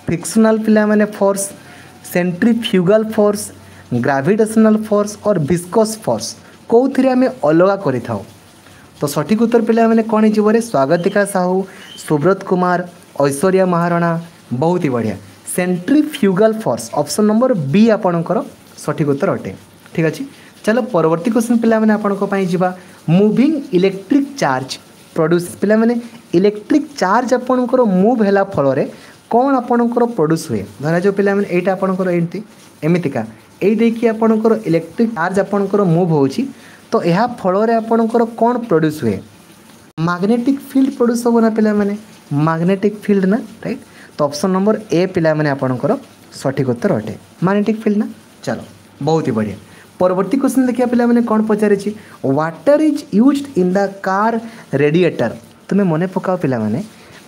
पे force centrifugal force gravitational force और विस्कस फोर्स कौन आम अलग कर ତ સઠિક ଉତ୍ତର ପିଲାମାନେ କ'ଣ ହେଇଯିବରେ ରେ ସ୍ୱାଗତିକା ସାହୁ ସୁବ୍ରତ କୁମାର ଐଶ୍ୱର୍ଯ୍ୟା ମହାରଣା ବହୁତ ହି ବଢ଼ିଆ sentry centrifugal force option number B ଆପଣଙ୍କର ସଠିକ୍ ଉତ୍ତର ଅଟେ ଠିକ୍ ଅଛି ଚାଲ ପରବର୍ତ୍ତୀ କ୍ୱେଶ୍ଚିନ୍ ପିଲାମାନେ ଆପଣଙ୍କ ପାଇଁ ଯିବା ମୁଭିଂ ଇଲେକ୍ଟ୍ରିକ୍ ଚାର୍ଜ ପ୍ରଡ୍ୟୁସ୍ ପିଲାମାନେ ଇଲେକ୍ଟ୍ରିକ୍ ଚାର୍ଜ ଆପଣଙ୍କର ମୁଭ୍ ହେଲା ଫଳରେ କ'ଣ ଆପଣଙ୍କର ପ୍ରଡ୍ୟୁସ୍ ହୁଏ ଧରାଯାଉ ପିଲାମାନେ ଏଇଟା ଆପଣଙ୍କର ଏମିତି ଏମିତିକା ଏଇ ଦେଇକି ଆପଣଙ୍କର ଇଲେକ୍ଟ୍ରିକ୍ ଚାର୍ଜ ଆପଣଙ୍କର ମୁଭ୍ ହେଉଛି ତ ଏହା ଫଳରେ ଆପଣଙ୍କର କ'ଣ ପ୍ରଡ୍ୟୁସ୍ ହୁଏ ମାଗ୍ନେଟିକ୍ ଫିଲ୍ଡ ପ୍ରଡ୍ୟୁସ୍ ହେବ ନା ପିଲାମାନେ ମାଗ୍ନେଟିକ୍ ଫିଲ୍ଡ ନା ରାଇଟ୍ ତ ଅପସନ୍ ନମ୍ବର ଏ ପିଲାମାନେ ଆପଣଙ୍କର ସଠିକ୍ ଉତ୍ତର ଅଟେ ମାଗ୍ନେଟିକ୍ ଫିଲ୍ଡ ନା ଚାଲ ବହୁତ ହି ବଢ଼ିଆ ପରବର୍ତ୍ତୀ କ୍ୱେଶ୍ଚିନ୍ ଦେଖିବା ପିଲାମାନେ କ'ଣ ପଚାରିଛି water is use in the car radiator ତୁମେ ମନେ ପକାଅ ପିଲାମାନେ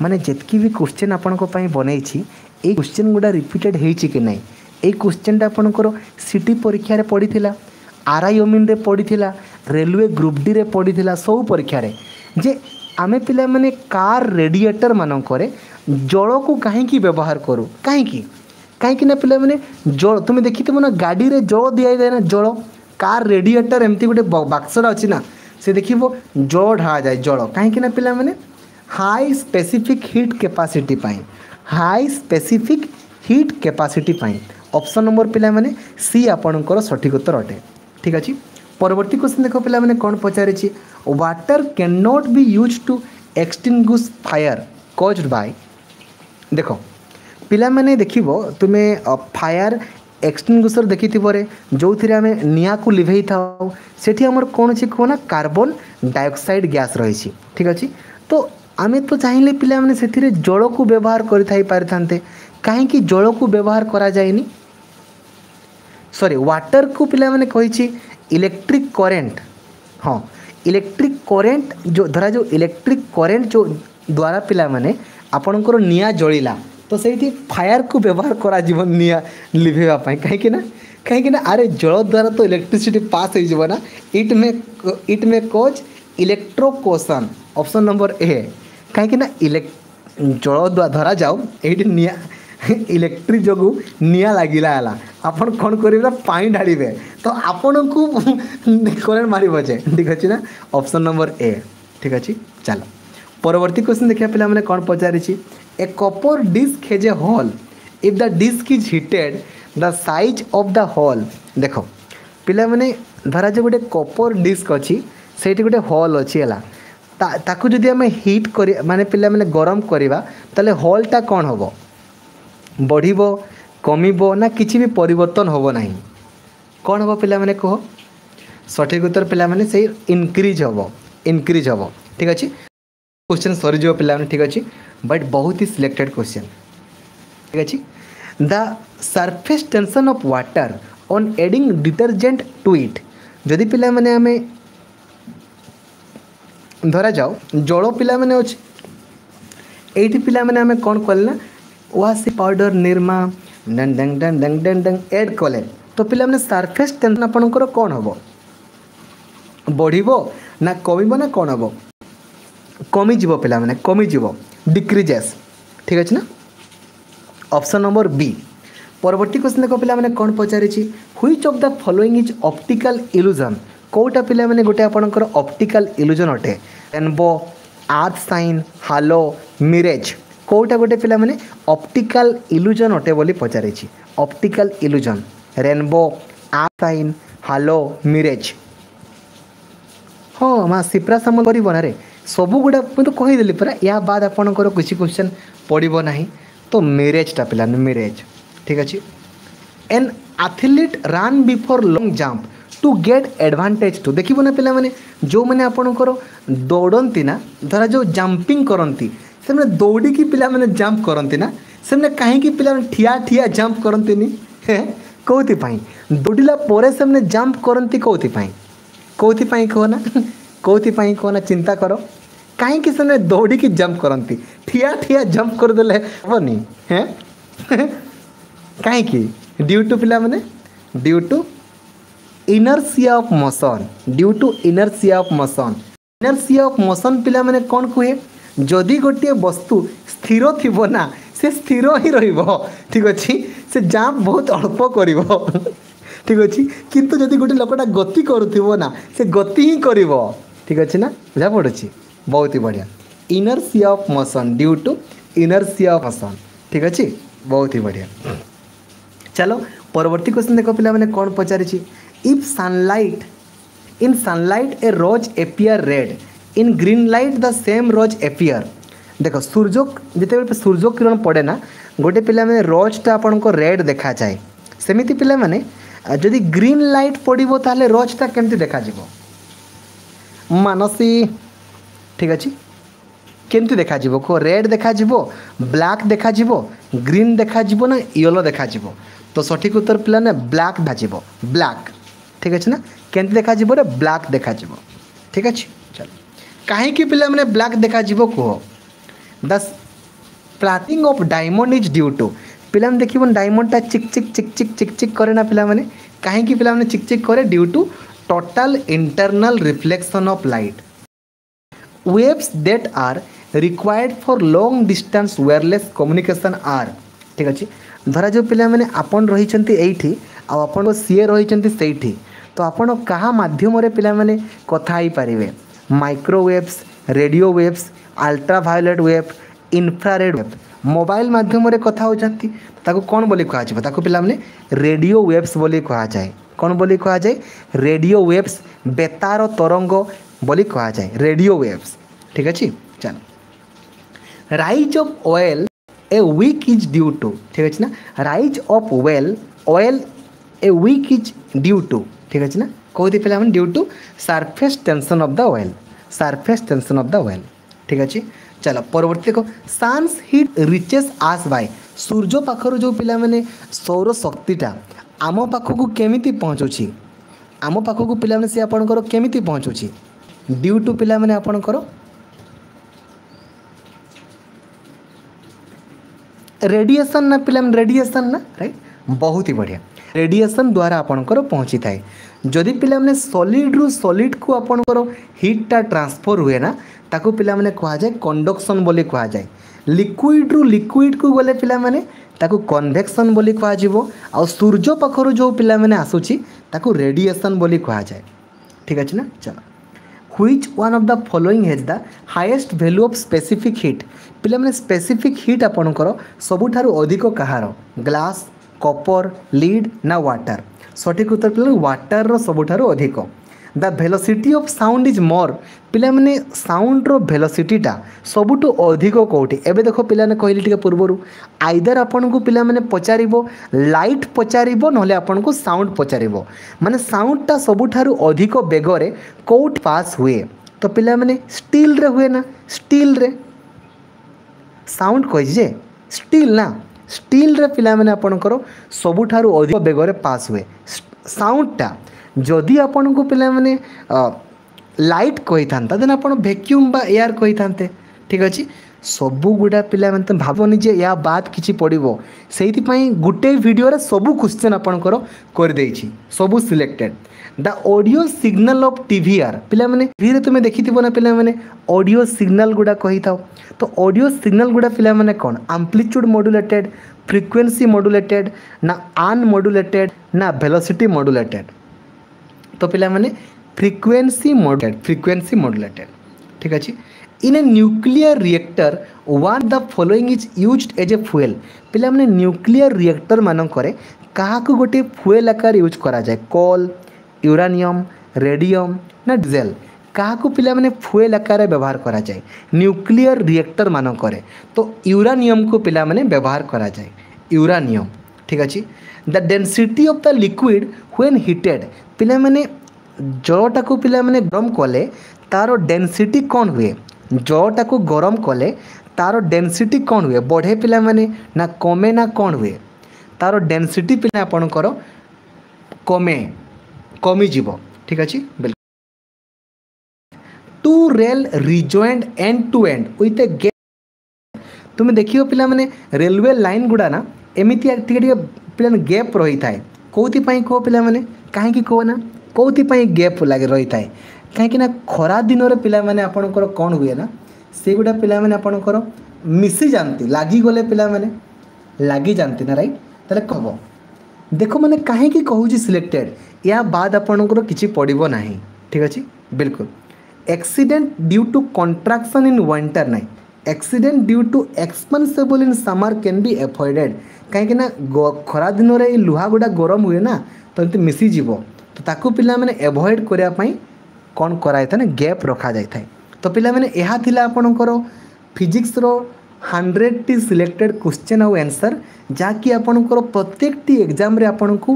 ମାନେ ଯେତିକି ବି କ୍ୱେଶ୍ଚିନ୍ ଆପଣଙ୍କ ପାଇଁ ବନେଇଛି ଏଇ କ୍ୱେଶ୍ଚିନ୍ ଗୁଡ଼ା ରିପିଟେଡ଼୍ ହେଇଛି କି ନାହିଁ ଏଇ କ୍ୱେଶ୍ଚିନ୍ଟା ଆପଣଙ୍କର ସି ଟି ପରୀକ୍ଷାରେ ପଡ଼ିଥିଲା ଆର୍ଆଇଓମିନ୍ରେ ପଡ଼ିଥିଲା ରେଲୱେ ଗ୍ରୁପ୍ ଡିରେ ପଡ଼ିଥିଲା ସବୁ ପରୀକ୍ଷାରେ ଯେ ଆମେ ପିଲାମାନେ କାର୍ ରେଡ଼ିଏଟର୍ମାନଙ୍କରେ ଜଳକୁ କାହିଁକି ବ୍ୟବହାର କରୁ କାହିଁକି କାହିଁକିନା ପିଲାମାନେ ଜଳ ତୁମେ ଦେଖିଥିବ ନା ଗାଡ଼ିରେ ଜଳ ଦିଆଯାଏ ନା ଜଳ କାର୍ ରେଡ଼ିଏଟର୍ ଏମିତି ଗୋଟେ ବାକ୍ସଟା ଅଛି ନା ସେ ଦେଖିବ ଜଳ ଢଳାଯାଏ ଜଳ କାହିଁକିନା ପିଲାମାନେ ହାଇ ସ୍ପେସିଫିକ୍ ହିଟ୍ କେପାସିଟି ପାଇଁ ହାଇ ସ୍ପେସିଫିକ୍ ହିଟ୍ କେପାସିଟି ପାଇଁ ଅପସନ୍ ନମ୍ବର ପିଲାମାନେ ସି ଆପଣଙ୍କର ସଠିକ ଉତ୍ତର ଅଟେ ঠিক আছে পরবর্তী কোশ্চিন দেখ পিলামানে কোণ পচারিছি water can not be use to extinguish fire caused by দেখ ପିଲାମାନେ ଦେଖିବ ତୁମେ ଫାୟାର ଏକ୍ସଟିଙ୍ଗୁସର ଦେଖିଥିବରେ ଯେଉଁଥିରେ ଆମେ ନିଆଁକୁ ଲିଭେଇ ଥାଉ ସେଠି ଆମର କ'ଣ ଅଛି କୁହ ନା କାର୍ବନ ଡାଇଅକ୍ସାଇଡ଼ ଗ୍ୟାସ୍ ରହିଛି ଠିକ୍ ଅଛି ତ ଆମେ ତ ଚାହିଁଲେ ପିଲାମାନେ ସେଥିରେ ଜଳକୁ ବ୍ୟବହାର କରିଥାଇ ପାରିଥାନ୍ତେ କାହିଁକି ଜଳକୁ ବ୍ୟବହାର କରାଯାଏନି ସରି ୱାଟର୍କୁ ପିଲାମାନେ କହିଛି ଇଲେକ୍ଟ୍ରିକ୍ କରେଣ୍ଟ ହଁ ଇଲେକ୍ଟ୍ରିକ୍ କରେଣ୍ଟ ଯେଉଁ ଧରାଯାଉ ଇଲେକ୍ଟ୍ରିକ୍ କରେଣ୍ଟ ଯେଉଁ ଦ୍ୱାରା ପିଲାମାନେ ଆପଣଙ୍କର ନିଆଁ ଜଳିଲା ତ ସେଇଠି ଫାୟାର୍କୁ ବ୍ୟବହାର କରାଯିବ ନିଆଁ ଲିଭେଇବା ପାଇଁ କାହିଁକି ନା କାହିଁକି ନା ଆରେ ଜଳ ଦ୍ୱାରା ତ ଇଲେକ୍ଟ୍ରିସିଟି ପାସ୍ ହେଇଯିବ ନା it may it may cause electrocution option number A କାହିଁକି ନା ଇଲେକ୍ ଜଳ ଧରାଯାଉ ଏଇଠି ନିଆଁ ଇଲେକ୍ଟ୍ରି ଯୋଗୁଁ ନିଆଁ ଲାଗିଲା ହେଲା ଆପଣ କ'ଣ କରିବେ ନା ପାଣି ଢାଳିବେ ତ ଆପଣଙ୍କୁ କରେଣ୍ଟ ମାରିବ ଯେ ଠିକ୍ ଅଛି ନା ଅପସନ୍ ନମ୍ବର ଏ ଠିକ୍ ଅଛି ଚାଲ ପରବର୍ତ୍ତୀ କ୍ୱେଶ୍ଚିନ୍ ଦେଖିବା ପିଲାମାନେ କ'ଣ ପଚାରିଛି a copper disc has a hole if the disc is heated the size of the hole ଦେଖ ପିଲାମାନେ ଧରାଯାଉ ଗୋଟେ କପର୍ ଡିସ୍କ ଅଛି ସେଇଠି ଗୋଟେ ହଲ୍ ଅଛି ହେଲା ତାକୁ ଯଦି ଆମେ ହିଟ୍ କରି ମାନେ ପିଲାମାନେ ଗରମ କରିବା ତାହେଲେ ହଲ୍ଟା କ'ଣ ହେବ बढ़ कम कि କିଛି ବି ପରିବର୍ତ୍ତନ ହେବ ନାହିଁ କ'ଣ ହେବ ପିଲାମାନେ କୁହ ସଠିକ୍ ଉତ୍ତର इनक्रिज हम ଇନକ୍ରିଜ୍ ହେବ ଇନକ୍ରିଜ୍ ହେବ क्वेश्चन सरीज पे ठीक अच्छे बट बहुत ही सिलेक्टेड क्वेश्चन ठीक अच्छे the surface tension of water on adding detergent to it जदि पे आम धर जाओ जल पे अच्छे ये पिला कौन कले ওয়াসি ପାଉଡର୍ ନିର୍ମା ଡେନ୍ ଡେନ୍ ଡେନ୍ ଡେନ୍ ଡେନ୍ ଡେନ୍ ଏଡ଼୍ କଲେ ତ ପିଲାମାନେ ସର୍ଫେସ୍ ଟେନସନ୍ ଆପଣଙ୍କର କ'ଣ ହେବ ବଢ଼ିବ ନା କମିବ ନା କ'ଣ ହେବ କମିଯିବ ପିଲାମାନେ କମିଯିବ ଡିକ୍ରିଜେସ୍ ଠିକ୍ ଅଛି ନା ଅପସନ୍ ନମ୍ବର ବି ପରବର୍ତ୍ତୀ କ୍ୱେଶ୍ଚନ୍ ଦେଖ ପିଲାମାନେ କ'ଣ ପଚାରିଛି which of the following is optical illusion କେଉଁଟା ପିଲାମାନେ ଗୋଟେ ଆପଣଙ୍କର ଅପ୍ଟିକାଲ୍ ଇଲୁଜନ୍ ଅଟେ rainbow earthshine halo mirage କେଉଁଟା ଗୋଟେ ପିଲାମାନେ ଅପ୍ଟିକାଲ୍ ଇଲ୍ୟୁଜନ୍ ଅଟେ ବୋଲି ପଚାରିଛି optical illusion rainbow earthshine halo mirage ହଁ ମା ସିପ୍ରା ସାମଲ କରିବ ନା ରେ ସବୁଗୁଡ଼ା ମୁଁ ତ କହିଦେଲି ପରା ଏହା ବାଦ ଆପଣଙ୍କର କିଛି କ୍ୱେଶ୍ଚନ୍ ପଡ଼ିବ ନାହିଁ ତ ମିରେଜ୍ଟା ପିଲାମାନେ ମିରେଜ୍ ଠିକ୍ ଅଛି an athlete run before long jump to get advantage to ଦେଖିବ ନା ପିଲାମାନେ ଯେଉଁମାନେ ଆପଣଙ୍କର ଦୌଡ଼ନ୍ତି ନା ଧରା ଯେଉଁ ଜମ୍ପିଂ କରନ୍ତି से दौड़ी पिला मैंने जंप करती ना से कहीं पिला ठिया ठिया जंप करती कौतिपाई दौड़ला जंप करती कौतिपाई कौतिपाई कहना कौतिपाई कहना चिंता कर कहीं से दौड़ की जंप करती ठिया ठिया जंप करदे हाँ कहीं ड्यू टू पिला मैंने due to inertia of motion due to inertia of motion inertia of motion पिला मैंने कौन कहे ଯଦି ଗୋଟିଏ ବସ୍ତୁ ସ୍ଥିର ଥିବ ନା ସେ ସ୍ଥିର ହିଁ ରହିବ ଠିକ୍ ଅଛି ସେ ଜାମ୍ପ ବହୁତ ଅଳ୍ପ କରିବ ଠିକ୍ ଅଛି କିନ୍ତୁ ଯଦି ଗୋଟେ ଲୋକଟା ଗତି କରୁଥିବ ନା ସେ ଗତି ହିଁ କରିବ ଠିକ୍ ଅଛି ନା ବୁଝା ପଡ଼ୁଛି ବହୁତ ହି ବଢ଼ିଆ inertia of motion due to inertia of motion ଠିକ୍ ଅଛି ବହୁତ ହି ବଢ଼ିଆ ଚାଲ ପରବର୍ତ୍ତୀ କ୍ୱେଶ୍ଚନ୍ ଦେଖ ପିଲାମାନେ କ'ଣ ପଚାରିଛି if sunlight in sunlight a rose appear red in green light the same rose appear देख सूर्य जिते सूर्य किरण पड़े ना गोटे पे रजटा आपण रेड देखा जाए सेमती पे जदि ग्रीन लाइट पड़ो तो रजटा के देखा मानसी ठीक अच्छे केमती देखा को रेड देखा ब्लैक देखा ग्रीन देखा ना येलो देखा तो सठिक उत्तर पे ब्लैक भाजब ब्लैक ठीक अच्छे ना केमती देखा रे ब्लैक देखा ठीक अच्छे चलो कहीं पे ब्लाक देखा जीव कह the sparkling of diamond is due to पिला देख डायमंडा चिक चिक चिक चिक चिक चिक करे ना पे कहीं पे चिक चिक करे due to total internal reflection of light waves that are required for long distance wireless communication are ठीक अच्छे धरा जो पे आपन रही आपन सीए रही तो आपन कहा माध्यम पे कथ पारे microwaves radio waves ultraviolet wave infrared wave mobile ମାଧ୍ୟମରେ କଥା ହେଉଛନ୍ତି ତାକୁ କ'ଣ ବୋଲି କୁହାଯିବ ତାକୁ ପିଲାମାନେ ରେଡ଼ିଓ ୱେଭ୍ସ ବୋଲି କୁହାଯାଏ କ'ଣ ବୋଲି କୁହାଯାଏ ରେଡ଼ିଓ ୱେଭ୍ସ ବେତାର ତରଙ୍ଗ ବୋଲି କୁହାଯାଏ ରେଡ଼ିଓ ୱେଭ୍ସ ଠିକ୍ ଅଛି ଚାଲ rise of oil a wick is due to ଠିକ୍ ଅଛି ନା rise of well oil a wick is due to ଠିକ୍ ଅଛି ନା कौदि पे due to surface tension of the oil surface tension of the oil ঠিক আছে চল পরবর্তী দেখো sun's heat reaches us by সূর্য পাখর যে পিলা মানে সৌর শক্তিটা আম পাখক কেমিতি পৌঁছুছি আম পাখক পিলা মানে সে আপনার কেমিতি পৌঁছুছি ডিউ টু পিলা মানে আপনার রেডিয়েসন না পিলা রেডিয়েসন না রাইট বহুত হি বঢ়িয়া রেডিয়েসন দ্বারা আপনার পৌঁছি থাকে ଯଦି ପିଲାମାନେ ସଲିଡ଼ରୁ ସଲିଡ଼କୁ ଆପଣଙ୍କର ହିଟ୍ଟା ଟ୍ରାନ୍ସଫର୍ ହୁଏ ନା ତାକୁ ପିଲାମାନେ କୁହାଯାଏ କଣ୍ଡକ୍ସନ୍ ବୋଲି କୁହାଯାଏ ଲିକ୍ୱିଡ଼ରୁ ଲିକ୍ୱିଡ଼କୁ ଗଲେ ପିଲାମାନେ ତାକୁ କନଭେକ୍ସନ୍ ବୋଲି କୁହାଯିବ ଆଉ ସୂର୍ଯ୍ୟ ପାଖରୁ ଯେଉଁ ପିଲାମାନେ ଆସୁଛି ତାକୁ ରେଡ଼ିଏସନ୍ ବୋଲି କୁହାଯାଏ ଠିକ୍ ଅଛି ନା ଚାଲ which one of the following has the highest value of specific heat পিলামানে specific heat আপনার সবুঠার অধিক কাহার গ্লাস কপর লিড না ওয়াটার সঠিক उत्तर পিলা ওয়াটারর সবুঠার অধিক the velocity of sound is more पे साउंड भेलोसीटा सबुठ अधिक कौटी एवं देख पे कहली टी पूर्वर आईदर आपण को पे पचार लाइट पचार ना आपण को साउंड पचार मान साउंडटा सबुठ अधिक बेगर कौट पास हुए तो पे स्टील हुए ना स्टिल साउंड कही जे ना ଷ୍ଟିଲ୍ରେ ପିଲାମାନେ ଆପଣଙ୍କର ସବୁଠାରୁ ଅଧିକ ବେଗରେ ପାସ୍ ହୁଏ ସାଉଣ୍ଡଟା ଯଦି ଆପଣଙ୍କୁ ପିଲାମାନେ ଲାଇଟ୍ କହିଥାନ୍ତା ଦେନ୍ ଆପଣ ଭେକ୍ୟୁମ୍ ବା ଏୟାର୍ କହିଥାନ୍ତେ ଠିକ୍ ଅଛି ସବୁଗୁଡ଼ା ପିଲାମାନେ ତମେ ଭାବନି ଯେ ଏହା ବାଦ୍ କିଛି ପଡ଼ିବ ସେଇଥିପାଇଁ ଗୋଟେ ଭିଡ଼ିଓରେ ସବୁ କ୍ୱେଶ୍ଚନ୍ ଆପଣଙ୍କର କରିଦେଇଛି ସବୁ selected the audio signal of TV are ପିଲାମାନେ ଟିଭିରେ ତୁମେ ଦେଖିଥିବ ନା ପିଲାମାନେ ଅଡ଼ିଓ ସିଗ୍ନାଲ୍ ଗୁଡ଼ା କହିଥାଉ ତ ଅଡ଼ିଓ ସିଗ୍ନାଲ୍ ଗୁଡ଼ା ପିଲାମାନେ କ'ଣ ଆମ୍ପ୍ଲିଚ୍ୟୁଡ଼୍ ମଡୁଲେଟେଡ଼୍ ଫ୍ରିକ୍ୱେନ୍ସି ମଡୁଲେଟେଡ଼୍ ନା ଅନମଡୁଲେଟେଡ଼୍ ନା ଭେଲୋସିଟି ମଡୁଲେଟେଡ଼୍ ତ ପିଲାମାନେ ଫ୍ରିକ୍ୱେନ୍ସି ମଡୁଲେଟ୍ ଫ୍ରିକ୍ୱେନ୍ସି ମଡୁଲେଟେଡ଼୍ ଠିକ୍ ଅଛି in a nuclear reactor one the following is use as a fuel पे নিউক্লিয়ার রিয়েক্টর মানকরে কাহাকু क्या ফুয়েল আকার ইউজ করা যায় কল यूरानियम रेडियम না ডিজেল কাহাকু পিলামানে ফুয়েল আকারে ব্যবহার করা যায় নিউক্লিয়ার রিয়েক্টর মানকরে তো ইউরানিয়মকু পিলামানে ব্যবহার করা যায় ইউরানিয়ম ঠিক আছে the density of the liquid when heated পিলামানে জলটাকু পিলামানে গরম কলে তার ডেনসিটি কণ হুয়ে ଜଳଟାକୁ ଗରମ କଲେ ତା'ର ଡେନ୍ସିଟି କ'ଣ ହୁଏ ବଢ଼େ ପିଲାମାନେ ନା କମେ ନା କ'ଣ ହୁଏ ତା'ର ଡେନ୍ସିଟି ପିଲା ଆପଣଙ୍କର କମେ କମିଯିବ ଠିକ୍ ଅଛି ବିଲକୁଲ two rail are joined end to end with a gate ତୁମେ ଦେଖିବ ପିଲାମାନେ ରେଲୱେ ଲାଇନ୍ ଗୁଡ଼ା ନା ଏମିତି ଟିକେ ଟିକେ ପିଲାମାନେ ଗ୍ୟାପ୍ ରହିଥାଏ କେଉଁଥିପାଇଁ କୁହ ପିଲାମାନେ କାହିଁକି କୁହ ନା କେଉଁଥିପାଇଁ ଗ୍ୟାପ୍ ଲାଗି ରହିଥାଏ କାହିଁକିନା ଖରା ଦିନରେ ପିଲାମାନେ ଆପଣଙ୍କର କ'ଣ ହୁଏ ନା ସେଗୁଡ଼ା ପିଲାମାନେ ଆପଣଙ୍କର ମିଶିଯାଆନ୍ତି ଲାଗିଗଲେ ପିଲାମାନେ ଲାଗିଯାଆନ୍ତି ନା ରାଇଟ୍ ତାହେଲେ କ'ଣ ହେବ ଦେଖ ମାନେ କାହିଁକି କହୁଛି ସିଲେକ୍ଟେଡ଼୍ ଏହା ବାଦ ଆପଣଙ୍କର କିଛି ପଡ଼ିବ ନାହିଁ ଠିକ୍ ଅଛି ବିଲକୁଲ accident due to contraction in winter नाई accident due to expansible in summer can be afforded कहीं खरा दिन लुहा गुड़ा गरम हुए ना तो एम मिसीज तो ताकू पिला मैंने एभएड करने କ'ଣ କରାଯାଇଥାଏ ନା ଗ୍ୟାପ୍ ରଖାଯାଇଥାଏ ତ ପିଲାମାନେ ଏହା ଥିଲା ଆପଣଙ୍କର ଫିଜିକ୍ସର ହଣ୍ଡ୍ରେଡ଼ଟି ସିଲେକ୍ଟେଡ଼୍ କ୍ୱେଶ୍ଚନ୍ ଆଉ ଆନ୍ସର୍ ଯାହାକି ଆପଣଙ୍କର ପ୍ରତ୍ୟେକଟି ଏକ୍ଜାମ୍ରେ ଆପଣଙ୍କୁ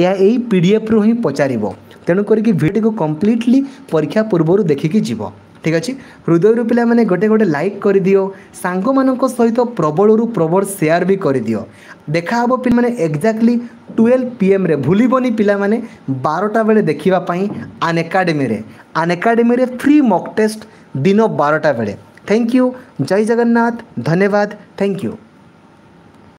ଏହା ଏଇ ପିଡ଼ିଏଫ୍ରୁ ହିଁ ପଚାରିବ ତେଣୁ କରିକି ଭିଡ଼ିଓକୁ କମ୍ପ୍ଲିଟଲି ପରୀକ୍ଷା ପୂର୍ବରୁ ଦେଖିକି ଯିବ ঠিক আছে হৃদয়রু পিলামানে গোটে গোটে লাইক করিদিও সাংগମାନଙ୍କ ସହିତ ପ୍ରବଳରୁ ପ୍ରବଳ ସେୟାର ବି କରିଦିଅ ଦେଖାହେବ ପିଲାମାନେ ଏକ୍ଜାକ୍ଟଲି ଟୁଏଲ୍ଭ ପିଏମ୍ରେ ଭୁଲିବନି ପିଲାମାନେ ବାରଟା ବେଳେ ଦେଖିବା ପାଇଁ ଆନ୍ ଏକାଡେମୀରେ ଆନ୍ ଏକାଡେମୀରେ ଫ୍ରି ମକ୍ ଟେଷ୍ଟ ଦିନ ବାରଟା ବେଳେ थैंक यू जय जगन्नाथ धन्यवाद थैंक यू